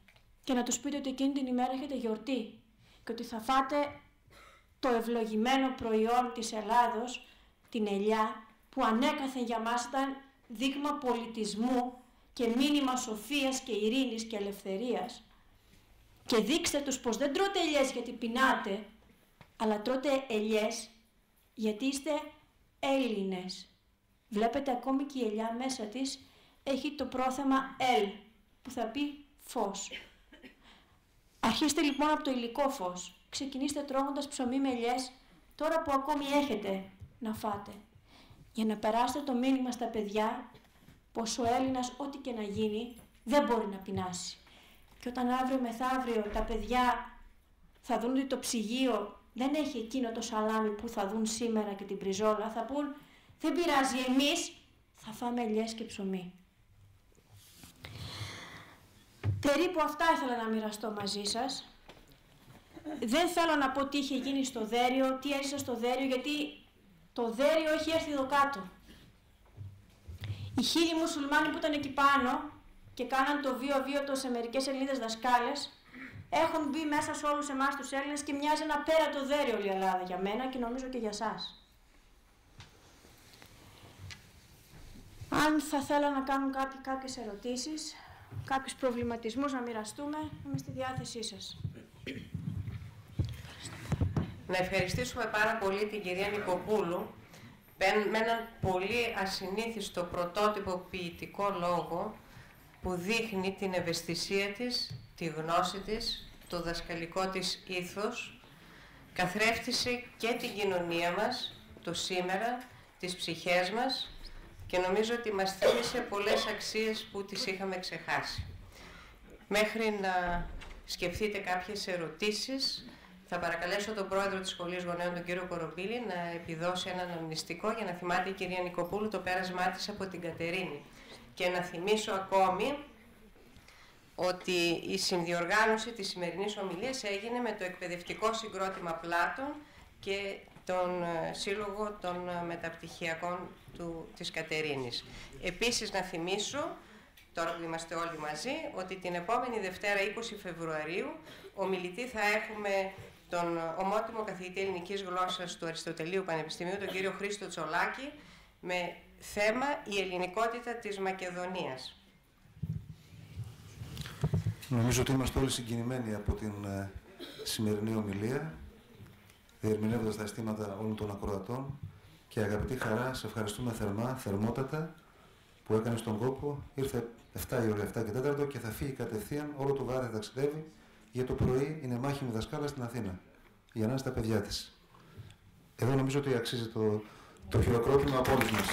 Και να τους πείτε ότι εκείνη την ημέρα έχετε γιορτή και ότι θα φάτε το ευλογημένο προϊόν της Ελλάδος, την ελιά, που ανέκαθεν για μας ήταν δείγμα πολιτισμού και μήνυμα σοφίας και ειρήνης και ελευθερίας. Και δείξτε τους πως δεν τρώτε ελιές γιατί πεινάτε, αλλά τρώτε ελιές γιατί είστε Έλληνες. Βλέπετε ακόμη και η ελιά μέσα της έχει το πρόθεμα «ελ» που θα πει φως. Αρχίστε λοιπόν από το υλικό φως ξεκινήστε τρώγοντας ψωμί με ελιές τώρα που ακόμη έχετε να φάτε. Για να περάσετε το μήνυμα στα παιδιά πως ο Έλληνας ό,τι και να γίνει δεν μπορεί να πεινάσει. Και όταν αύριο μεθαύριο τα παιδιά θα δουν ότι το ψυγείο δεν έχει εκείνο το σαλάμι που θα δουν σήμερα και την πριζόλα, θα πούν δεν πειράζει εμείς θα φάμε ελιές και ψωμί. Περίπου αυτά ήθελα να μοιραστώ μαζί σας δεν θέλω να πω τι είχε γίνει στο δέριο, τι έζησα στο δέριο, γιατί το δέριο έχει έρθει εδώ κάτω. Οι χίλιοι μουσουλμάνοι που ήταν εκεί πάνω και κάναν το βίο-βίο σε μερικές Ελληνίδες δασκάλες, έχουν μπει μέσα σε όλους εμάς τους Έλληνες και μοιάζει ένα πέρα το δέριο όλη η Ελλάδα για μένα και νομίζω και για σας. Αν θα θέλω να κάνουν κάποιοι κάποιες ερωτήσεις, κάποιους προβληματισμούς να μοιραστούμε, είμαι στη διάθεσή σας. Να ευχαριστήσουμε πάρα πολύ την κυρία Νικοπούλου με έναν πολύ ασυνήθιστο πρωτότυπο ποιητικό λόγο που δείχνει την ευαισθησία της, τη γνώση της, το δασκαλικό της ήθος, καθρέφτησε και την κοινωνία μας, το σήμερα, τις ψυχές μας και νομίζω ότι μας θύμισε πολλές αξίες που τις είχαμε ξεχάσει. Μέχρι να σκεφτείτε κάποιες ερωτήσεις, θα παρακαλέσω τον πρόεδρο της Σχολής Γονέων, τον κύριο Κορομπίλη, να επιδώσει έναν αμνηστικό για να θυμάται η κυρία Νικοπούλου το πέρασμά της από την Κατερίνη. Και να θυμίσω ακόμη ότι η συνδιοργάνωση της σημερινής ομιλίας έγινε με το εκπαιδευτικό συγκρότημα Πλάτων και τον ε, Σύλλογο των ε, Μεταπτυχιακών του, της Κατερίνης. Επίσης να θυμίσω, τώρα που είμαστε όλοι μαζί, ότι την επόμενη Δευτέρα 20 Φεβρουαρίου ομιλητή θα έχουμε τον ομότιμο καθηγητή ελληνικής γλώσσας του Αριστοτελείου Πανεπιστημίου, τον κύριο Χρήστο Τσολάκη, με θέμα η ελληνικότητα της Μακεδονίας. Νομίζω ότι είμαστε όλοι συγκινημένοι από την ε, σημερινή ομιλία, διερμηνεύοντας τα αισθήματα όλων των ακροατών. Και αγαπητή χαρά, σε ευχαριστούμε θερμά, θερμότατα, που έκανες τον κόπο, ήρθε 7 η ώρα, 7 και 4 και θα φύγει κατευθείαν, όλο το βράδυ θα ταξιδεύει, για το πρωί είναι μάχη με δασκάλα στην Αθήνα, για να είναι στα παιδιά της. Εδώ νομίζω ότι αξίζει το, το χειροκρότημα από όλους μας.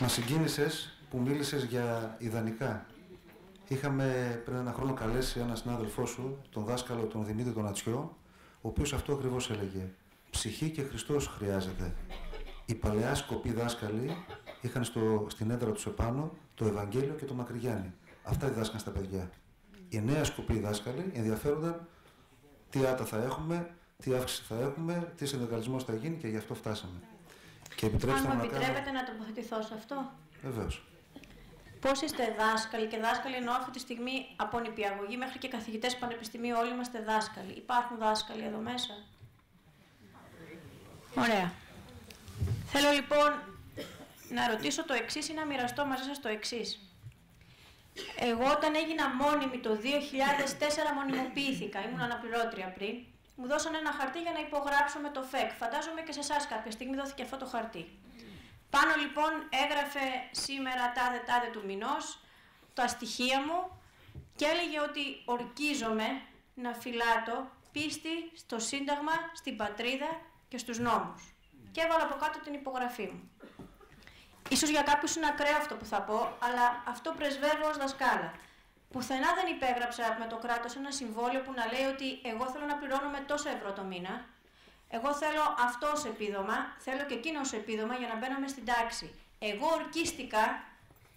Μα συγκίνησες που μίλησες για ιδανικά. Είχαμε πριν ένα χρόνο καλέσει ένα συνάδελφό σου, τον δάσκαλο τον Δημήτρη τον Ατσιό, ο οποίος αυτό ακριβώς έλεγε. Ψυχή και Χριστός χρειάζεται. Οι παλαιά σκοποί δάσκαλοι είχαν στο, στην έδρα τους επάνω το Ευαγγέλιο και το Μακρυγιάννη. Αυτά διδάσκαν στα παιδιά. Οι νέα σκοποί δάσκαλοι ενδιαφέρονταν τι άτα θα έχουμε, τι αύξηση θα έχουμε, τι συνδικαλισμός θα γίνει και γι' αυτό φτάσαμε. Και επιτρέψτε Αν μου επιτρέπετε να τοποθετηθώ σε αυτό. Βεβαίως. Πώς είστε δάσκαλοι και δάσκαλοι εννοώ αυτή τη στιγμή από νηπιαγωγή μέχρι και καθηγητές πανεπιστημίου, όλοι είμαστε δάσκαλοι. Υπάρχουν δάσκαλοι εδώ μέσα; Ωραία. Θέλω λοιπόν να ρωτήσω το εξής ή να μοιραστώ μαζί σας το εξής. Εγώ όταν έγινα μόνιμη το 2004 μονιμοποιήθηκα, ήμουν αναπληρώτρια πριν μου δώσανε ένα χαρτί για να υπογράψω με το ΦΕΚ. Φαντάζομαι και σε εσάς κάποια στιγμή δόθηκε αυτό το χαρτί. Πάνω λοιπόν έγραφε σήμερα τάδε τάδε του μηνός τα στοιχεία μου και έλεγε ότι ορκίζομαι να φυλάτω πίστη στο Σύνταγμα, στην πατρίδα και στους νόμους. Και έβαλα από κάτω την υπογραφή μου. Ίσως για κάποιους είναι ακραίο αυτό που θα πω, αλλά αυτό πρεσβεύω ως δασκάλα. Πουθενά δεν υπέγραψα με το κράτος ένα συμβόλαιο που να λέει ότι εγώ θέλω να πληρώνω με τόσα ευρώ το μήνα. Εγώ θέλω αυτό ως επίδομα, θέλω και εκείνο ως επίδομα για να μπαίνουμε στην τάξη. Εγώ ορκίστηκα,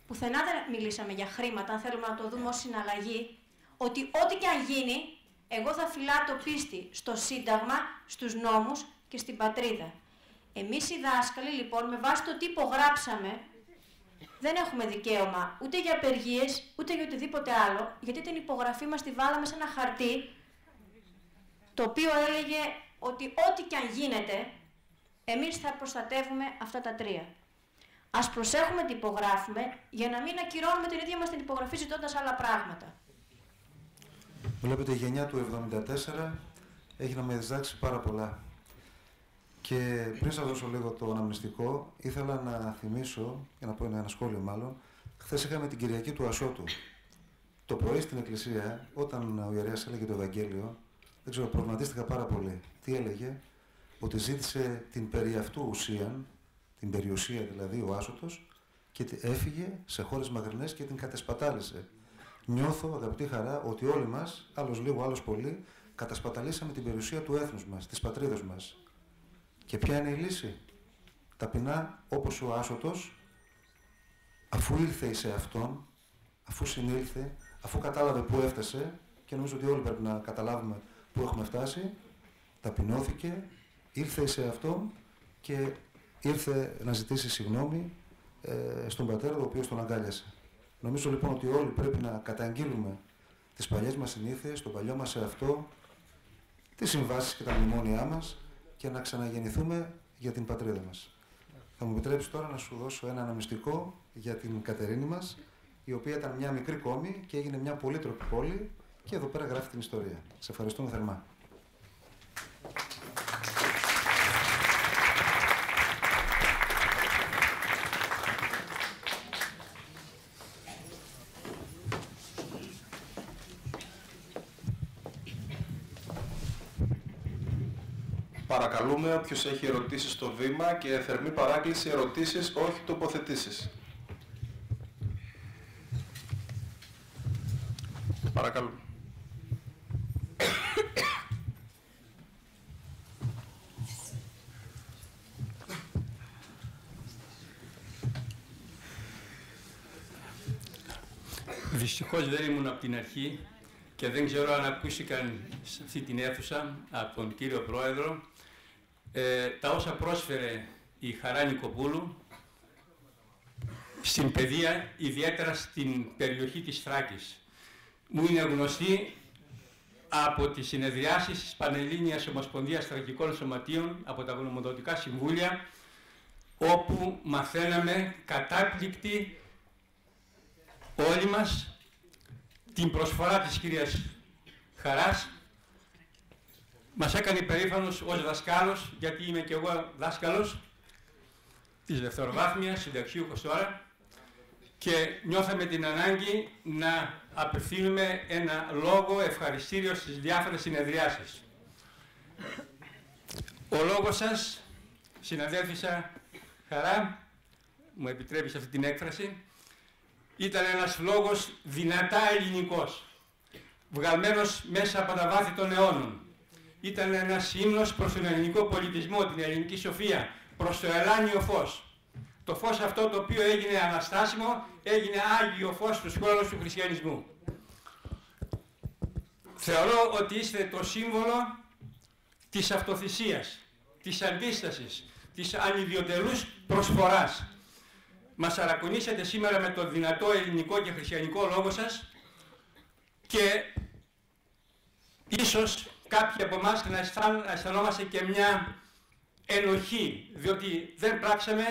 πουθενά δεν μιλήσαμε για χρήματα, αν θέλουμε να το δούμε ως συναλλαγή, ότι ό,τι και αν γίνει, εγώ θα φυλάτω πίστη στο Σύνταγμα, στους νόμους και στην πατρίδα. Εμείς οι δάσκαλοι λοιπόν με βάση το τι υπογράψαμε δεν έχουμε δικαίωμα ούτε για απεργίες, ούτε για οτιδήποτε άλλο, γιατί την υπογραφή μας τη βάλαμε σε ένα χαρτί, το οποίο έλεγε ότι ό,τι και αν γίνεται, εμείς θα προστατεύουμε αυτά τα τρία. Ας προσέχουμε τι υπογράφουμε, για να μην ακυρώνουμε την ίδια μας την υπογραφή ζητώντας άλλα πράγματα. Βλέπετε η γενιά του 1974 έχει να με διδάξει πάρα πολλά. Και πριν σας δώσω λίγο το αναμνηστικό, ήθελα να θυμίσω, για να πω ένα σχόλιο μάλλον, χθες είχαμε την Κυριακή του Ασώτου. Το πρωί στην εκκλησία, όταν ο ιερέας έλεγε το Ευαγγέλιο, δεν ξέρω, προβληματίστηκα πάρα πολύ. Τι έλεγε, ότι ζήτησε την περί αυτού ουσία, την περιουσία δηλαδή ο Άσωτος, και έφυγε σε χώρες μακρινές και την κατεσπατάλησε. Νιώθω, αγαπητή χαρά, ότι όλοι μας, άλλος λίγο, άλλος πολύ, κατασπαταλήσαμε την περιουσία του έθνους μας, της πατρίδα μας. Και ποια είναι η λύση; Ταπεινά όπως ο Άσωτος, αφού ήρθε σε Αυτόν, αφού συνήλθε, αφού κατάλαβε πού έφτασε, και νομίζω ότι όλοι πρέπει να καταλάβουμε πού έχουμε φτάσει, ταπεινώθηκε, ήρθε σε Αυτόν και ήρθε να ζητήσει συγγνώμη ε, στον πατέρα ο οποίος τον αγκάλιασε. Νομίζω λοιπόν ότι όλοι πρέπει να καταγγείλουμε τις παλιές μας συνήθειες, τον παλιό μας σε αυτό, τις συμβάσεις και τα μνημόνια μας και να ξαναγεννηθούμε για την πατρίδα μας. Θα μου επιτρέψεις τώρα να σου δώσω ένα αναμυστικό για την Κατερίνη μας, η οποία ήταν μια μικρή κόμη και έγινε μια πολύτροπη πόλη και εδώ πέρα γράφει την ιστορία. Σε ευχαριστούμε θερμά. Παρακαλούμε όποιος έχει ερωτήσεις στο βήμα και θερμή παράκληση ερωτήσεις, όχι τοποθετήσεις. Παρακαλώ. Δυστυχώς δεν ήμουν από την αρχή και δεν ξέρω αν ακούστηκαν σε αυτή την αίθουσα από τον κύριο Πρόεδρο ε, τα όσα πρόσφερε η Χαρά Νικοπούλου στην παιδεία, ιδιαίτερα στην περιοχή της Θράκης. Μου είναι γνωστή από τις συνεδριάσεις της Πανελλήνιας Ομοσπονδίας Τραγικών Σωματείων, από τα γνωμοδοτικά συμβούλια, όπου μαθαίναμε κατάπληκτη όλοι μας την προσφορά της κυρίας Χαράς. Μας έκανε περήφανος ως δασκάλος, γιατί είμαι και εγώ δάσκαλος της δευτεροβάθμιας, συνταξιούχος τώρα, και νιώθαμε την ανάγκη να απευθύνουμε ένα λόγο ευχαριστήριο στις διάφορες συνεδριάσεις. Ο λόγος σας, συναδέλφισα Χαρά, μου επιτρέπεις αυτή την έκφραση, ήταν ένας λόγος δυνατά ελληνικός, βγαλμένος μέσα από τα βάθη των αιώνων. Ήταν ένας ύμνος προς τον ελληνικό πολιτισμό, την ελληνική σοφία, προς το ελάνιο φως. Το φως αυτό το οποίο έγινε αναστάσιμο, έγινε Άγιο φως στους χρόνους του χριστιανισμού. Θεωρώ ότι είστε το σύμβολο της αυτοθυσίας, της αντίστασης, της ανιδιοτελούς προσφοράς. Μας αρακονίσετε σήμερα με το δυνατό ελληνικό και χριστιανικό λόγο σας και ίσως κάποιοι από εμάς να αισθανόμαστε και μια ενοχή, διότι δεν πράξαμε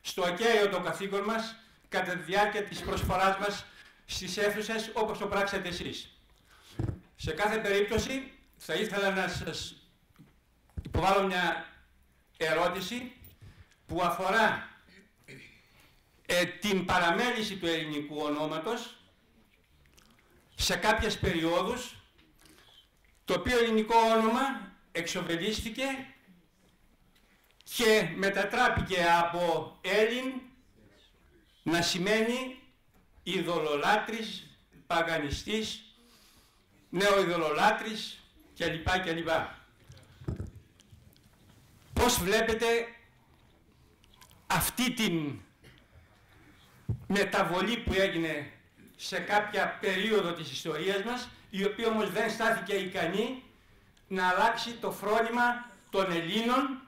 στο ακέραιο το καθήκον μας κατά τη διάρκεια της προσφοράς μας στις αίθουσες όπως το πράξατε εσείς. Σε κάθε περίπτωση θα ήθελα να σας υποβάλω μια ερώτηση που αφορά ε, την παραμέληση του ελληνικού ονόματος σε κάποιες περιόδους το οποίο ελληνικό όνομα εξοβελίστηκε και μετατράπηκε από Έλλην να σημαίνει ειδωλολάτρης, παγανιστής, νεοειδωλολάτρης κλπ. κλπ. Πώς βλέπετε αυτή την μεταβολή που έγινε σε κάποια περίοδο της ιστορίας μας, η οποία όμως δεν στάθηκε ικανή να αλλάξει το φρόνημα των Ελλήνων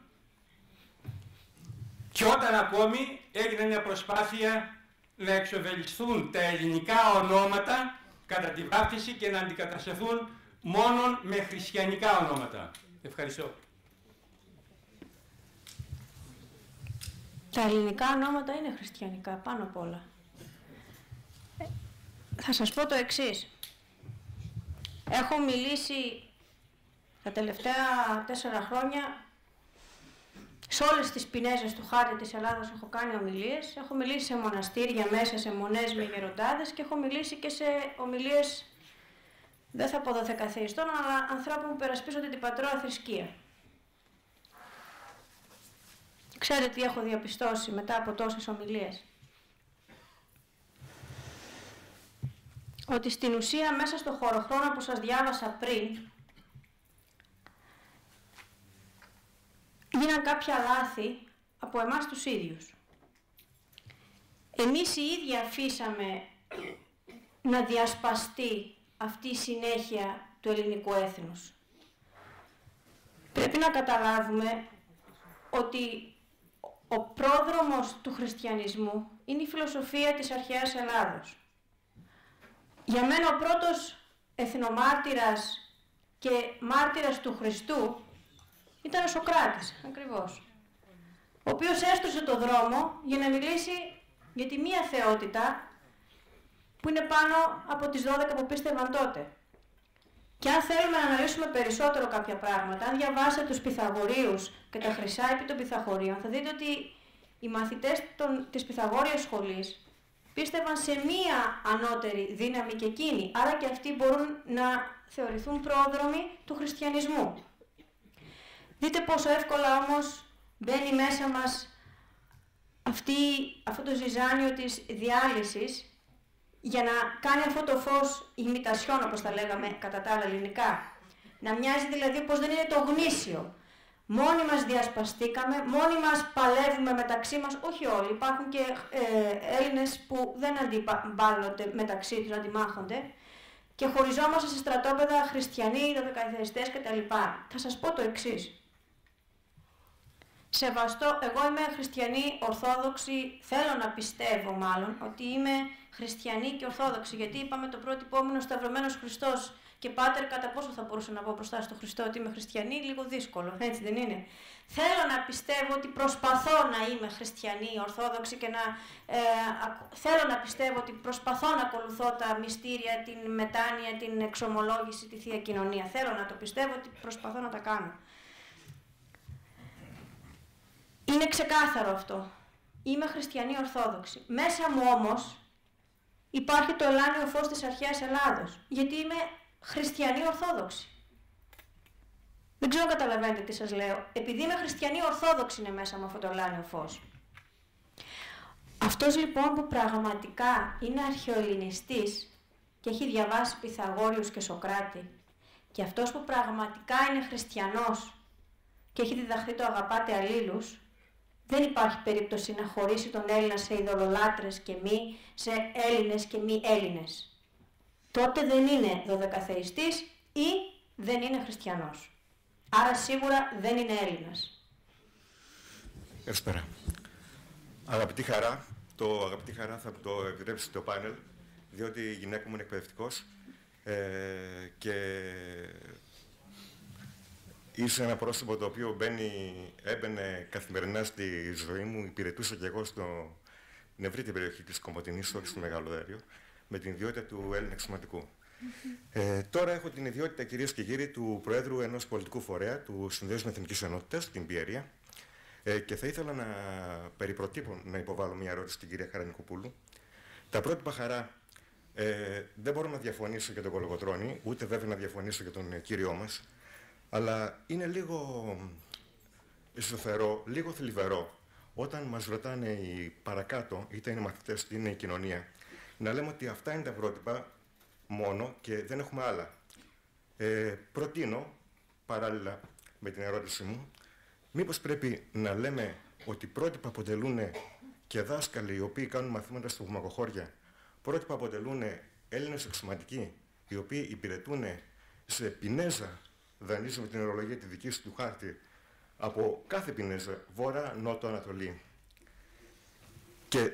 και όταν ακόμη έγινε μια προσπάθεια να εξοβελιστούν τα ελληνικά ονόματα κατά τη βάφτιση και να αντικατασταθούν μόνο με χριστιανικά ονόματα. Ευχαριστώ. Τα ελληνικά ονόματα είναι χριστιανικά, πάνω απ' όλα. Ε, θα σας πω το εξής. Έχω μιλήσει τα τελευταία τέσσερα χρόνια σε όλες τις πινέζες του χάρτη της Ελλάδας έχω κάνει ομιλίες. Έχω μιλήσει σε μοναστήρια μέσα, σε μονές με γεροντάδες και έχω μιλήσει και σε ομιλίες, δεν θα πω δωθεκαθεϊστών, αλλά ανθρώπων που περασπίζονται την πατρόα θρησκεία. Ξέρετε τι έχω διαπιστώσει μετά από τόσες ομιλίες. Ότι στην ουσία μέσα στο χωροχρόνο που σας διάβασα πριν, γίναν κάποια λάθη από εμάς τους ίδιους. Εμείς οι ίδιοι αφήσαμε να διασπαστεί αυτή η συνέχεια του ελληνικού έθνους. Πρέπει να καταλάβουμε ότι ο πρόδρομος του χριστιανισμού είναι η φιλοσοφία της αρχαίας Ελλάδος. Για μένα ο πρώτος εθνομάρτυρας και μάρτυρας του Χριστού ήταν ο Σοκράτης, ακριβώς. Ο οποίος έστρωσε το δρόμο για να μιλήσει για τη μία θεότητα που είναι πάνω από τις 12 που πίστευαν τότε. Και αν θέλουμε να αναλύσουμε περισσότερο κάποια πράγματα, αν διαβάσετε τους Πυθαγορείους και τα χρυσά επί των Πυθαγορίων, θα δείτε ότι οι μαθητές των, της Πυθαγόριας σχολής πίστευαν σε μία ανώτερη δύναμη και εκείνη, άρα και αυτοί μπορούν να θεωρηθούν πρόδρομοι του χριστιανισμού. Δείτε πόσο εύκολα όμως μπαίνει μέσα μας αυτή, αυτό το ζυζάνιο της διάλυσης για να κάνει αυτό το φως ημιτασιών όπως τα λέγαμε κατά τα άλλα ελληνικά. Να μοιάζει δηλαδή πως δεν είναι το γνήσιο. Μόνοι μας διασπαστήκαμε, μόνοι μας παλεύουμε μεταξύ μας, όχι όλοι, υπάρχουν και ε, Έλληνες που δεν αντιπάλλονται μεταξύ τους, αντιμάχονται και χωριζόμαστε σε στρατόπεδα χριστιανοί, δωδεκαεθεριστές κτλ. Θα σας πω το εξής. Σεβαστό, εγώ είμαι χριστιανή, ορθόδοξη, θέλω να πιστεύω μάλλον ότι είμαι χριστιανή και ορθόδοξη, γιατί είπαμε το πρότυπό μου είναι ο Σταυρωμένος Χριστός Και πάτερ, κατά πόσο θα μπορούσα να πω μπροστά στο Χριστό ότι είμαι χριστιανή, λίγο δύσκολο, έτσι δεν είναι. Θέλω να πιστεύω ότι προσπαθώ να είμαι χριστιανή, ορθόδοξη και να ε, θέλω να πιστεύω ότι προσπαθώ να ακολουθώ τα μυστήρια, την μετάνοια, την εξομολόγηση, τη Θεία Κοινωνία. Θέλω να το πιστεύω ότι προσπαθώ να τα κάνω. Είναι ξεκάθαρο αυτό. Είμαι χριστιανή ορθόδοξη. Μέσα μου όμως υπάρχει το ελάνιο φως της αρχαίας Ελλάδος. Γιατί είμαι χριστιανή ορθόδοξη. Δεν ξέρω αν καταλαβαίνετε τι σας λέω. Επειδή είμαι χριστιανή ορθόδοξη είναι μέσα μου αυτό το ελάνιο φως. Αυτός λοιπόν που πραγματικά είναι αρχαιοελληνιστής και έχει διαβάσει Πυθαγόριους και Σοκράτη και αυτός που πραγματικά είναι χριστιανός και έχει διδαχθεί το αγαπάτε αλλήλους, δεν υπάρχει περίπτωση να χωρίσει τον Έλληνα σε ειδωλολάτρες και μη, σε Έλληνες και μη Έλληνες. Τότε δεν είναι δωδεκαθεϊστής ή δεν είναι χριστιανός. Άρα σίγουρα δεν είναι Έλληνας. Καλησπέρα. Αγαπητή χαρά, το αγαπητή χαρά θα το επιτρέψει το πάνελ, διότι η γυναίκα μου είναι εκπαιδευτικός ε, και Είσαι ένα πρόσωπο το οποίο μπαίνει, έμπαινε καθημερινά στη ζωή μου, υπηρετούσα και εγώ στο ευρύτερη περιοχή της Κομωτινής, όχι στο Μεγάλο Δέριο, με την ιδιότητα του Έλληνα εξωματικού. Ε, τώρα έχω την ιδιότητα, κυρίες και κύριοι, του Προέδρου ενός πολιτικού φορέα, του Συνδέσμου Εθνικής Ενότητας, την Πιέρια, ε, και θα ήθελα να περιπροτύπω να υποβάλω μια ερώτηση στην κυρία Χαρανικοπούλου. Τα πρότυπα χαρά ε, δεν μπορώ να διαφωνήσω για τον Κολογοτρόνη, ούτε βέβαια να διαφωνήσω για τον κύριο μας, αλλά είναι λίγο εσωφερό, λίγο θλιβερό όταν μας ρωτάνε οι παρακάτω, είτε είναι μαθητές είτε είναι η κοινωνία, να λέμε ότι αυτά είναι τα πρότυπα μόνο και δεν έχουμε άλλα. Ε, προτείνω, παράλληλα με την ερώτηση μου, μήπως πρέπει να λέμε ότι πρότυπα αποτελούν και δάσκαλοι οι οποίοι κάνουν μαθήματα στο βομακοχώρια, πρότυπα αποτελούν Έλληνες εξωματικοί, οι οποίοι υπηρετούν σε πινέζα δανείζουμε την ορολογία τη δική σου του χάρτη από κάθε πινέζα, βόρεια, νότο, ανατολή. Και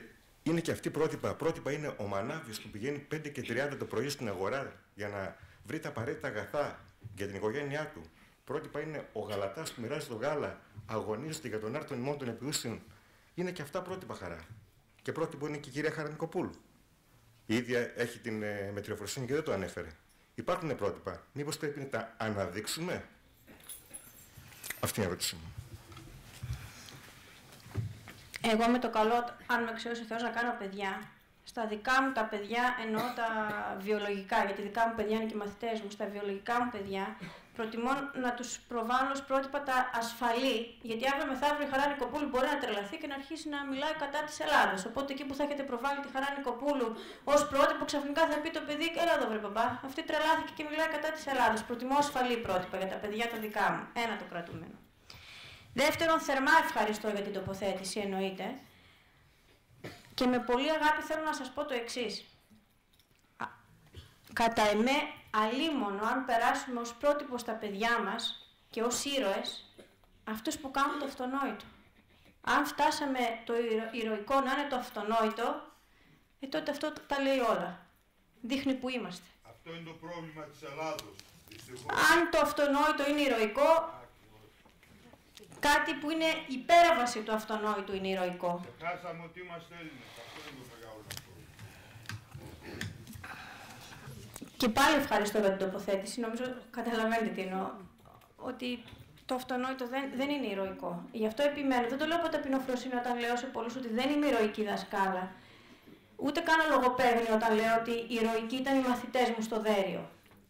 είναι και αυτή πρότυπα. Πρότυπα είναι ο Μανάβης που πηγαίνει 5 και 30 το πρωί στην αγορά για να βρει τα απαραίτητα αγαθά για την οικογένειά του. Πρότυπα είναι ο Γαλατάς που μοιράζει το γάλα, αγωνίζεται για τον άρτον ημών των επιούσεων. Είναι και αυτά πρότυπα χαρά. Και πρότυπο είναι και η κυρία Χαρανικοπούλου. Η ίδια έχει την ε, μετριοφροσύνη και δεν το ανέφερε. Υπάρχουν πρότυπα. Μήπως πρέπει να τα αναδείξουμε; Αυτή είναι η ερώτησή μου. Εγώ με το καλό, αν με ξέρει ο Θεός να κάνω παιδιά, στα δικά μου τα παιδιά, εννοώ τα βιολογικά, γιατί δικά μου παιδιά είναι και οι μαθητές μου, στα βιολογικά μου παιδιά, προτιμώ να τους προβάλλω ως πρότυπα τα ασφαλή, γιατί αύριο μεθαύριο η Χαρά Νικοπούλου μπορεί να τρελαθεί και να αρχίσει να μιλάει κατά της Ελλάδας. Οπότε εκεί που θα έχετε προβάλει τη Χαρά Νικοπούλου ως πρότυπο, ξαφνικά θα πει το παιδί: Έλα εδώ, βρε παπά, αυτή τρελάθηκε και μιλάει κατά της Ελλάδας. Προτιμώ ασφαλή πρότυπα για τα παιδιά τα δικά μου. Ένα το κρατούμενο. Δεύτερον, θερμά ευχαριστώ για την τοποθέτηση, εννοείται. Και με πολύ αγάπη θέλω να σας πω το εξής. Κατά εμέ αλίμονο αν περάσουμε ως πρότυπο στα παιδιά μας και ως ήρωες αυτούς που κάνουν το αυτονόητο. Αν φτάσαμε το ηρωικό να είναι το αυτονόητο, ε, τότε αυτό τα λέει όλα. Δείχνει που είμαστε. Αυτό είναι το πρόβλημα της Ελλάδος. Αν το αυτονόητο είναι ηρωικό, κάτι που είναι υπέραβαση του αυτονόητου είναι ηρωικό. Χάσαμε ότι είμαστε Έλληνες. Αυτό είναι το μεγάλο Και πάλι ευχαριστώ για την τοποθέτηση. Νομίζω καταλαβαίνετε τι εννοώ. Ότι το αυτονόητο δεν, δεν είναι ηρωικό. Γι' αυτό επιμένω. Δεν το λέω από ταπεινοφροσύνη όταν λέω σε πολλούς ότι δεν είμαι ηρωική δασκάλα. Ούτε κάνω λογοπαίγνιο όταν λέω ότι οι ηρωικοί ήταν οι μαθητές μου στο δέριο.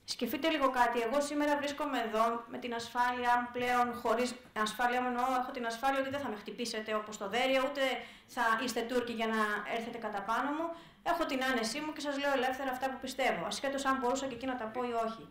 Σκεφτείτε λίγο κάτι. Εγώ σήμερα βρίσκομαι εδώ με την ασφάλεια μου πλέον χωρίς ασφάλεια μου εννοώ. Έχω την ασφάλεια ότι δεν θα με χτυπήσετε όπως το δέριο, ούτε θα είστε Τούρκοι για να έρθετε κατά πάνω μου. Έχω την άνεσή μου και σας λέω ελεύθερα αυτά που πιστεύω. Ασχέτω αν μπορούσα και εκεί να τα πω ή όχι.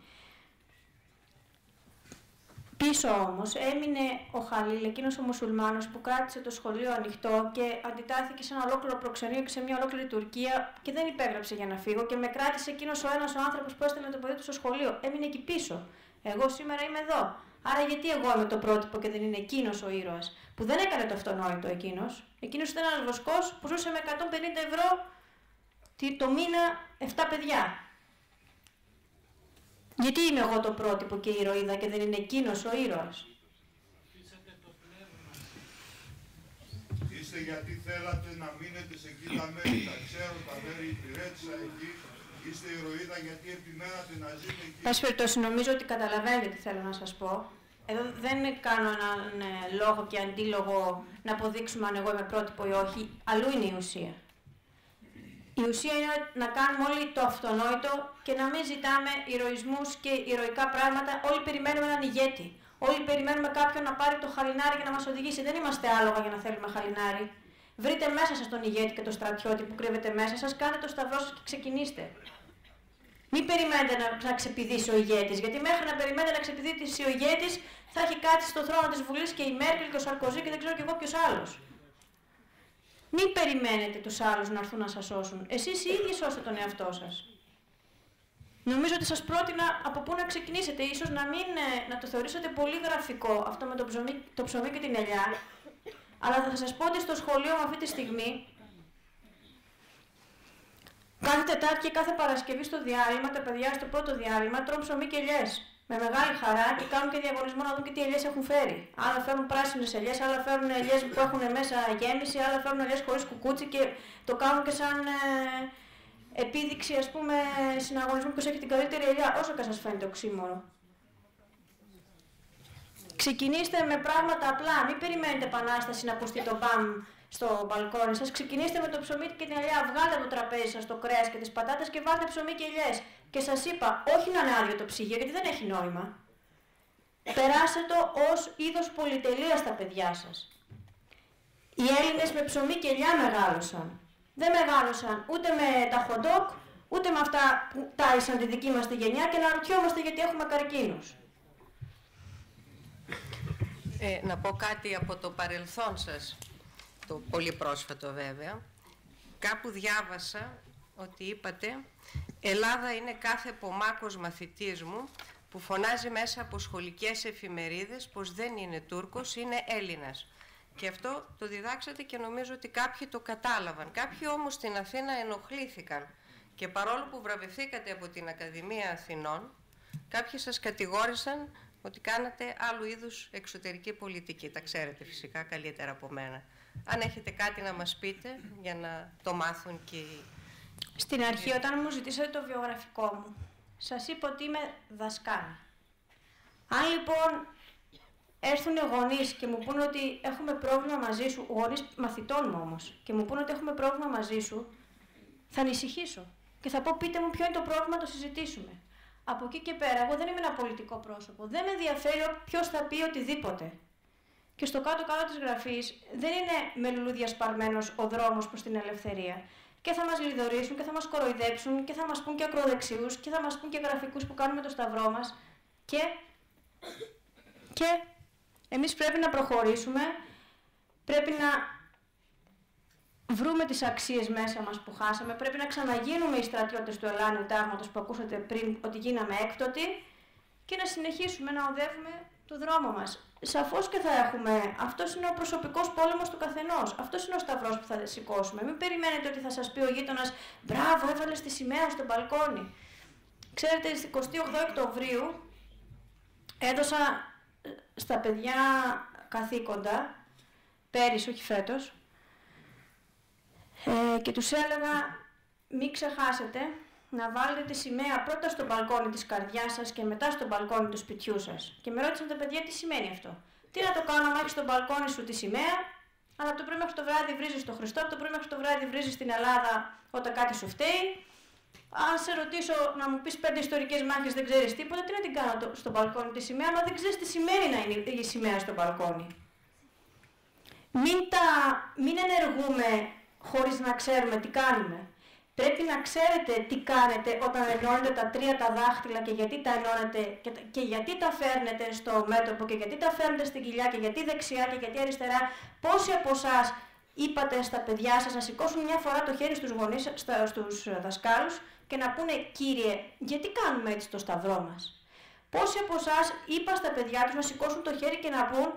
Πίσω όμως έμεινε ο Χαλίλ, εκείνος ο μουσουλμάνος που κράτησε το σχολείο ανοιχτό και αντιτάθηκε σε ένα ολόκληρο προξενείο και σε μια ολόκληρη Τουρκία και δεν υπέγραψε για να φύγω και με κράτησε εκείνος ο ένας ο άνθρωπος που έστελνε το παιδί του στο σχολείο. Έμεινε εκεί πίσω. Εγώ σήμερα είμαι εδώ. Άρα γιατί εγώ είμαι το πρότυπο και δεν είναι εκείνος ο ήρωας που δεν έκανε το αυτονόητο εκείνος. Εκείνος ήταν ένας βοσκός που ζούσε με 150 ευρώ το μήνα 7 παιδιά. Γιατί είμαι εγώ το πρότυπο και η ηρωίδα και δεν είναι εκείνος ο ήρωας; Είστε γιατί θέλατε να μείνετε σε εκεί τα μέρη, τα ξέρω, τα μέρη υπηρέτησα εκεί. Είστε ηρωίδα γιατί επιμένατε να ζείτε εκεί. Πάση περιπτώσει, νομίζω ότι καταλαβαίνετε τι θέλω να σας πω. Εδώ δεν κάνω έναν ε, λόγο και αντίλογο να αποδείξουμε αν εγώ είμαι πρότυπο ή όχι. Αλλού είναι η ουσία. Η ουσία είναι να κάνουμε όλοι το αυτονόητο και να μην ζητάμε ηρωισμούς και ηρωικά πράγματα. Όλοι περιμένουμε έναν ηγέτη. Όλοι περιμένουμε κάποιον να πάρει το χαλινάρι για να μας οδηγήσει. Δεν είμαστε άλογα για να θέλουμε χαλινάρι. Βρείτε μέσα σας τον ηγέτη και τον στρατιώτη που κρύβεται μέσα σας, κάντε το σταυρό σας και ξεκινήστε. Μην περιμένετε να, να ξεπηδήσει ο ηγέτης, γιατί μέχρι να περιμένετε να ξεπηδήσει ο ηγέτης θα έχει κάτι στο θρόνο της Βουλής και η Μέρκελ και ο Σαρκοζή και δεν ξέρω κι εγώ ποιος άλλος. Μην περιμένετε τους άλλους να έρθουν να σας σώσουν. Εσείς οι ίδιοι σώστε τον εαυτό σας. Νομίζω ότι σας πρότεινα από πού να ξεκινήσετε. Ίσως να, μην, ε, να το θεωρήσετε πολύ γραφικό αυτό με το ψωμί, το ψωμί και την ελιά. Αλλά θα σας πω ότι στο σχολείο μου αυτή τη στιγμή Κάθε Τετάρτη και κάθε Παρασκευή στο διάλειμμα, τα παιδιά στο πρώτο διάλειμμα τρώνε ψωμί και ελιές. Με μεγάλη χαρά και κάνουν και διαγωνισμό να δουν και τι ελιές έχουν φέρει. Άλλα φέρουν πράσινες ελιές, άλλα φέρουν ελιές που έχουν μέσα γέμιση, άλλα φέρουν ελιές χωρίς κουκούτσι και το κάνουν και σαν ε, επίδειξη ας πούμε συναγωνισμού που έχει την καλύτερη ελιά, όσο και σας φαίνεται οξύμορο. Ξεκινήστε με πράγματα απλά, μην περιμένετε επανάσταση να πουστεί το μπαμ στο μπαλκόνι σας, ξεκινήστε με το ψωμί και την ελιά, βγάλτε από το τραπέζι σας το κρέας και τις πατάτες και βάλτε ψωμί και ελιές. Και σας είπα, όχι να είναι άδειο το ψυγείο, γιατί δεν έχει νόημα. Περάστε το ως είδος πολυτελείας στα παιδιά σας. Οι Έλληνες με ψωμί και ελιά μεγάλωσαν. Δεν μεγάλωσαν ούτε με τα χοντόκ, ούτε με αυτά που τάισαν τη δική μας τη γενιά και να ρωτιόμαστε γιατί έχουμε καρκίνους. Ε, να πω κάτι από το παρελθόν σας το πολύ πρόσφατο βέβαια, κάπου διάβασα ότι είπατε «Ελλάδα είναι κάθε πομάκος μαθητής μου που φωνάζει μέσα από σχολικές εφημερίδες πως δεν είναι Τούρκος, είναι Έλληνας». Και αυτό το διδάξατε και νομίζω ότι κάποιοι το κατάλαβαν. Κάποιοι όμως στην Αθήνα ενοχλήθηκαν και παρόλο που βραβευθήκατε από την Ακαδημία Αθηνών, κάποιοι σας κατηγόρησαν ότι κάνατε άλλου είδους εξωτερική πολιτική. Τα ξέρετε φυσικά καλύτερα από μένα. Αν έχετε κάτι να μας πείτε για να το μάθουν και οι... Στην αρχή όταν μου ζητήσατε το βιογραφικό μου, σας είπα ότι είμαι δασκάλα. Αν λοιπόν έρθουν γονείς και μου πούνε ότι έχουμε πρόβλημα μαζί σου, γονείς μαθητών μου όμως, και μου πούνε ότι έχουμε πρόβλημα μαζί σου, θα ανησυχήσω. Και θα πω πείτε μου ποιο είναι το πρόβλημα, το συζητήσουμε. Από εκεί και πέρα, εγώ δεν είμαι ένα πολιτικό πρόσωπο. Δεν με ενδιαφέρει ποιος θα πει οτιδήποτε. Και στο κάτω-κάτω της γραφής δεν είναι με λουλούδια σπαρμένος ο δρόμος προς την ελευθερία. Και θα μας λιδωρήσουν και θα μας κοροϊδέψουν και θα μας πούν και ακροδεξιούς και θα μας πούν και γραφικούς που κάνουμε το σταυρό μας. Και, και εμείς πρέπει να προχωρήσουμε, πρέπει να βρούμε τις αξίες μέσα μας που χάσαμε, πρέπει να ξαναγίνουμε οι στρατιώτες του Ελλάνιου Τάγματος που ακούσατε πριν ότι γίναμε έκτοτοι και να συνεχίσουμε να οδεύουμε το δρόμο μας. Σαφώς και θα έχουμε. Αυτός είναι ο προσωπικός πόλεμος του καθενός. Αυτός είναι ο σταυρός που θα σηκώσουμε. Μην περιμένετε ότι θα σας πει ο γείτονας «Μπράβο, έβαλες τη σημαία στο μπαλκόνι». Ξέρετε, στις 28 Οκτωβρίου έδωσα ε, στα παιδιά καθήκοντα, πέρυσι, όχι φέτος, ε, και τους έλεγα μην ξεχάσετε να βάλετε τη σημαία πρώτα στο μπαλκόνι της καρδιάς σας και μετά στο μπαλκόνι του σπιτιού σας. Και με ρώτησαν τα παιδιά τι σημαίνει αυτό; Τι να το κάνω άμα έχεις στο μπαλκόνι σου τη σημαία, αλλά από το πρωί μέχρι το βράδυ βρίζεις το Χριστό, από το πρωί μέχρι το βράδυ βρίζεις την Ελλάδα όταν κάτι σου φταίει. Αν σε ρωτήσω να μου πεις πέντε ιστορικές μάχες δεν ξέρεις τίποτα, τι να την κάνω στο μπαλκόνι τη σημαία, αλλά δεν ξέρεις τι σημαίνει να είναι η σημαία στο μπαλκόνι. Μην, τα, μην ενεργούμε χωρίς να ξέρουμε τι κάνουμε. Πρέπει να ξέρετε τι κάνετε όταν ενώνετε τα τρία τα δάχτυλα και γιατί τα ενώνετε και, και γιατί τα φέρνετε στο μέτωπο και γιατί τα φέρνετε στην κοιλιά και γιατί δεξιά και γιατί αριστερά. Πόσοι από εσάς είπατε στα παιδιά σας να σηκώσουν μια φορά το χέρι στους γονείς, στα, στους δασκάλους και να πούνε «Κύριε, γιατί κάνουμε έτσι το σταυρό μας». Πόσοι από εσάς είπα στα παιδιά τους να σηκώσουν το χέρι και να πούν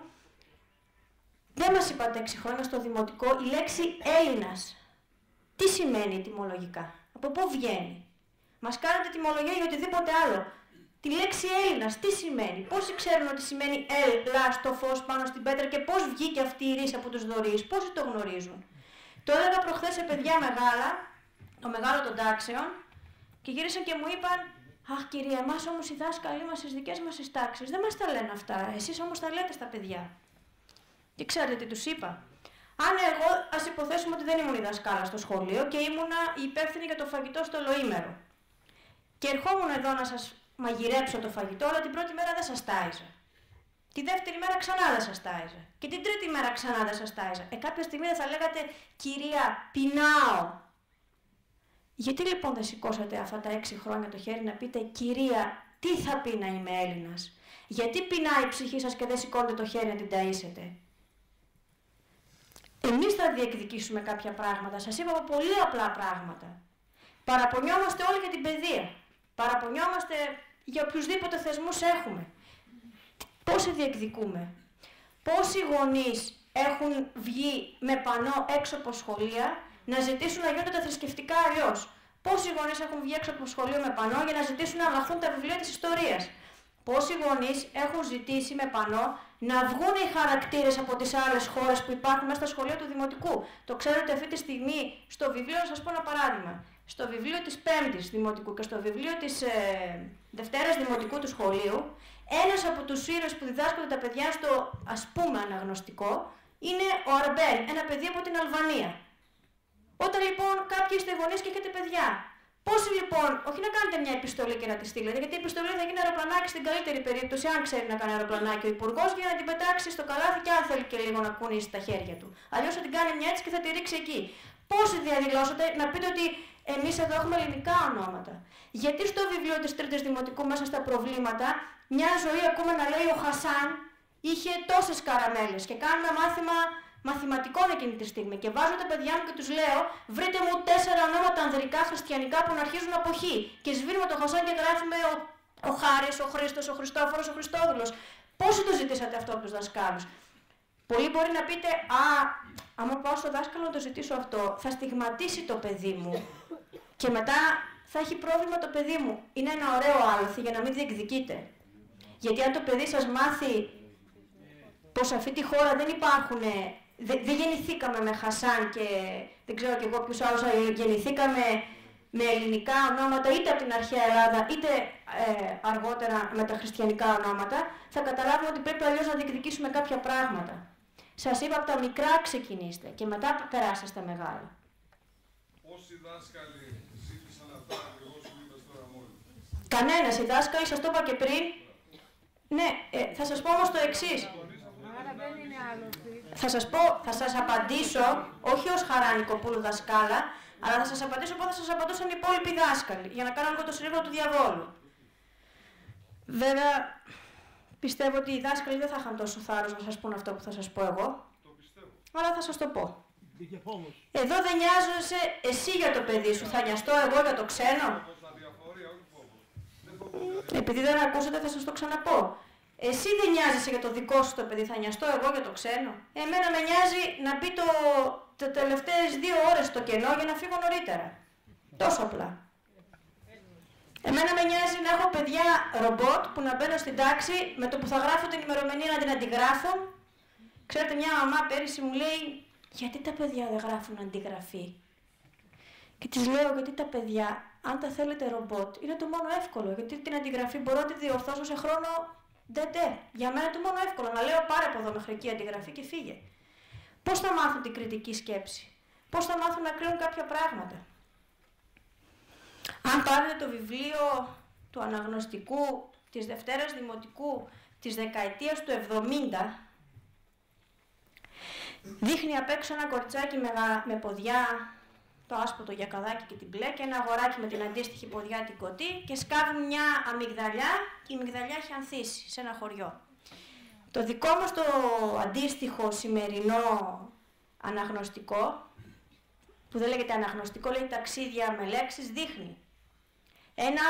«Δεν μας είπατε 6 χρόνια στο δημοτικό η λέξη Έλληνας». Τι σημαίνει τιμολογικά, από πού βγαίνει; Μας κάνετε τιμολογία για οτιδήποτε άλλο. Τη λέξη Έλληνας τι σημαίνει, πόσοι ξέρουν ότι σημαίνει Ελλάς το φως πάνω στην πέτρα και πώς βγήκε αυτή η ρίση από τους δωρείς, πόσοι το γνωρίζουν; Το έλεγα προχθές σε παιδιά μεγάλα, το μεγάλο των τάξεων, και γύρισαν και μου είπαν Αχ κυρία, εμάς όμως οι δάσκαλοι μας στις δικές μας τις τάξεις δεν μας τα λένε αυτά, εσείς όμως τα λέτε στα παιδιά. Και ξέρετε τι τους είπα; Αν εγώ, ας υποθέσουμε ότι δεν ήμουν η δασκάλα στο σχολείο και ήμουνα η υπεύθυνη για το φαγητό στο λοήμερο. Και ερχόμουν εδώ να σας μαγειρέψω το φαγητό, αλλά την πρώτη μέρα δεν σας τάιζα. Τη δεύτερη μέρα ξανά δεν σας τάιζα. Και την τρίτη μέρα ξανά δεν σας τάιζα. Ε, κάποια στιγμή δεν θα λέγατε, κυρία, πεινάω. Γιατί λοιπόν δεν σηκώσατε αυτά τα έξι χρόνια το χέρι να πείτε, κυρία, τι θα πει να είμαι Έλληνας; Γιατί πεινάει η ψυχή σας και δεν σηκώνετε το χέρι να την ταΐσετε; Εμείς θα διεκδικήσουμε κάποια πράγματα. Σας είπα πολύ απλά πράγματα. Παραπονιόμαστε όλοι για την παιδεία. Παραπονιόμαστε για οποιουσδήποτε θεσμούς έχουμε. Πόσοι διεκδικούμε; Πόσοι γονείς έχουν βγει με πανό έξω από σχολεία να ζητήσουν να γίνονται τα θρησκευτικά αλλιώς; Πόσοι γονείς έχουν βγει έξω από το σχολείο με πανό για να ζητήσουν να αλλάχθουν τα βιβλία της ιστορίας; Πόσοι γονείς έχουν ζητήσει με πανό να βγουν οι χαρακτήρες από τις άλλες χώρες που υπάρχουν μέσα στα σχολεία του Δημοτικού. Το ξέρετε αυτή τη στιγμή στο βιβλίο, να σας πω ένα παράδειγμα. Στο βιβλίο της Πέμπτης Δημοτικού και στο βιβλίο της ε, Δευτέρας Δημοτικού του σχολείου, ένας από τους ήρωες που διδάσκονται τα παιδιά στο ας πούμε αναγνωστικό είναι ο Αρμπέλ, ένα παιδί από την Αλβανία. Όταν λοιπόν κάποιοι είστε γονείς και έχετε παιδιά, Πόσοι λοιπόν, όχι να κάνετε μια επιστολή και να τη στείλετε, γιατί η επιστολή θα γίνει αεροπλανάκι στην καλύτερη περίπτωση, αν ξέρει να κάνει αεροπλανάκι ο υπουργός, για να την πετάξει στο καλάθι και αν θέλει και λίγο να κουνήσει τα χέρια του. Αλλιώς θα την κάνει μια έτσι και θα τη ρίξει εκεί. Πόσοι διαδηλώσατε να πείτε ότι εμείς εδώ έχουμε ελληνικά ονόματα. Γιατί στο βιβλίο της Τρίτης Δημοτικού μέσα στα προβλήματα, μια ζωή ακούμε να λέει ο Χασάν είχε τόσες καραμέλες και κάνουμε μάθημα μαθηματικών εκείνη τη στιγμή και βάζω τα παιδιά μου και τους λέω βρείτε μου τέσσερα ονόματα ανδρικά χριστιανικά που να αρχίζουν από χ και σβήνουμε το χωσάν και γράφουμε ο, ο Χάρης, ο Χρήστος, ο Χριστόφορος, ο Χριστόδουλος. Πόσο το ζητήσατε αυτό από τους δασκάλους; Πολλοί μπορεί να πείτε, α, άμα πάω στο δάσκαλο να το ζητήσω αυτό, θα στιγματίσει το παιδί μου και μετά θα έχει πρόβλημα το παιδί μου. Είναι ένα ωραίο άλοθη για να μην διεκδικείτε. Γιατί αν το παιδί σας μάθει πως σε αυτή τη χώρα δεν υπάρχουν δεν δε γεννηθήκαμε με Χασάν και δεν ξέρω και εγώ ποιους άλλους, γεννηθήκαμε με ελληνικά ονόματα είτε από την αρχαία Ελλάδα είτε ε, αργότερα με τα χριστιανικά ονόματα, θα καταλάβουμε ότι πρέπει αλλιώς να διεκδικήσουμε κάποια πράγματα. Σας είπα από τα μικρά ξεκινήστε και μετά περάστε στα μεγάλα. Πόσοι δάσκαλοι ζήτησαν αυτά ακριβώς που είπες τώρα μόλις. Κανένας. Οι δάσκαλοι, σας το είπα και πριν. Ναι, ε, θα σας πω όμως το εξής. Θα σας πω, θα σας απαντήσω, όχι ως Χαράνικο δασκάλα, αλλά θα σας απαντήσω πώς θα σας απαντούσαν οι υπόλοιποι δάσκαλοι, για να κάνω λίγο το σύνολο του διαβόλου. Βέβαια, πιστεύω ότι οι δάσκαλοι δεν θα είχαν τόσο θάρρος να σας πούν αυτό που θα σας πω εγώ. Το πιστεύω. Αλλά θα σας το πω. Εδώ δεν νοιάζεσαι εσύ για το παιδί σου, θα νοιαστώ εγώ για το ξένο. Επειδή δεν ακούσατε θα σας το ξαναπώ. Εσύ δεν νοιάζεσαι για το δικό σου το παιδί, θα νοιαστώ εγώ για το ξένο. Εμένα με νοιάζει να μπει το, το τελευταίες δύο ώρες στο κενό για να φύγω νωρίτερα. Τόσο απλά. Εμένα με νοιάζει να έχω παιδιά ρομπότ που να μπαίνω στην τάξη με το που θα γράφω την ημερομηνία να την αντιγράφω. Ξέρετε, μια μαμά πέρυσι μου λέει, γιατί τα παιδιά δεν γράφουν αντιγραφή; Και της λέω, γιατί τα παιδιά, αν τα θέλετε ρομπότ, είναι το μόνο εύκολο. Γιατί την αντιγραφή μπορώ να τη διορθώσω σε χρόνο δεν τε. Για μένα το μόνο εύκολο να λέω πάρε από εδώ μέχρι εκεί αντιγραφή και φύγε. Πώς θα μάθουν την κριτική σκέψη; Πώς θα μάθουν να κρίνουν κάποια πράγματα; Αν πάρετε το βιβλίο του αναγνωστικού της Δευτέρας Δημοτικού της δεκαετίας του 70, δείχνει απ' έξω ένα κοριτσάκι με, με ποδιά το άσπρο γιακαδάκι και την μπλε και ένα αγοράκι με την αντίστοιχη ποδιά την κωτή και σκάβουν μια αμυγδαλιά και η αμυγδαλιά έχει ανθίσει σε ένα χωριό. Το δικό μας το αντίστοιχο σημερινό αναγνωστικό, που δεν λέγεται αναγνωστικό, λέει ταξίδια με λέξεις, δείχνει ένα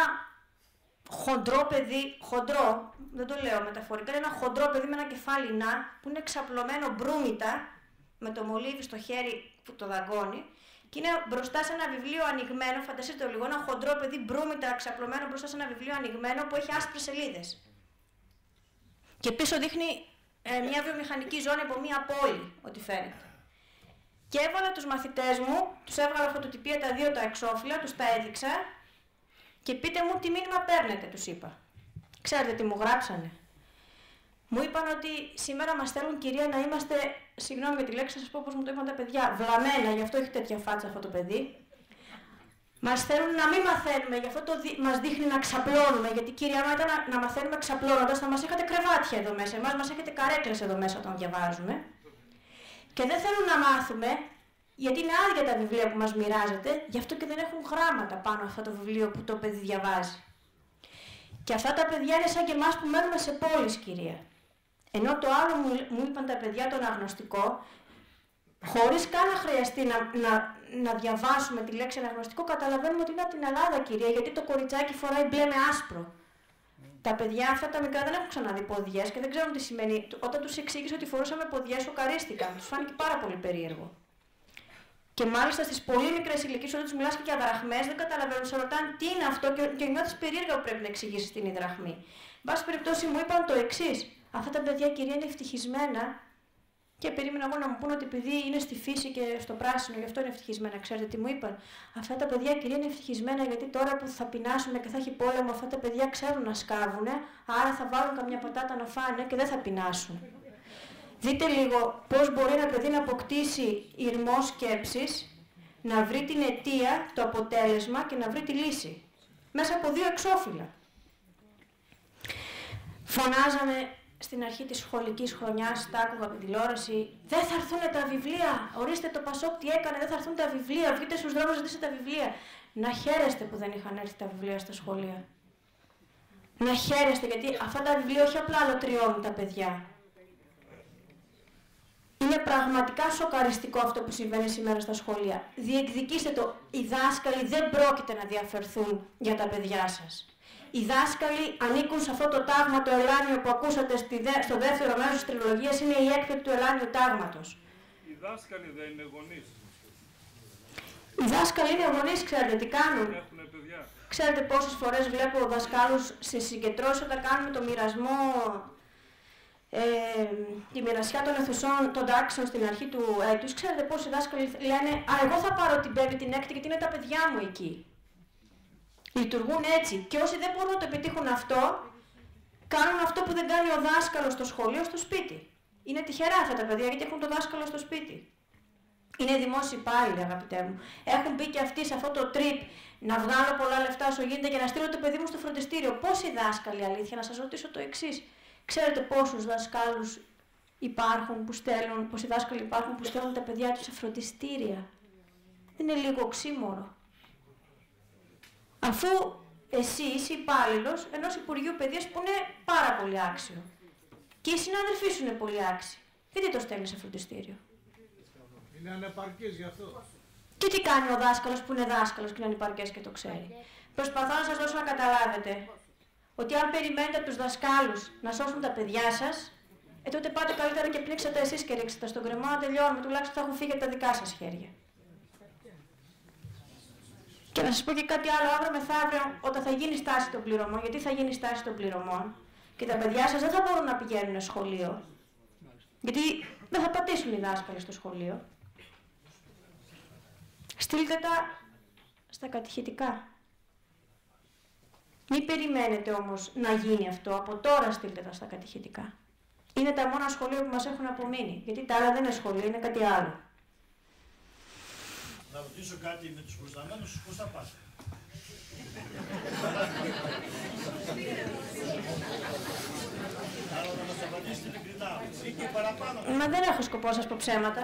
χοντρό παιδί, χοντρό, δεν το λέω μεταφορικά, ένα χοντρό παιδί με ένα κεφάλι να, που είναι ξαπλωμένο μπρούμητα, με το μολύβι στο χέρι που το δαγκώνει Και είναι μπροστά σε ένα βιβλίο ανοιγμένο, φανταστείτε το λίγο, ένα χοντρό παιδί μπρούμητα ξαπλωμένο μπροστά σε ένα βιβλίο ανοιγμένο που έχει άσπρες σελίδες. Και πίσω δείχνει ε, μια βιομηχανική ζώνη από μια πόλη, ό,τι φαίνεται. Και έβαλα τους μαθητές μου, τους έβγαλα φωτοτυπία τα δύο τα εξώφυλλα, τους τα έδειξα και πείτε μου τι μήνυμα παίρνετε, τους είπα. Ξέρετε τι μου γράψανε. Μου είπαν ότι σήμερα μας θέλουν κυρία να είμαστε, συγγνώμη με τη λέξη, θα σας πω πώς μου το είπαν τα παιδιά, βλαμμένα, γι' αυτό έχει τέτοια φάτσα αυτό το παιδί. Μας θέλουν να μην μαθαίνουμε, γι' αυτό το δι... μας δείχνει να ξαπλώνουμε, γιατί κυρία άμα ήταν να, να μαθαίνουμε ξαπλώνοντας θα μας είχατε κρεβάτια εδώ μέσα, εμάς μας έχετε καρέκλες εδώ μέσα όταν διαβάζουμε. Και δεν θέλουν να μάθουμε, γιατί είναι άδεια τα βιβλία που μας μοιράζετε, γι' αυτό και δεν έχουν γράμματα πάνω αυτό το βιβλίο που το παιδί διαβάζει. Και αυτά τα παιδιά είναι σαν και εμάς που μένουμε σε πόλεις, κυρία. Ενώ το άλλο μου, μου είπαν τα παιδιά τον αγνωστικό, χωρίς καν να χρειαστεί να, να, να διαβάσουμε τη λέξη αναγνωστικό, καταλαβαίνουμε ότι είναι από την Ελλάδα, κυρία, γιατί το κοριτσάκι φοράει μπλε με άσπρο. Τα παιδιά αυτά τα μικρά δεν έχουν ξαναδεί ποδιές και δεν ξέρουν τι σημαίνει. Όταν τους εξήγησε ότι φορούσαμε ποδιές, σοκαρίστηκαν. Τους φάνηκε πάρα πολύ περίεργο. Και μάλιστα στις πολύ μικρές ηλικίες, όταν τους μιλάς και για δραχμές, δεν καταλαβαίνουν, σε ρωτάνε τι είναι αυτό και, και νιώθεις περίεργα που πρέπει να εξηγήσεις την υδραχμή. Εν πάση περιπτώσει, μου είπαν το εξής. Αυτά τα παιδιά, κυρία, είναι ευτυχισμένα και περίμενα εγώ να μου πούνε ότι επειδή είναι στη φύση και στο πράσινο, γι' αυτό είναι ευτυχισμένα. Ξέρετε τι μου είπαν; Αυτά τα παιδιά, κυρία, είναι ευτυχισμένα γιατί τώρα που θα πεινάσουν και θα έχει πόλεμο, αυτά τα παιδιά ξέρουν να σκάβουν, άρα θα βάλουν καμιά πατάτα να φάνε και δεν θα πεινάσουν. Δείτε λίγο πώς μπορεί ένα παιδί να αποκτήσει ηρμό σκέψης, να βρει την αιτία, το αποτέλεσμα και να βρει τη λύση. Μέσα από δύο εξώφυλλα. Φωνάζαμε στην αρχή της σχολικής χρονιάς, τα άκουγα από την τηλεόραση, δεν θα έρθουν τα βιβλία, ορίστε το Πασόκ τι έκανε, δεν θα έρθουν τα βιβλία, βγείτε στους δρόμους, ζητήστε τα βιβλία. Να χαίρεστε που δεν είχαν έρθει τα βιβλία στα σχολεία. Να χαίρεστε γιατί αυτά τα βιβλία όχι απλά αλωτριώνουν τα παιδιά. Είναι πραγματικά σοκαριστικό αυτό που συμβαίνει σήμερα στα σχολεία. Διεκδικήστε το. Οι δάσκαλοι δεν πρόκειται να διαφερθούν για τα παιδιά σας. Οι δάσκαλοι ανήκουν σε αυτό το τάγμα το ελάνιο που ακούσατε στο δεύτερο μέρος της τριλογίας, είναι η έκθεση του ελάνιου τάγματος. Οι δάσκαλοι δεν είναι γονείς. Οι δάσκαλοι είναι γονείς, ξέρετε τι κάνουν. Ξέρετε πόσες φορές βλέπω δασκάλους σε συγκεντρώσεις όταν κάνουμε το μοιρασμό, ε, τη μοιρασιά των αιθουσών των τάξεων στην αρχή του έτους. Ξέρετε πόσοι δάσκαλοι λένε «Α, εγώ θα πάρω την πέμπτη την έκτη γιατί είναι τα παιδιά μου εκεί». Λειτουργούν έτσι. Και όσοι δεν μπορούν να το επιτύχουν αυτό, κάνουν αυτό που δεν κάνει ο δάσκαλος στο σχολείο, στο σπίτι. Είναι τυχερά αυτά τα παιδιά γιατί έχουν το δάσκαλο στο σπίτι. Είναι δημόσιοι υπάλληλοι, αγαπητέ μου. Έχουν μπει και αυτοί σε αυτό το τρίπ να βγάλω πολλά λεφτά όσο γίνεται και να στείλω το παιδί μου στο φροντιστήριο. Πόσοι δάσκαλοι, αλήθεια, να σας ρωτήσω το εξής. Ξέρετε πόσους δασκάλους υπάρχουν που στέλνουν, πόσοι δάσκαλοι υπάρχουν που στέλνουν τα παιδιά τους σε φροντιστήρια; Δεν είναι λίγο οξύμορο αφού εσύ είσαι υπάλληλος ενός Υπουργείου Παιδείας που είναι πάρα πολύ άξιο. Και οι συνάδελφοί σου είναι πολύ άξιοι. Γιατί το στέλνεις σε φροντιστήριο; Είναι ανεπαρκή γι' αυτό. Και τι κάνει ο δάσκαλος που είναι δάσκαλος και είναι ανεπαρκές και το ξέρει. Προσπαθώ να σας δώσω να καταλάβετε ότι αν περιμένετε από τους δασκάλους να σώσουν τα παιδιά σας, ε, τότε πάτε καλύτερα και πνίξετε εσείς και ρίξετε στον κρεμό να τελειώνουμε. Τουλάχιστον θα έχουν φύγει από τα δικά σας χέρια. Και να σα πω και κάτι άλλο, αύριο μεθαύριο, όταν θα γίνει στάση των πληρωμών, γιατί θα γίνει στάση των πληρωμών και τα παιδιά σας δεν θα μπορούν να πηγαίνουν σχολείο. Γιατί δεν θα πατήσουν οι δάσκαλοι στο σχολείο. Στείλτε τα στα κατηχητικά. Μην περιμένετε όμως να γίνει αυτό. Από τώρα στείλτε τα στα κατηχητικά. Είναι τα μόνα σχολεία που μας έχουν απομείνει. Γιατί τα άλλα δεν είναι σχολεία, είναι κάτι άλλο να ρωτήσω κάτι με τους προσταμένους, πώς θα πάτε. Μα δεν έχω σκοπό να σας πω ψέματα.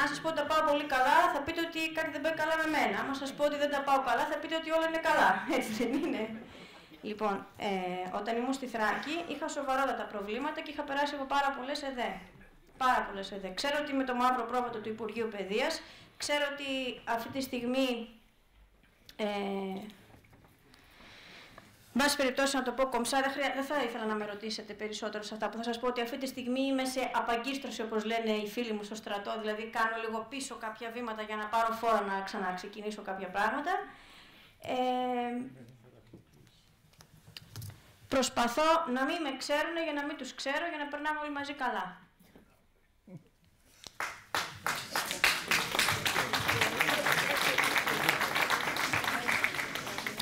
Αν σας πω ότι τα πάω πολύ καλά, θα πείτε ότι κάτι δεν πάει καλά με μένα. Αν σας πω ότι δεν τα πάω καλά, θα πείτε ότι όλα είναι καλά. Έτσι δεν είναι. Λοιπόν, ε, όταν ήμουν στη Θράκη, είχα σοβαρότατα προβλήματα και είχα περάσει από πάρα πολλές ΕΔΕ. Πάρα πολλές ΕΔΕ. Ξέρω ότι με το μαύρο πρόβατο του Υπουργείου Παιδείας Ξέρω ότι αυτή τη στιγμή ε, Βάση περιπτώσει, να το πω κομψά, δεν, χρεια... δεν θα ήθελα να με ρωτήσετε περισσότερο σε αυτά που θα σας πω ότι αυτή τη στιγμή είμαι σε απαγκίστρωση, όπως λένε οι φίλοι μου στο στρατό. Δηλαδή, κάνω λίγο πίσω κάποια βήματα για να πάρω φόρα να ξαναξεκινήσω κάποια πράγματα. Ε, προσπαθώ να μην με ξέρουν για να μην τους ξέρω, για να περνάμε όλοι μαζί καλά.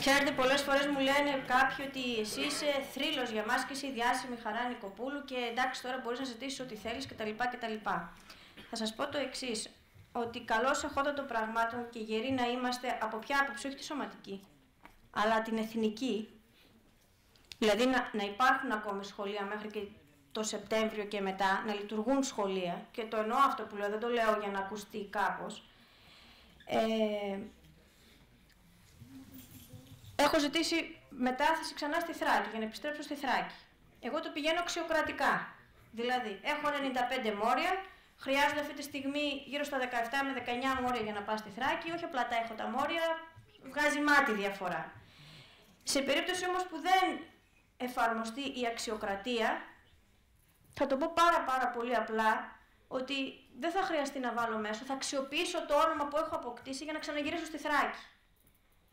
Ξέρετε, πολλές φορές μου λένε κάποιοι ότι εσύ είσαι θρύλος για μας και είσαι η διάσημη χαρά Νικοπούλου και εντάξει τώρα μπορείς να ζητήσεις ό,τι θέλεις κτλ. κτλ. Θα σας πω το εξής, ότι καλώς εχόντων πραγμάτων και γεροί να είμαστε από ποια άποψη, όχι τη σωματική, αλλά την εθνική. Δηλαδή να, να υπάρχουν ακόμη σχολεία μέχρι και το Σεπτέμβριο και μετά, να λειτουργούν σχολεία και το εννοώ αυτό που λέω, δεν το λέω για να ακουστεί κάπως. Ε, Έχω ζητήσει μετάθεση ξανά στη Θράκη για να επιστρέψω στη Θράκη. Εγώ το πηγαίνω αξιοκρατικά. Δηλαδή, έχω 95 μόρια, χρειάζονται αυτή τη στιγμή γύρω στα 17 με 19 μόρια για να πάω στη Θράκη, όχι απλά τα έχω τα μόρια, βγάζει μάτι διαφορά. Σε περίπτωση όμως που δεν εφαρμοστεί η αξιοκρατία, θα το πω πάρα πάρα πολύ απλά, ότι δεν θα χρειαστεί να βάλω μέσα, θα αξιοποιήσω το όνομα που έχω αποκτήσει για να ξαναγυρίσω στη Θράκη.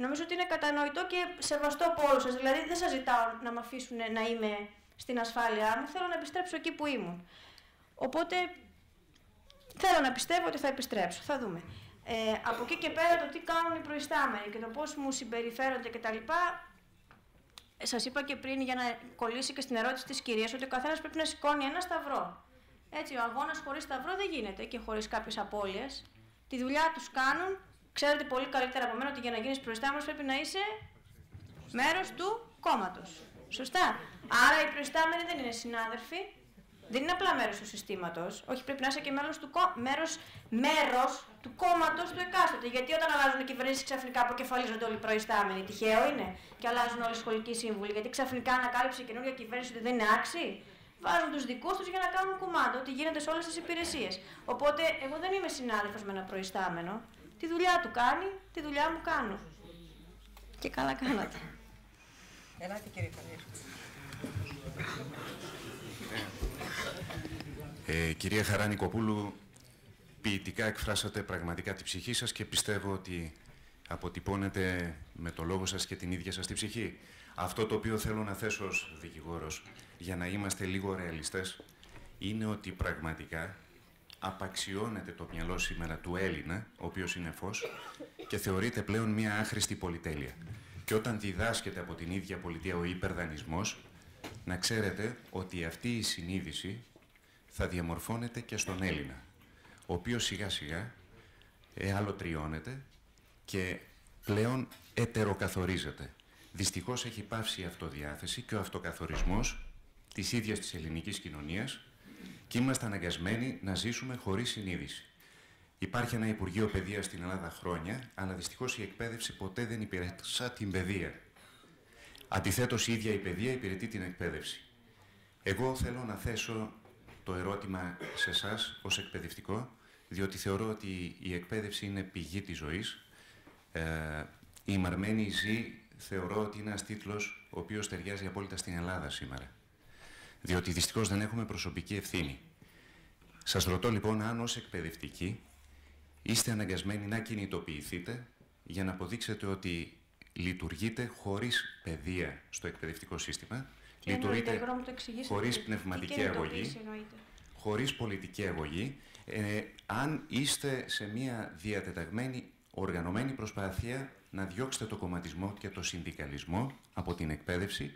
Νομίζω ότι είναι κατανοητό και σεβαστό από όλους σας. Δηλαδή, δεν σας ζητάω να με αφήσουν να είμαι στην ασφάλειά μου. Θέλω να επιστρέψω εκεί που ήμουν. Οπότε, θέλω να πιστεύω ότι θα επιστρέψω. Θα δούμε. Ε, από εκεί και πέρα, το τι κάνουν οι προϊστάμενοι και το πώς μου συμπεριφέρονται κτλ. Σας είπα και πριν για να κολλήσει και στην ερώτηση της κυρίας ότι ο καθένας πρέπει να σηκώνει ένα σταυρό. Έτσι, ο αγώνας χωρίς σταυρό δεν γίνεται και χωρίς κάποιες απώλειες. Τη δουλειά τους κάνουν Ξέρετε πολύ καλύτερα από μένα ότι για να γίνεις προϊστάμενος πρέπει να είσαι μέρος του κόμματος. Σωστά. Άρα οι προϊστάμενοι δεν είναι συνάδελφοι, δεν είναι απλά μέρος του συστήματος. Όχι, πρέπει να είσαι και μέλος του, μέρος, μέρος του κόμματος του εκάστοτε. Γιατί όταν αλλάζουν οι κυβερνήσει ξαφνικά αποκεφαλίζονται όλοι οι προϊστάμενοι. Τυχαίο είναι. Και αλλάζουν όλοι οι σχολικοί σύμβουλοι. Γιατί ξαφνικά ανακάλυψε η καινούργια κυβέρνηση ότι δεν είναι άξιοι. Βάζουν τους δικούς τους για να κάνουν κουμάντο, ότι γίνεται σε όλες τις υπηρεσίες. Οπότε εγώ δεν είμαι συνάδελφος με ένα προϊστάμενο. Τη δουλειά του κάνει, τη δουλειά μου κάνω. Και καλά κάνατε. Ελάτε κύριε ε, κυρία Χαράνη Κοπούλου, ποιητικά εκφράσατε πραγματικά τη ψυχή σας και πιστεύω ότι αποτυπώνετε με το λόγο σας και την ίδια σας τη ψυχή. Αυτό το οποίο θέλω να θέσω ως δικηγόρος, για να είμαστε λίγο ρεαλιστές, είναι ότι πραγματικά απαξιώνεται το μυαλό σήμερα του Έλληνα, ο οποίος είναι φως, και θεωρείται πλέον μια άχρηστη πολυτέλεια. Και όταν διδάσκεται από την ίδια πολιτεία ο υπερδανισμός, να ξέρετε ότι αυτή η συνείδηση θα διαμορφώνεται και στον Έλληνα, ο οποίος σιγά σιγά εαλοτριώνεται και πλέον ετεροκαθορίζεται. Δυστυχώς έχει πάυσει η αυτοδιάθεση και ο αυτοκαθορισμός της ίδιας της ελληνικής κοινωνίας και είμαστε αναγκασμένοι να ζήσουμε χωρίς συνείδηση. Υπάρχει ένα Υπουργείο Παιδείας στην Ελλάδα χρόνια, αλλά δυστυχώς η εκπαίδευση ποτέ δεν υπηρέτησε την παιδεία. Αντιθέτως, η ίδια η παιδεία υπηρετεί την εκπαίδευση. Εγώ θέλω να θέσω το ερώτημα σε εσάς ως εκπαιδευτικό, διότι θεωρώ ότι η εκπαίδευση είναι πηγή της ζωής. Ε, η Μαρμένη Ζή θεωρώ ότι είναι ένας τίτλος ο οποίος ταιριάζει απόλυτα στην Ελλάδα σήμερα διότι δυστυχώς δεν έχουμε προσωπική ευθύνη. Σας ρωτώ λοιπόν αν ως εκπαιδευτικοί είστε αναγκασμένοι να κινητοποιηθείτε για να αποδείξετε ότι λειτουργείτε χωρίς παιδεία στο εκπαιδευτικό σύστημα, λειτουργείτε χωρίς πνευματική αγωγή, χωρίς πολιτική αγωγή, ε, αν είστε σε μια διατεταγμένη, οργανωμένη προσπάθεια να διώξετε το κομματισμό και το συνδικαλισμό από την εκπαίδευση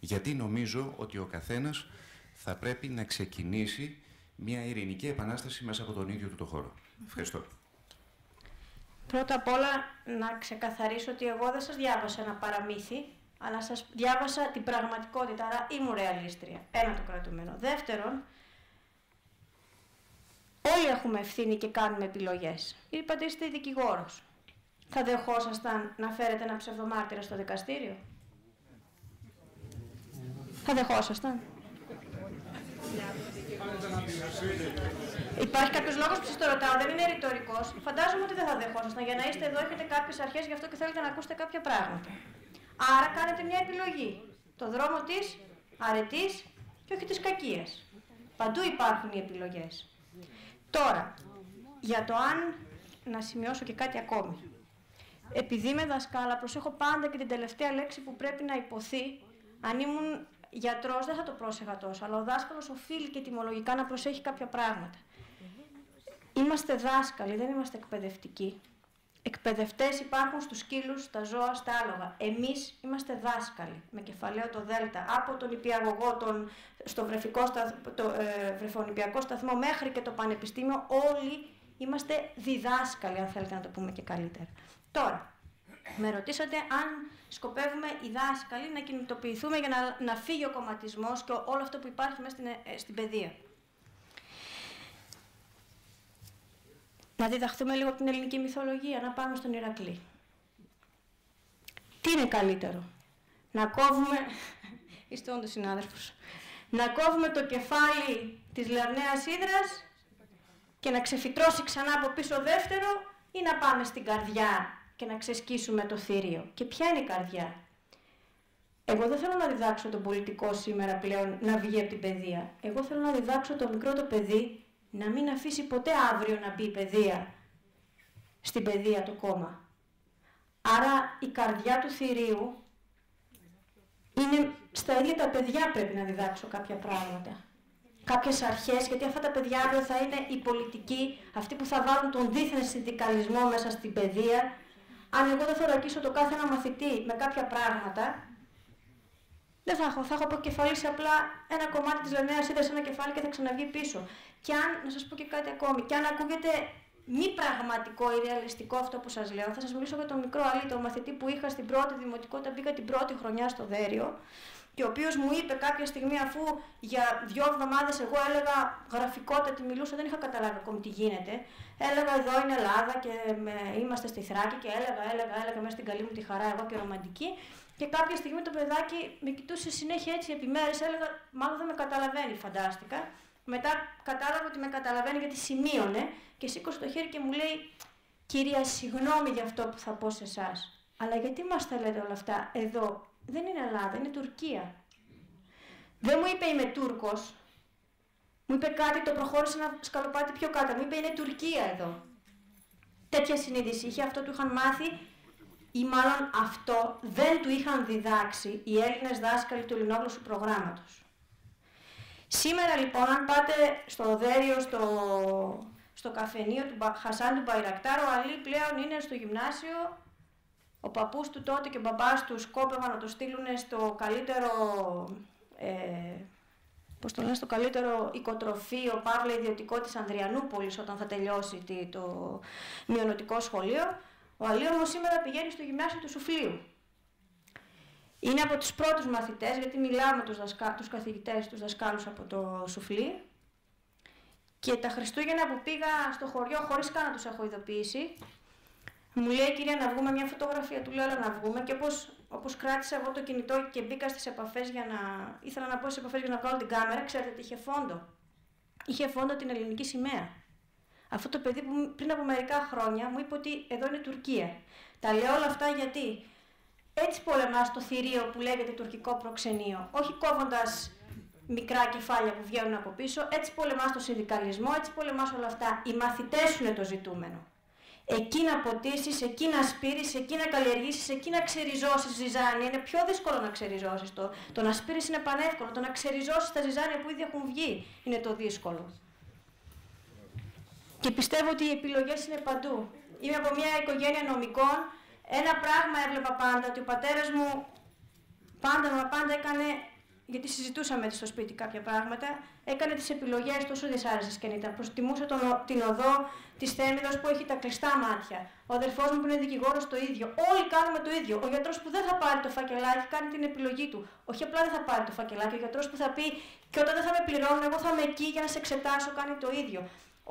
γιατί νομίζω ότι ο καθένας θα πρέπει να ξεκινήσει μια ειρηνική επανάσταση μέσα από τον ίδιο του το χώρο. Ευχαριστώ. Πρώτα απ' όλα να ξεκαθαρίσω ότι εγώ δεν σας διάβασα ένα παραμύθι, αλλά σας διάβασα την πραγματικότητα, άρα ήμουν ρεαλίστρια. Ένα το κρατουμένο. Δεύτερον, όλοι έχουμε ευθύνη και κάνουμε επιλογές. Είπατε είστε δικηγόρος. Θα δεχόσασταν να φέρετε ένα ψευδομάρτυρα στο δικαστήριο; Θα δεχόσασταν. Υπάρχει κάποιος λόγος που σας το ρωτάω, δεν είναι ρητορικός. Φαντάζομαι ότι δεν θα δεχόσασταν. Για να είστε εδώ, έχετε κάποιες αρχές γι' αυτό και θέλετε να ακούσετε κάποια πράγματα. Άρα κάνετε μια επιλογή. Το δρόμο της αρετής και όχι της κακίας. Παντού υπάρχουν οι επιλογές. Τώρα, για το αν να σημειώσω και κάτι ακόμη. Επειδή είμαι δασκάλα, προσέχω πάντα και την τελευταία λέξη που πρέπει να υποθεί. Αν ήμουν γιατρός δεν θα το πρόσεχα τόσο, αλλά ο δάσκαλος οφείλει και τιμολογικά να προσέχει κάποια πράγματα. Είμαστε δάσκαλοι, δεν είμαστε εκπαιδευτικοί. Εκπαιδευτές υπάρχουν στους σκύλους, στα ζώα, στα άλογα. Εμείς είμαστε δάσκαλοι, με κεφαλαίο το Δέλτα, από τον υπηαγωγό, τον, στο βρεφικό, το, ε, βρεφονιπιακό σταθμό μέχρι και το πανεπιστήμιο, όλοι είμαστε διδάσκαλοι, αν θέλετε να το πούμε και καλύτερα. Τώρα, με ρωτήσατε αν σκοπεύουμε οι δάσκαλοι να κινητοποιηθούμε για να, να φύγει ο κομματισμός και όλο αυτό που υπάρχει μέσα στην, ε, στην παιδεία. Να διδαχθούμε λίγο την ελληνική μυθολογία, να πάμε στον Ηρακλή. Τι είναι καλύτερο, να κόβουμε, είστε όντως συνάδελφος, να κόβουμε το κεφάλι της Λαρνέας Ήδρας και να ξεφυτρώσει ξανά από πίσω δεύτερο ή να πάμε στην καρδιά και να ξεσκίσουμε το θηρίο. Και ποια είναι η καρδιά; Εγώ δεν θέλω να διδάξω τον πολιτικό σήμερα πλέον να βγει από την παιδεία. Εγώ θέλω να διδάξω το μικρό το παιδί να μην αφήσει ποτέ αύριο να μπει η παιδεία στην παιδεία το κόμμα. Άρα η καρδιά του θηρίου είναι στα ίδια τα παιδιά πρέπει να διδάξω κάποια πράγματα. Κάποιες αρχές, γιατί αυτά τα παιδιά αύριο θα είναι οι πολιτικοί, αυτοί που θα βάλουν τον δίθεν συνδικαλισμό μέσα στην παιδεία. Αν εγώ δεν θα ρωτήσω το κάθε ένα μαθητή με κάποια πράγματα, δεν θα έχω. Θα έχω αποκεφαλίσει απλά ένα κομμάτι της Λενέα είδα σε ένα κεφάλι και θα ξαναβγεί πίσω. Και αν, να σας πω και κάτι ακόμη, και αν ακούγεται μη πραγματικό ή ρεαλιστικό αυτό που σας λέω, θα σας μιλήσω για τον μικρό Αλή, τον μαθητή που είχα στην πρώτη δημοτικότητα, μπήκα την πρώτη χρονιά στο Δέριο και ο οποίος μου είπε κάποια στιγμή, αφού για δύο εβδομάδες εγώ έλεγα γραφικότητα, μιλούσα, δεν είχα καταλάβει ακόμη τι γίνεται. Έλεγα εδώ είναι Ελλάδα και με, είμαστε στη Θράκη και έλεγα, έλεγα, έλεγα μέσα στην καλή μου τη χαρά, εγώ και ρομαντική. Και κάποια στιγμή το παιδάκι με κοιτούσε συνέχεια έτσι επί μέρες, έλεγα μάλλον δεν με καταλαβαίνει, φαντάστηκα. Μετά κατάλαβα ότι με καταλαβαίνει γιατί σημείωνε και σήκωσε το χέρι και μου λέει «Κυρία, συγγνώμη για αυτό που θα πω σε εσάς. αλλά γιατί μας τα λέτε όλα αυτά εδώ, δεν είναι Ελλάδα, είναι Τουρκία». Δεν μου είπε είμαι Τούρκος, μου είπε κάτι, το προχώρησε ένα σκαλοπάτι πιο κάτω, μου είπε είναι Τουρκία εδώ. Τέτοια συνείδηση είχε, αυτό του είχαν μάθει ή μάλλον αυτό δεν του είχαν διδάξει οι Έλληνες δάσκαλοι του ελληνόγλωσσου προγράμματος. Σήμερα λοιπόν αν πάτε στο Δέριο, στο, στο καφενείο του Χασάν του Μπαϊρακτάρ, ο Αλή πλέον είναι στο γυμνάσιο, ο παππούς του τότε και ο μπαμπάς του σκόπευαν να το στείλουν στο καλύτερο, ε, πώς το λένε, στο καλύτερο οικοτροφείο, παύλα ιδιωτικό της Ανδριανούπολης όταν θα τελειώσει το μειονοτικό σχολείο. Ο Αλή όμως σήμερα πηγαίνει στο γυμνάσιο του Σουφλίου. Είναι από τους πρώτους μαθητές, γιατί μιλάω με τους, δασκα... τους καθηγητές, τους δασκάλους από το Σουφλί. Και τα Χριστούγεννα που πήγα στο χωριό, χωρίς καν να τους έχω ειδοποιήσει, μου λέει κυρία να βγούμε μια φωτογραφία, του λέω να βγούμε και όπως, όπως κράτησα εγώ το κινητό και μπήκα στις επαφές για να... ήθελα να πω στις επαφές για να βγάλω την κάμερα, ξέρετε τι είχε φόντο. Είχε φόντο την ελληνική σημαία. Αυτό το παιδί που πριν από μερικά χρόνια μου είπε ότι εδώ είναι Τουρκία. Τα λέω όλα αυτά γιατί έτσι πολεμάς το θηρίο που λέγεται τουρκικό προξενείο, όχι κόβοντας μικρά κεφάλια που βγαίνουν από πίσω, έτσι πολεμάς το συνδικαλισμό, έτσι πολεμάς όλα αυτά. Οι μαθητές σου είναι το ζητούμενο. Εκεί να ποτίσεις, εκεί να σπείρεις, εκεί να καλλιεργήσεις, εκεί να ξεριζώσεις ζυζάνια. Είναι πιο δύσκολο να ξεριζώσεις το. Το να σπείρεις είναι πανεύκολο. Το να ξεριζώσεις τα ζυζάνια που ήδη έχουν βγει είναι το δύσκολο. Και πιστεύω ότι οι επιλογές είναι παντού. Είμαι από μια οικογένεια νομικών. Ένα πράγμα έβλεπα πάντα, ότι ο πατέρας μου πάντα μα πάντα έκανε, γιατί συζητούσαμε στο σπίτι κάποια πράγματα, έκανε τις επιλογές τόσο δυσάρεστες και αν ήταν. Προστιμούσε τον, την οδό της Θέμηδος που έχει τα κλειστά μάτια. Ο αδερφός μου που είναι δικηγόρος το ίδιο. Όλοι κάνουμε το ίδιο. Ο γιατρός που δεν θα πάρει το φακελάκι κάνει την επιλογή του. Όχι απλά δεν θα πάρει το φακελάκι, ο γιατρός που θα πει και όταν δεν θα με πληρώνουν εγώ θα είμαι εκεί για να σε εξετάσω κάνει το ίδιο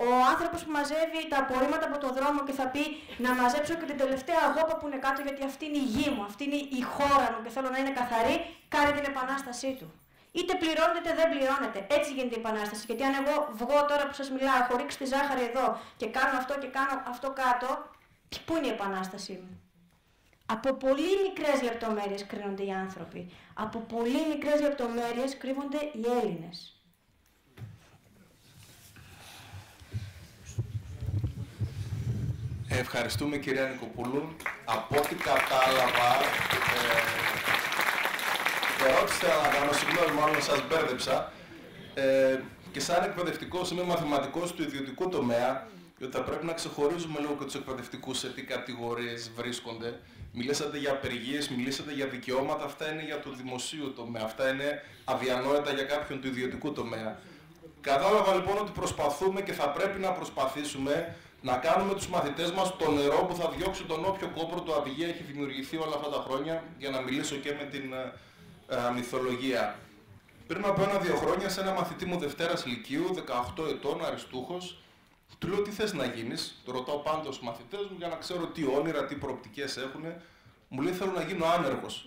ο άνθρωπος που μαζεύει τα απορρίμματα από το δρόμο και θα πει να μαζέψω και την τελευταία αγώπα που είναι κάτω γιατί αυτή είναι η γη μου, αυτή είναι η χώρα μου και θέλω να είναι καθαρή, κάνει την επανάστασή του. Είτε πληρώνεται είτε δεν πληρώνεται. Έτσι γίνεται η επανάσταση. Γιατί αν εγώ βγω τώρα που σας μιλάω, έχω ρίξει τη ζάχαρη εδώ και κάνω αυτό και κάνω αυτό κάτω, πού είναι η επανάστασή μου; Από πολύ μικρές λεπτομέρειες κρίνονται οι άνθρωποι. Από πολύ μικρές λεπτομέρειες κρύβονται οι Έλληνες. Ευχαριστούμε κυρία Νικοπούλου. Από ό,τι κατάλαβα, ε, ερώτηση θέλω να κάνω, συγγνώμη μάλλον σας μπέρδεψα, ε, και σαν εκπαιδευτικός είμαι μαθηματικός του ιδιωτικού τομέα, γιατί θα πρέπει να ξεχωρίζουμε λίγο και τους εκπαιδευτικούς σε τι κατηγορίες βρίσκονται. Μιλήσατε για απεργίες, μιλήσατε για δικαιώματα, αυτά είναι για το δημοσίου τομέα, αυτά είναι αδιανόητα για κάποιον του ιδιωτικού τομέα. Κατάλαβα λοιπόν ότι προσπαθούμε και θα πρέπει να προσπαθήσουμε να κάνουμε τους μαθητές μας το νερό που θα διώξει τον όποιο κόπρο του απηγεία έχει δημιουργηθεί όλα αυτά τα χρόνια, για να μιλήσω και με την ε, ε μυθολογία. Πριν από ένα-δύο χρόνια σε ένα μαθητή μου Δευτέρας Λυκείου, 18 ετών, αριστούχος, του λέω τι θες να γίνεις, το ρωτάω πάντα στους μαθητές μου για να ξέρω τι όνειρα, τι προοπτικές έχουν. Μου λέει θέλω να γίνω άνεργος.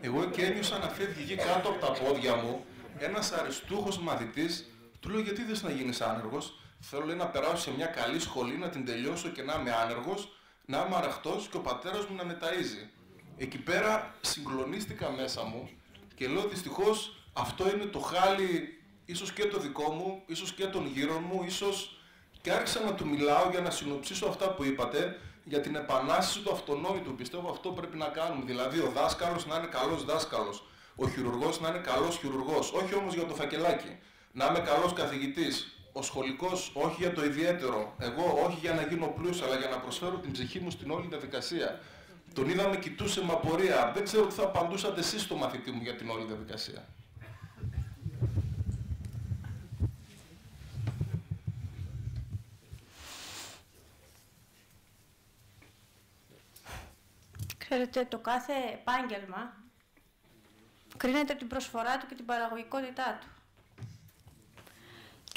Εγώ και ένιωσα να φεύγει γη κάτω από τα πόδια μου ένας αριστούχος μαθητής, του λέω γιατί θες να γίνεις άνεργος, θέλω λέει, να περάσω σε μια καλή σχολή, να την τελειώσω και να είμαι άνεργος, να είμαι αραχτός και ο πατέρας μου να με ταΐζει. Εκεί πέρα συγκλονίστηκα μέσα μου και λέω δυστυχώς αυτό είναι το χάλι ίσως και το δικό μου, ίσως και των γύρω μου, ίσως και άρχισα να του μιλάω για να συνοψίσω αυτά που είπατε για την επανάσταση του αυτονόητου. Πιστεύω αυτό πρέπει να κάνουμε. Δηλαδή ο δάσκαλος να είναι καλός δάσκαλος, ο χειρουργός να είναι καλός χειρουργός, όχι όμως για το φακελάκι. Να είμαι καλός καθηγητής, ο σχολικός όχι για το ιδιαίτερο, εγώ όχι για να γίνω πλούσιος, αλλά για να προσφέρω την ψυχή μου στην όλη διαδικασία. Τον είδαμε, κοιτούσε με απορία. Δεν ξέρω τι θα απαντούσατε εσείς στο μαθητή μου για την όλη διαδικασία. Ξέρετε, το κάθε επάγγελμα κρίνεται από την προσφορά του και την παραγωγικότητά του.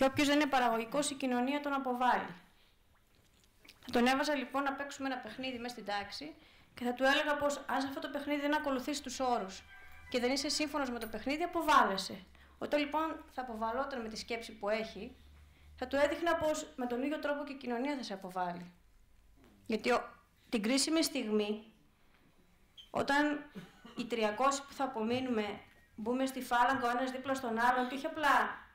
Και όποιος δεν είναι παραγωγικός, η κοινωνία τον αποβάλλει. Θα τον έβαζα λοιπόν να παίξουμε ένα παιχνίδι μέσα στην τάξη και θα του έλεγα πως αν αυτό το παιχνίδι δεν ακολουθείς τους όρους και δεν είσαι σύμφωνος με το παιχνίδι, αποβάλλεσαι. Όταν λοιπόν θα αποβαλόταν με τη σκέψη που έχει, θα του έδειχνα πως με τον ίδιο τρόπο και η κοινωνία θα σε αποβάλει. Γιατί ο, την κρίσιμη στιγμή όταν οι 300 που θα απομείνουμε μπούμε στη φάλαγγα ο ένας δίπλα στον άλλον και όχι απλά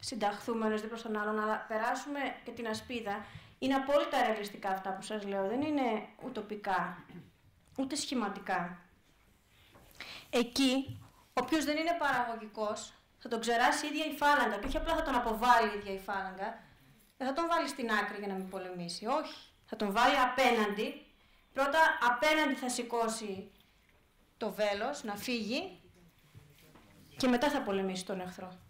συνταχθούμε ένας δίπλα στον άλλον, αλλά περάσουμε και την ασπίδα, είναι απόλυτα ρεαλιστικά αυτά που σας λέω. Δεν είναι ουτοπικά, ούτε σχηματικά. Εκεί, όποιος δεν είναι παραγωγικός, θα τον ξεράσει η ίδια η φάλαγγα και όχι απλά θα τον αποβάλει η ίδια η φάλαγγα, δεν θα τον βάλει στην άκρη για να μην πολεμήσει. Όχι. Θα τον βάλει απέναντι. Πρώτα απέναντι θα σηκώσει το βέλος, να φύγει και μετά θα πολεμήσει τον εχθρό.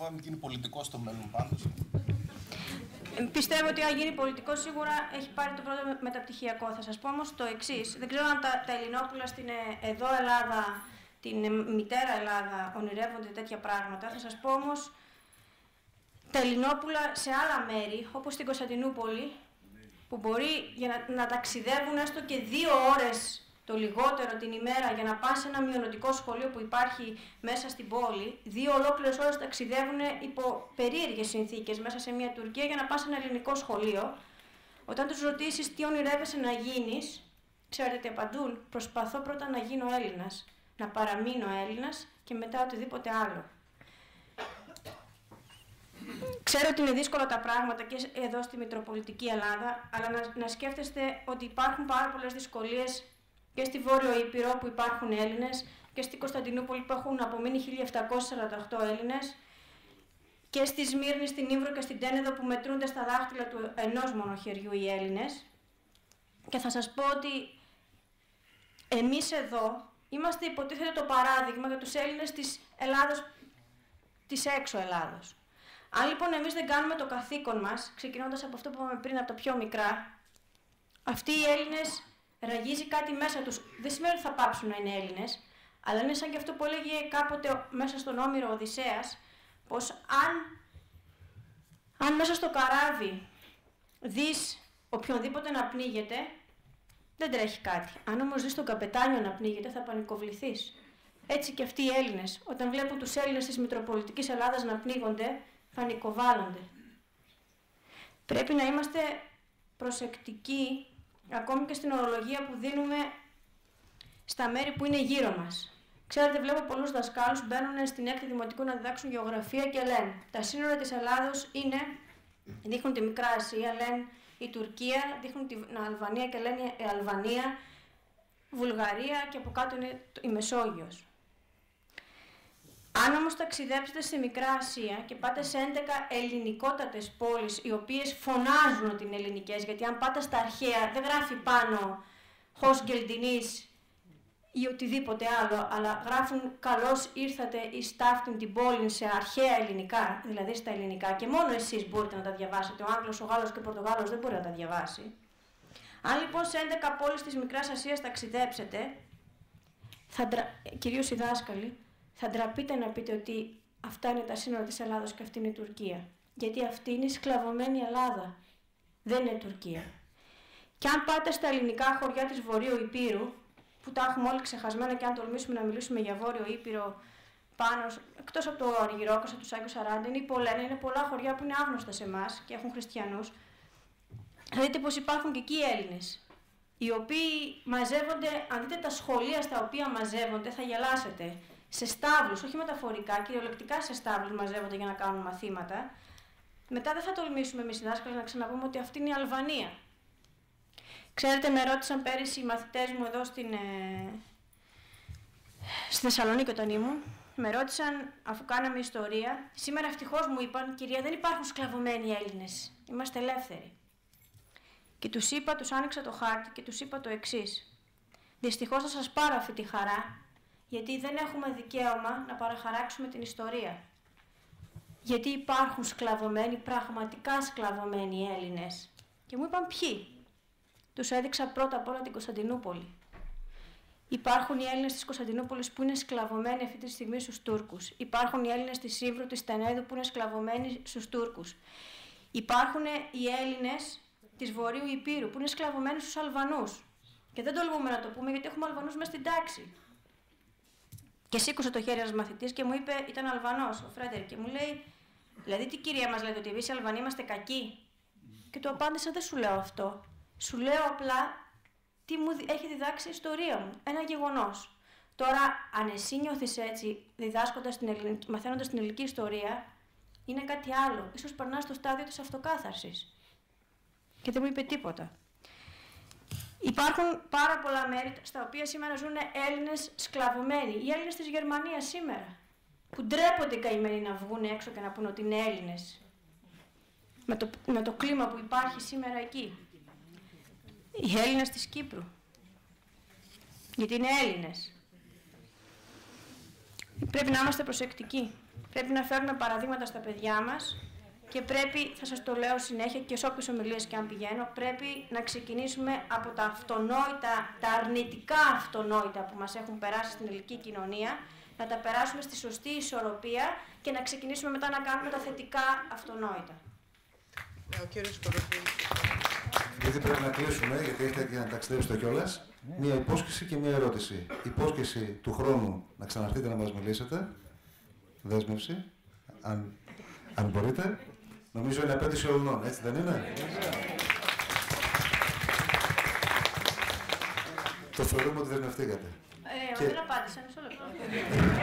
Εγώ φοβάμαι γίνει πολιτικό στο μέλλον πάντως. Ε, πιστεύω ότι αν γίνει πολιτικό σίγουρα έχει πάρει το πρώτο μεταπτυχιακό. Θα σας πω όμως το εξής. Δεν ξέρω αν τα, τα Ελληνόπουλα στην ε, εδώ Ελλάδα, την ε, μητέρα Ελλάδα, ονειρεύονται τέτοια πράγματα. Θα σας πω όμως τα Ελληνόπουλα σε άλλα μέρη, όπως στην Κωνσταντινούπολη, που μπορεί για να, να ταξιδεύουν έστω και δύο ώρες το λιγότερο την ημέρα για να πας σε ένα μειονοτικό σχολείο που υπάρχει μέσα στην πόλη, δύο ολόκληρες ώρες ταξιδεύουν υπό περίεργες συνθήκες μέσα σε μια Τουρκία για να πας σε ένα ελληνικό σχολείο. Όταν τους ρωτήσεις τι ονειρεύεσαι να γίνεις, ξέρετε τι απαντούν. Προσπαθώ πρώτα να γίνω Έλληνας, να παραμείνω Έλληνας και μετά οτιδήποτε άλλο. Ξέρω ότι είναι δύσκολα τα πράγματα και εδώ στη Μητροπολιτική Ελλάδα, αλλά να, να σκέφτεστε ότι υπάρχουν πάρα πολλές δυσκολίες και στη Βόρειο Ήπειρο που υπάρχουν Έλληνες και στη Κωνσταντινούπολη που έχουν απομείνει 1748 Έλληνες και στη Σμύρνη, στην Ήβρο και στην Τένεδο που μετρούνται στα δάχτυλα του ενός μόνο χεριού οι Έλληνες. Και θα σας πω ότι εμείς εδώ είμαστε υποτίθεται το παράδειγμα για τους Έλληνες της Ελλάδος, της έξω Ελλάδος. Αν λοιπόν εμείς δεν κάνουμε το καθήκον μας, ξεκινώντας από αυτό που είπαμε πριν από τα πιο μικρά, αυτοί οι Έλληνες ραγίζει κάτι μέσα τους. Δεν σημαίνει ότι θα πάψουν να είναι Έλληνες, αλλά είναι σαν και αυτό που έλεγε κάποτε μέσα στον Όμηρο Οδυσσέας, πως αν, αν μέσα στο καράβι δεις οποιονδήποτε να πνίγεται, δεν τρέχει κάτι. Αν όμως δεις τον καπετάνιο να πνίγεται, θα πανικοβληθείς. Έτσι και αυτοί οι Έλληνες, όταν βλέπουν τους Έλληνες της Μητροπολιτικής Ελλάδας να πνίγονται, πανικοβάλλονται. Πρέπει να είμαστε προσεκτικοί ακόμη και στην ορολογία που δίνουμε στα μέρη που είναι γύρω μας. Ξέρετε, βλέπω πολλούς δασκάλους μπαίνουν στην έκτη δημοτικού να διδάξουν γεωγραφία και λένε τα σύνορα της Ελλάδος είναι, δείχνουν τη Μικρά Ασία, λένε η Τουρκία, δείχνουν την Αλβανία και λένε η Αλβανία, Βουλγαρία και από κάτω είναι η Μεσόγειος. Αν όμως ταξιδέψετε στη Μικρά Ασία και πάτε σε 11 ελληνικότατες πόλεις οι οποίες φωνάζουν ότι είναι ελληνικές, γιατί αν πάτε στα αρχαία δεν γράφει πάνω «Χος Γκελντινής» ή οτιδήποτε άλλο, αλλά γράφουν «Καλώς ήρθατε εις ταύτην την πόλη» σε αρχαία ελληνικά, δηλαδή στα ελληνικά και μόνο εσείς μπορείτε να τα διαβάσετε, ο Άγγλος, ο Γάλλος και ο Πορτογάλος δεν μπορεί να τα διαβάσει. Αν λοιπόν σε 11 πόλεις της Μικράς Ασίας ταξιδέψετε, θα κυρίως οι δάσκαλοι, θα ντραπείτε να πείτε ότι αυτά είναι τα σύνορα της Ελλάδος και αυτή είναι η Τουρκία. Γιατί αυτή είναι η σκλαβωμένη Ελλάδα. Δεν είναι η Τουρκία. Και αν πάτε στα ελληνικά χωριά της Βορείου Υπήρου, που τα έχουμε όλοι ξεχασμένα και αν τολμήσουμε να μιλήσουμε για Βόρειο Ήπειρο πάνω, εκτός από το Αργυρόκος, από τους Άγιους Σαράντα, είναι πολλά, είναι πολλά χωριά που είναι άγνωστα σε εμάς και έχουν χριστιανούς. Θα δείτε πως υπάρχουν και εκεί Έλληνες, οι οποίοι μαζεύονται, αν δείτε τα σχολεία στα οποία μαζεύονται, θα γελάσετε σε στάβλους, όχι μεταφορικά, κυριολεκτικά σε στάβλους μαζεύονται για να κάνουν μαθήματα. Μετά δεν θα τολμήσουμε εμείς οι δάσκαλοι να ξαναπούμε ότι αυτή είναι η Αλβανία. Ξέρετε, με ρώτησαν πέρυσι οι μαθητές μου εδώ στην, ε, στη Θεσσαλονίκη όταν ήμουν, με ρώτησαν αφού κάναμε ιστορία, σήμερα ευτυχώς μου είπαν, κυρία δεν υπάρχουν σκλαβωμένοι Έλληνες, είμαστε ελεύθεροι. Και τους είπα, τους άνοιξα το χάρτη και τους είπα το εξής. Δυστυχώς θα σας πάρω αυτή τη χαρά, γιατί δεν έχουμε δικαίωμα να παραχαράξουμε την ιστορία. Γιατί υπάρχουν σκλαβωμένοι, πραγματικά σκλαβωμένοι Έλληνες. Και μου είπαν ποιοι. Τους έδειξα πρώτα απ' όλα την Κωνσταντινούπολη. Υπάρχουν οι Έλληνες της Κωνσταντινούπολης που είναι σκλαβωμένοι αυτή τη στιγμή στους Τούρκους. Υπάρχουν οι Έλληνες της Σύμβρου, της Τενέδου που είναι σκλαβωμένοι στους Τούρκους. Υπάρχουν οι Έλληνες της Βορείου Υπήρου που είναι σκλαβωμένοι στους Αλβανούς. Και δεν τολμούμε να το πούμε γιατί έχουμε Αλβανούς μέσα στην τάξη. Και σήκωσε το χέρι ένας μαθητής και μου είπε, ήταν Αλβανός, ο Φρέντερ, και μου λέει, Δηλαδή, τι κυρία μας λέτε, ότι εμείς οι Αλβανοί είμαστε κακοί; Και του απάντησα, Δεν σου λέω αυτό. Σου λέω απλά τι μου έχει διδάξει η ιστορία μου. Ένα γεγονός. Τώρα, αν εσύ νιώθεις έτσι, διδάσκοντας την ελληνική, μαθαίνοντας την ελληνική ιστορία, είναι κάτι άλλο. Ίσως περνάς στο στάδιο της αυτοκάθαρσης. Και δεν μου είπε τίποτα. Υπάρχουν πάρα πολλά μέρη στα οποία σήμερα ζουν Έλληνες σκλαβωμένοι. Οι Έλληνες της Γερμανίας σήμερα. Που ντρέπονται οι καημένοι να βγουν έξω και να πούνε ότι είναι Έλληνες. Με το, με το κλίμα που υπάρχει σήμερα εκεί. Οι Έλληνες της Κύπρου. Γιατί είναι Έλληνες. Πρέπει να είμαστε προσεκτικοί. Πρέπει να φέρουμε παραδείγματα στα παιδιά μας και πρέπει, θα σας το λέω συνέχεια και σε όποιες ομιλίες και αν πηγαίνω, πρέπει να ξεκινήσουμε από τα αυτονόητα, τα αρνητικά αυτονόητα που μας έχουν περάσει στην ελληνική κοινωνία, να τα περάσουμε στη σωστή ισορροπία και να ξεκινήσουμε μετά να κάνουμε τα θετικά αυτονόητα. Ναι, ο κύριος Γιατί πρέπει να κλείσουμε, γιατί έχετε και να ταξιδέψετε κιόλας. Μία υπόσχεση και μία ερώτηση. Υπόσχεση του χρόνου να ξαναρθείτε να μας μιλήσετε. Δέσμευση, αν, αν μπορείτε. Νομίζω είναι απέτηση όλων, έτσι δεν είναι; Το θεωρούμε ότι δεσμευτήκατε. Ε, και... δεν απάντησα, μισό λεπτό.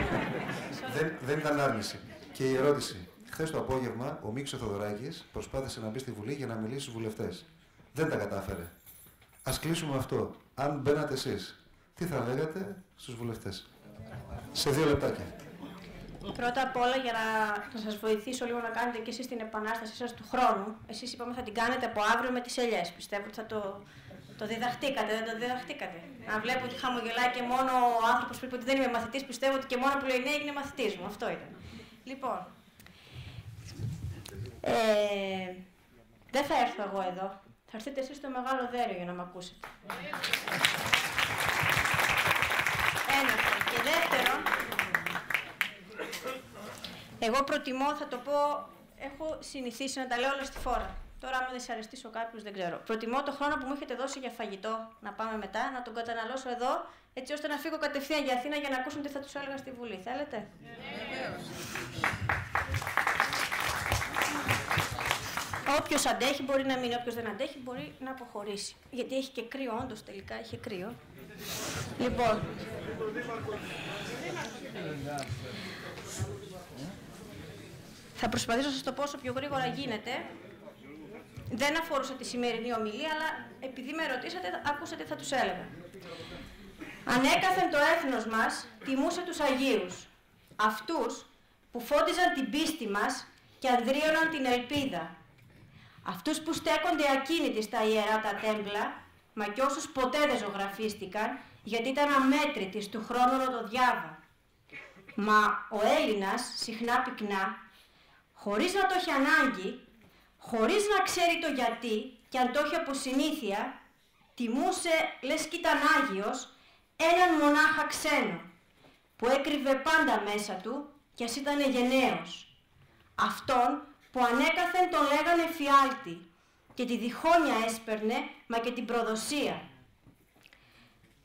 δεν, δεν ήταν άρνηση. Και η ερώτηση. Χθες το απόγευμα ο Μίξο Θοδωράκη προσπάθησε να μπει στη Βουλή για να μιλήσει στους βουλευτές. Δεν τα κατάφερε. Α κλείσουμε αυτό. Αν μπαίνατε εσείς, τι θα λέγατε στους βουλευτές; Σε δύο λεπτάκια. Πρώτα απ' όλα για να, να σας βοηθήσω λίγο να κάνετε και εσείς την επανάστασή σας του χρόνου. Εσείς είπαμε θα την κάνετε από αύριο με τις ελιές. Πιστεύω ότι θα το, το διδαχτήκατε, δεν το διδαχτήκατε. Να βλέπω ότι χαμογελάει και μόνο ο άνθρωπος που είπε ότι δεν είμαι μαθητής, πιστεύω ότι και μόνο που λέει ναι έγινε μαθητής μου. Αυτό ήταν. Λοιπόν, ε, δεν θα έρθω εγώ εδώ. Θα έρθετε εσείς στο μεγάλο δέριο για να με ακούσετε. Ένα. Και δεύτερο, εγώ προτιμώ, θα το πω, έχω συνηθίσει να τα λέω όλα στη φόρα. Τώρα, άμα δυσαρεστήσω κάποιου, δεν ξέρω. Προτιμώ το χρόνο που μου έχετε δώσει για φαγητό να πάμε μετά, να τον καταναλώσω εδώ, έτσι ώστε να φύγω κατευθείαν για Αθήνα για να ακούσουν τι θα τους έλεγα στη Βουλή. Θέλετε; Όποιος αντέχει μπορεί να μείνει, όποιος δεν αντέχει μπορεί να αποχωρήσει. Γιατί έχει και κρύο, όντως τελικά έχει κρύο. Λοιπόν, θα προσπαθήσω να σας το πω όσο πιο γρήγορα γίνεται. Δεν αφορούσε τη σημερινή ομιλία, αλλά επειδή με ρωτήσατε, άκουσα τι θα τους έλεγα. Ανέκαθεν το έθνος μας τιμούσε τους Αγίους, αυτούς που φώτιζαν την πίστη μας και ανδρίωναν την ελπίδα. Αυτούς που στέκονται ακίνητοι στα ιερά τα τέμπλα, μα και όσους ποτέ δεν ζωγραφίστηκαν, γιατί ήταν αμέτρητοι του χρόνου το διάβα. Μα ο Έλληνας, συχνά πυκνά, χωρίς να το έχει ανάγκη, χωρίς να ξέρει το γιατί και αν το έχει από συνήθεια, τιμούσε, λες κι ήταν Άγιος, έναν μονάχα ξένο, που έκρυβε πάντα μέσα του κι ας ήταν γενναίος. Αυτόν που ανέκαθεν τον λέγανε φιάλτη και τη διχόνια έσπερνε, μα και την προδοσία.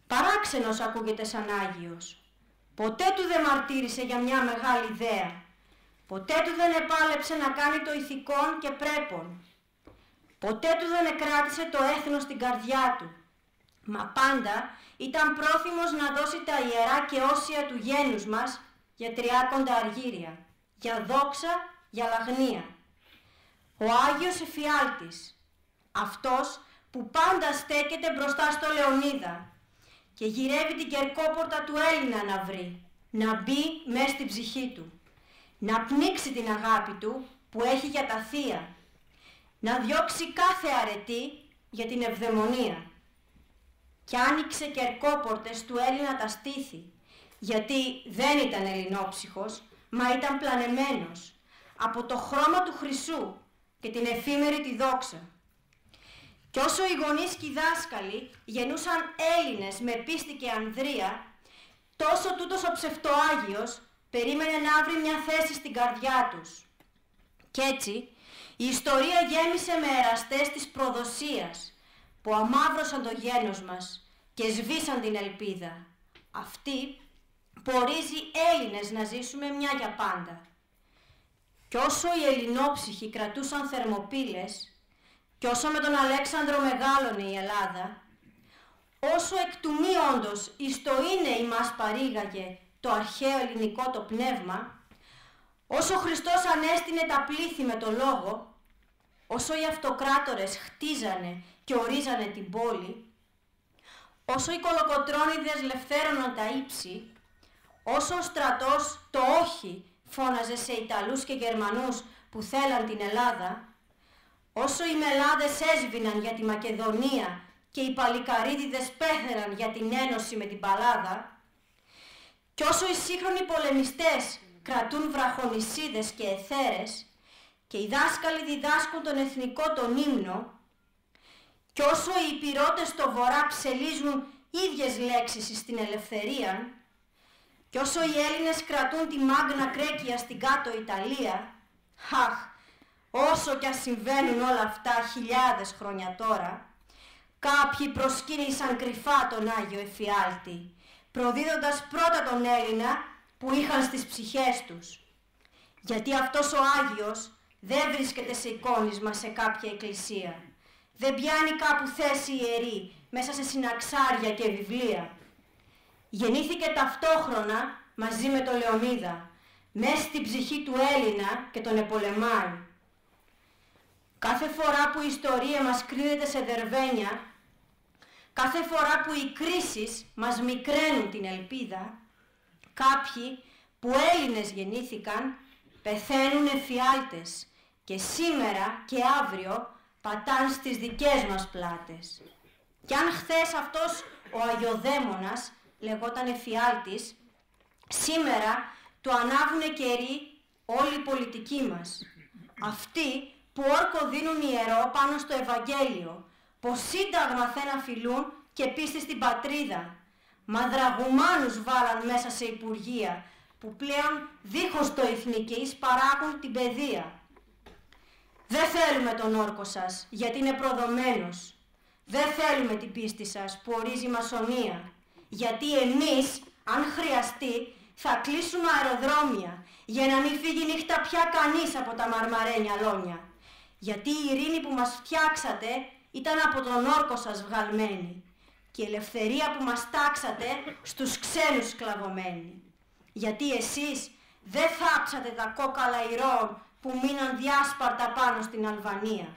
Παράξενος ακούγεται σαν Άγιος. Ποτέ του δεν μαρτύρησε για μια μεγάλη ιδέα. Ποτέ του δεν επάλεψε να κάνει το ηθικόν και πρέπον. Ποτέ του δεν εκράτησε το έθνος στην καρδιά του. Μα πάντα ήταν πρόθυμος να δώσει τα ιερά και όσια του γένους μας για τριάκοντα αργύρια, για δόξα, για λαγνία. Ο Άγιος Εφιάλτης, αυτός που πάντα στέκεται μπροστά στο Λεωνίδα και γυρεύει την κερκόπορτα του Έλληνα να βρει, να μπει μέσα στην ψυχή του, να πνίξει την αγάπη του που έχει για τα θεία, να διώξει κάθε αρετή για την ευδαιμονία και άνοιξε κερκόπορτες του Έλληνα τα στήθη, γιατί δεν ήταν ελληνόψυχος, μα ήταν πλανεμένος, από το χρώμα του χρυσού και την εφήμερη τη δόξα. Κι όσο οι γονείς και οι δάσκαλοι γεννούσαν Έλληνες με πίστη και ανδρεία, τόσο τούτος ο ψευτοάγιος περίμενε να βρει μια θέση στην καρδιά τους. Κι έτσι, η ιστορία γέμισε με εραστές της προδοσίας, που αμάβρωσαν το γένος μας και σβήσαν την ελπίδα. Αυτή που ορίζει Έλληνες να ζήσουμε μια για πάντα. Κι όσο οι ελληνόψυχοι κρατούσαν θερμοπύλες, κι όσο με τον Αλέξανδρο μεγάλωνε η Ελλάδα, όσο εκ του μη όντως εις το είναι μας παρήγαγε το αρχαίο ελληνικό το πνεύμα, όσο ο Χριστός ανέστηνε τα πλήθη με το λόγο, όσο οι αυτοκράτορες χτίζανε και ορίζανε την πόλη, όσο οι κολοκοτρώνιδες λευθέρωναν τα ύψη, όσο ο στρατός το όχι φώναζε σε Ιταλούς και Γερμανούς που θέλαν την Ελλάδα, όσο οι μελάδες έσβηναν για τη Μακεδονία και οι παλικαρίδιδες πέθαιναν για την ένωση με την Παλάδα, και όσο οι σύγχρονοι πολεμιστές κρατούν βραχονισίδες και εθέρες και οι δάσκαλοι διδάσκουν τον εθνικό τον ύμνο, κι όσο οι υπηρώτες στο βορρά ψελίζουν ίδιες λέξεις στην ελευθερία, κι όσο οι Έλληνες κρατούν τη Μάγνα Κρέκια στην κάτω Ιταλία, αχ, όσο κι ας συμβαίνουν όλα αυτά χιλιάδες χρόνια τώρα, κάποιοι προσκύνησαν κρυφά τον Άγιο Εφιάλτη, προδίδοντας πρώτα τον Έλληνα που είχαν στις ψυχές τους. Γιατί αυτός ο Άγιος δεν βρίσκεται σε εικόνισμα σε κάποια εκκλησία δεν πιάνει κάπου θέση ιερή μέσα σε συναξάρια και βιβλία. Γεννήθηκε ταυτόχρονα μαζί με τον Λεωνίδα, μέσα στην ψυχή του Έλληνα και τον επολεμάει. Κάθε φορά που η ιστορία μας κρίνεται σε δερβένια, κάθε φορά που οι κρίσεις μας μικραίνουν την ελπίδα, κάποιοι που Έλληνες γεννήθηκαν πεθαίνουν εφιάλτες και σήμερα και αύριο πατάν στις δικές μας πλάτες. Κι αν χθες αυτός ο Αγιοδαίμονας λεγόταν εφιάλτης, σήμερα του ανάβουνε καιροί όλοι οι πολιτικοί μας. Αυτοί που όρκο δίνουν ιερό πάνω στο Ευαγγέλιο, πως σύνταγμα θένα φιλούν και πίστη στην πατρίδα. Μα δραγουμάνους βάλαν μέσα σε υπουργεία, που πλέον δίχως το εθνικής παράγουν την παιδεία. Δεν θέλουμε τον όρκο σας, γιατί είναι προδομένος. Δεν θέλουμε την πίστη σας που ορίζει η μασονία. Γιατί εμείς, αν χρειαστεί, θα κλείσουμε αεροδρόμια για να μην φύγει νύχτα πια κανείς από τα μαρμαρένια λόνια. Γιατί η ειρήνη που μας φτιάξατε ήταν από τον όρκο σας βγαλμένη. και η ελευθερία που μας τάξατε στους ξένους σκλαβωμένοι. Γιατί εσείς δεν θάψατε τα κόκαλα ηρών που μείναν διάσπαρτα πάνω στην Αλβανία.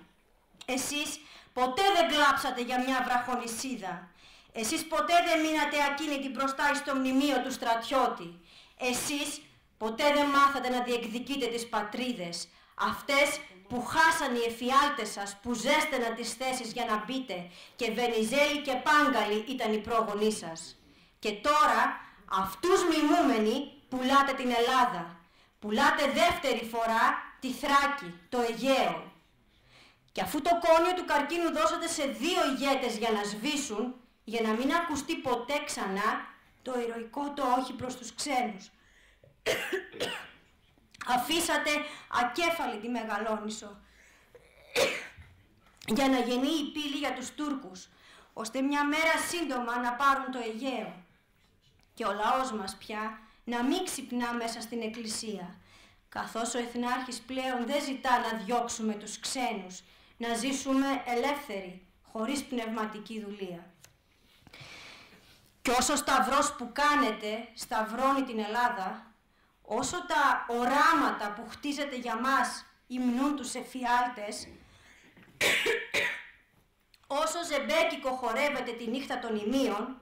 Εσείς ποτέ δεν κλάψατε για μια βραχονισίδα. Εσείς ποτέ δεν μείνατε ακίνητοι μπροστά στο μνημείο του στρατιώτη. Εσείς ποτέ δεν μάθατε να διεκδικείτε τις πατρίδες. Αυτές που χάσαν οι εφιάλτες σας, που ζέστεναν τις θέσεις για να μπείτε και Βενιζέλη και Πάγκαλη ήταν οι πρόγονοί σας. Και τώρα αυτούς μιμούμενοι πουλάτε την Ελλάδα. Πουλάτε δεύτερη φορά τη Θράκη, το Αιγαίο. Και αφού το κόνιο του καρκίνου δώσατε σε δύο ηγέτες για να σβήσουν, για να μην ακουστεί ποτέ ξανά το ηρωικό το όχι προς τους ξένους. Αφήσατε ακέφαλη τη Μεγαλόνισο για να γεννεί η πύλη για τους Τούρκους, ώστε μια μέρα σύντομα να πάρουν το Αιγαίο. Και ο λαός μας πια να μην ξυπνά μέσα στην εκκλησία, καθώς ο Εθνάρχης πλέον δεν ζητά να διώξουμε τους ξένους, να ζήσουμε ελεύθεροι, χωρίς πνευματική δουλεία. Και όσο σταυρός που κάνετε σταυρώνει την Ελλάδα, όσο τα οράματα που χτίζετε για μας υμνούν τους εφιάλτες, όσο ζεμπέκικο χορεύετε τη νύχτα των ημείων,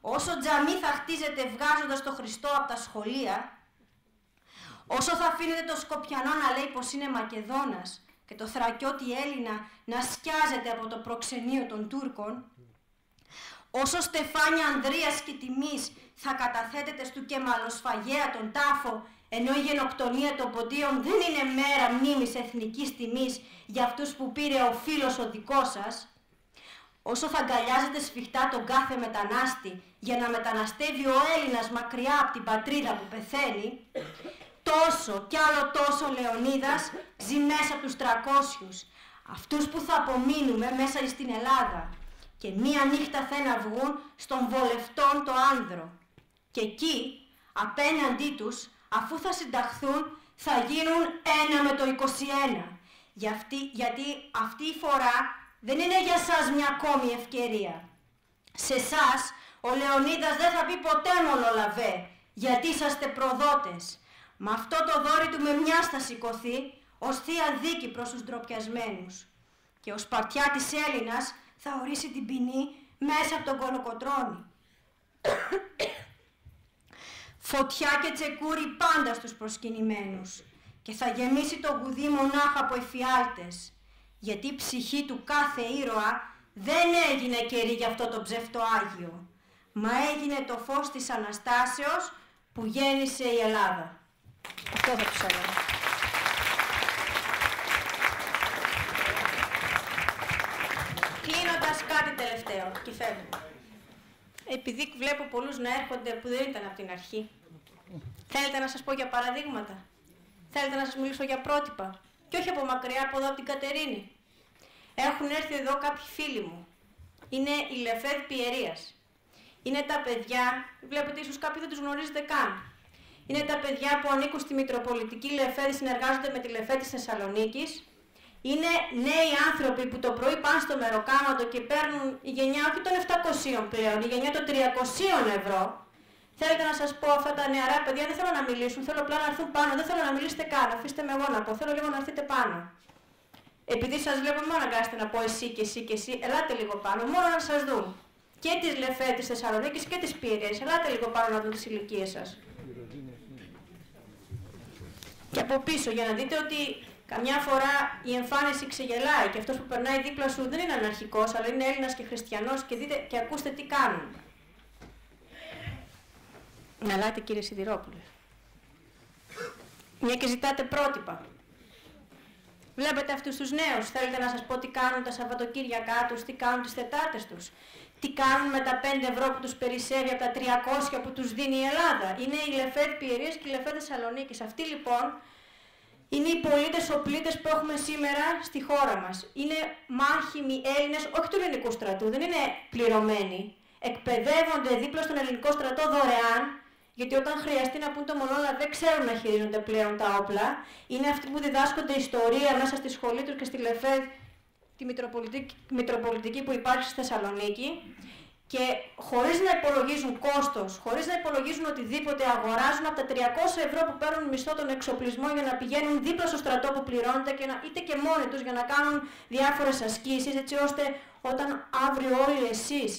όσο τζαμί θα χτίζετε βγάζοντας το Χριστό από τα σχολεία, όσο θα αφήνετε το Σκοπιανό να λέει πως είναι Μακεδόνας και το Θρακιώτη Έλληνα να σκιάζεται από το προξενείο των Τούρκων, όσο στεφάνια Ανδρείας και τιμής θα καταθέτετε στου κεμαλοσφαγέα τον τάφο, ενώ η γενοκτονία των ποντίων δεν είναι μέρα μνήμης εθνικής τιμής για αυτούς που πήρε ο φίλος ο δικός σας, όσο θα αγκαλιάζετε σφιχτά τον κάθε μετανάστη για να μεταναστεύει ο Έλληνας μακριά από την πατρίδα που πεθαίνει, τόσο κι άλλο τόσο Λεωνίδας ζει μέσα από τους τρακόσιους, αυτούς που θα απομείνουμε μέσα στην Ελλάδα και μία νύχτα θα να βγουν στον βολευτόν το άνδρο. Και εκεί, απέναντί τους, αφού θα συνταχθούν, θα γίνουν ένα με το 21. Γιατί, γιατί αυτή η φορά δεν είναι για σας μια ακόμη ευκαιρία. Σε εσά ο Λεωνίδας δεν θα πει ποτέ μόνο λαβέ, γιατί είσαστε προδότες. Με αυτό το δόρυ του με μια θα σηκωθεί, ως θεία δίκη προς τους ντροπιασμένους. Και ο Σπαρτιάτης Έλληνας θα ορίσει την ποινή μέσα από τον κολοκοτρώνη. Φωτιά και τσεκούρι πάντα στους προσκυνημένους και θα γεμίσει το γουδί μονάχα από εφιάλτες γιατί η ψυχή του κάθε ήρωα δεν έγινε καιρή για αυτό το ψευτοάγιο μα έγινε το φως της Αναστάσεως που γέννησε η Ελλάδα. Αυτό θα τους έλεγα. Κλείνοντας κάτι τελευταίο και φεύγω. Επειδή βλέπω πολλούς να έρχονται που δεν ήταν από την αρχή. Θέλετε να σας πω για παραδείγματα; Θέλετε να σας μιλήσω για πρότυπα; Και όχι από μακριά, από εδώ από την Κατερίνη. Έχουν έρθει εδώ κάποιοι φίλοι μου. Είναι η Λεφέδ Πιερίας. Είναι τα παιδιά, βλέπετε ίσως κάποιοι δεν τους γνωρίζετε καν. Είναι τα παιδιά που ανήκουν στη Μητροπολιτική Λεφέδη, συνεργάζονται με τη Λεφέδη της Θεσσαλονίκης είναι νέοι άνθρωποι που το πρωί πάνε στο μεροκάματο και παίρνουν η γενιά όχι των 700 πλέον, η γενιά των 300 ευρώ. Θέλετε να σας πω αυτά τα νεαρά παιδιά δεν θέλω να μιλήσουν, θέλω απλά να έρθουν πάνω, δεν θέλω να μιλήσετε καν, αφήστε με εγώ να πω, θέλω λίγο να έρθετε πάνω. Επειδή σας βλέπω μόνο αγκάστε να πω εσύ και εσύ και εσύ, ελάτε λίγο πάνω, μόνο να σας δουν. Και τις Λεφέ της Θεσσαλονίκης και τις Πύριες, ελάτε λίγο πάνω να δουν τις ηλικίες σας. Και από πίσω για να δείτε ότι Καμιά φορά η εμφάνιση ξεγελάει και αυτός που περνάει δίπλα σου δεν είναι αναρχικός, αλλά είναι Έλληνας και χριστιανός και δείτε και ακούστε τι κάνουν. Να λάτε κύριε Σιδηρόπουλε. Μια και ζητάτε πρότυπα. Βλέπετε αυτούς τους νέους, θέλετε να σας πω τι κάνουν τα Σαββατοκύριακά τους, τι κάνουν τις Τετάρτες τους. Τι κάνουν με τα 5 ευρώ που τους περισσεύει από τα 300 που τους δίνει η Ελλάδα. Είναι η Λεφέτ Πιερίας και η Λεφέτ Θεσσαλονίκης. Αυτοί λοιπόν είναι οι πολίτες οπλίτες που έχουμε σήμερα στη χώρα μας. Είναι μάχημοι Έλληνες, όχι του ελληνικού στρατού, δεν είναι πληρωμένοι. Εκπαιδεύονται δίπλα στον ελληνικό στρατό δωρεάν, γιατί όταν χρειαστεί να πούν το μονόλα δεν ξέρουν να χειρίζονται πλέον τα όπλα. Είναι αυτοί που διδάσκονται ιστορία μέσα στη σχολή τους και στη ΛΕΦΕΔ, τη Μητροπολιτική, Μητροπολιτική που υπάρχει στη Θεσσαλονίκη. Και χωρίς να υπολογίζουν κόστος, χωρίς να υπολογίζουν οτιδήποτε, αγοράζουν από τα 300 ευρώ που παίρνουν μισθό τον εξοπλισμό για να πηγαίνουν δίπλα στο στρατό που πληρώνεται και να, είτε και μόνοι τους για να κάνουν διάφορες ασκήσεις, έτσι ώστε όταν αύριο όλοι εσείς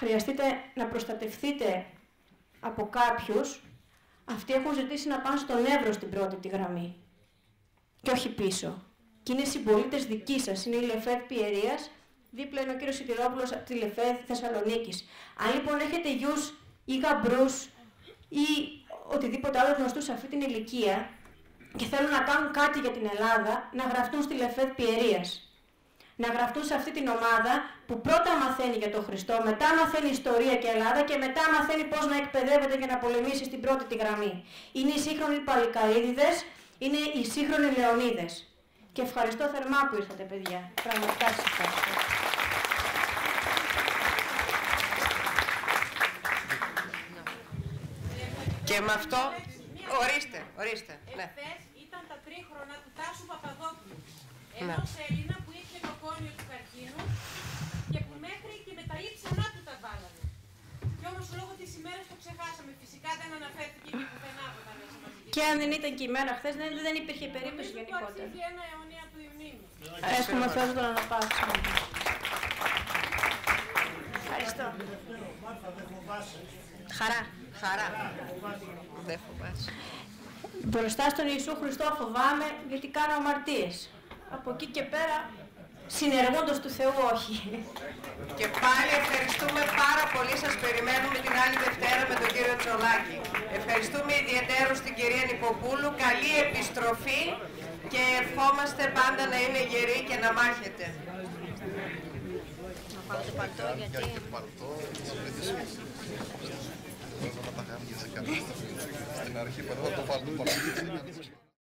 χρειαστείτε να προστατευτείτε από κάποιους, αυτοί έχουν ζητήσει να πάνε στον Εύρο στην πρώτη τη γραμμή και όχι πίσω. Και είναι συμπολίτες δικοί σας, είναι η Λεφέτ Πιερίας δίπλα είναι ο κύριος Σιτηρόπουλος από τη Λεφέδ Θεσσαλονίκης. Αν λοιπόν έχετε γιους ή γαμπρούς ή οτιδήποτε άλλο γνωστούς σε αυτή την ηλικία και θέλουν να κάνουν κάτι για την Ελλάδα, να γραφτούν στη Λεφέδ Πιερίας. Να γραφτούν σε αυτή την ομάδα που πρώτα μαθαίνει για τον Χριστό, μετά μαθαίνει ιστορία και Ελλάδα και μετά μαθαίνει πώς να εκπαιδεύεται για να πολεμήσει στην πρώτη τη γραμμή. Είναι οι σύγχρονοι Παλικαίδιδες, είναι οι σύγχρονοι Λεωνίδες. Και ευχαριστώ θερμά που ήρθατε παιδιά. Πραγματικά σας ευχαριστώ. Και με αυτό, ορίστε, ορίστε. Ναι. Εχθές ήταν τα τρίχρονα του Τάσου Παπαδόπουλου, Ναι. ενός Έλληνα που είχε το κόνιο του καρκίνου και που μέχρι και με τα λείψανά του τα βάλανε. Κι όμως λόγω της ημέρας το ξεχάσαμε. Φυσικά δεν αναφέρθηκε και πουθενά από τα μέσα μαζικής. Και αν δεν ήταν και η μέρα χθες, δεν, δεν υπήρχε περίπτωση Νομίζω που γενικότερα. αξίζει ένα αιώνια του Ιουνίνου. Έχουμε Θεό τον αναπαύσουμε. Ευχαριστώ. Χαρά. Χαρά. Δεν φοβάσαι. Μπροστά στον Ιησού Χριστό φοβάμαι γιατί κάνω αμαρτίες. Από εκεί και πέρα συνεργόντος του Θεού όχι. Και πάλι ευχαριστούμε πάρα πολύ. Σας περιμένουμε την άλλη Δευτέρα με τον κύριο Τσολάκη. Ευχαριστούμε ιδιαίτερο την κυρία Νικοπούλου. Καλή επιστροφή και ευχόμαστε πάντα να είναι γεροί και να μάχετε. Να πάρω το παλτό γιατί... Στην αρχή, μετά το βάλω το παλτό.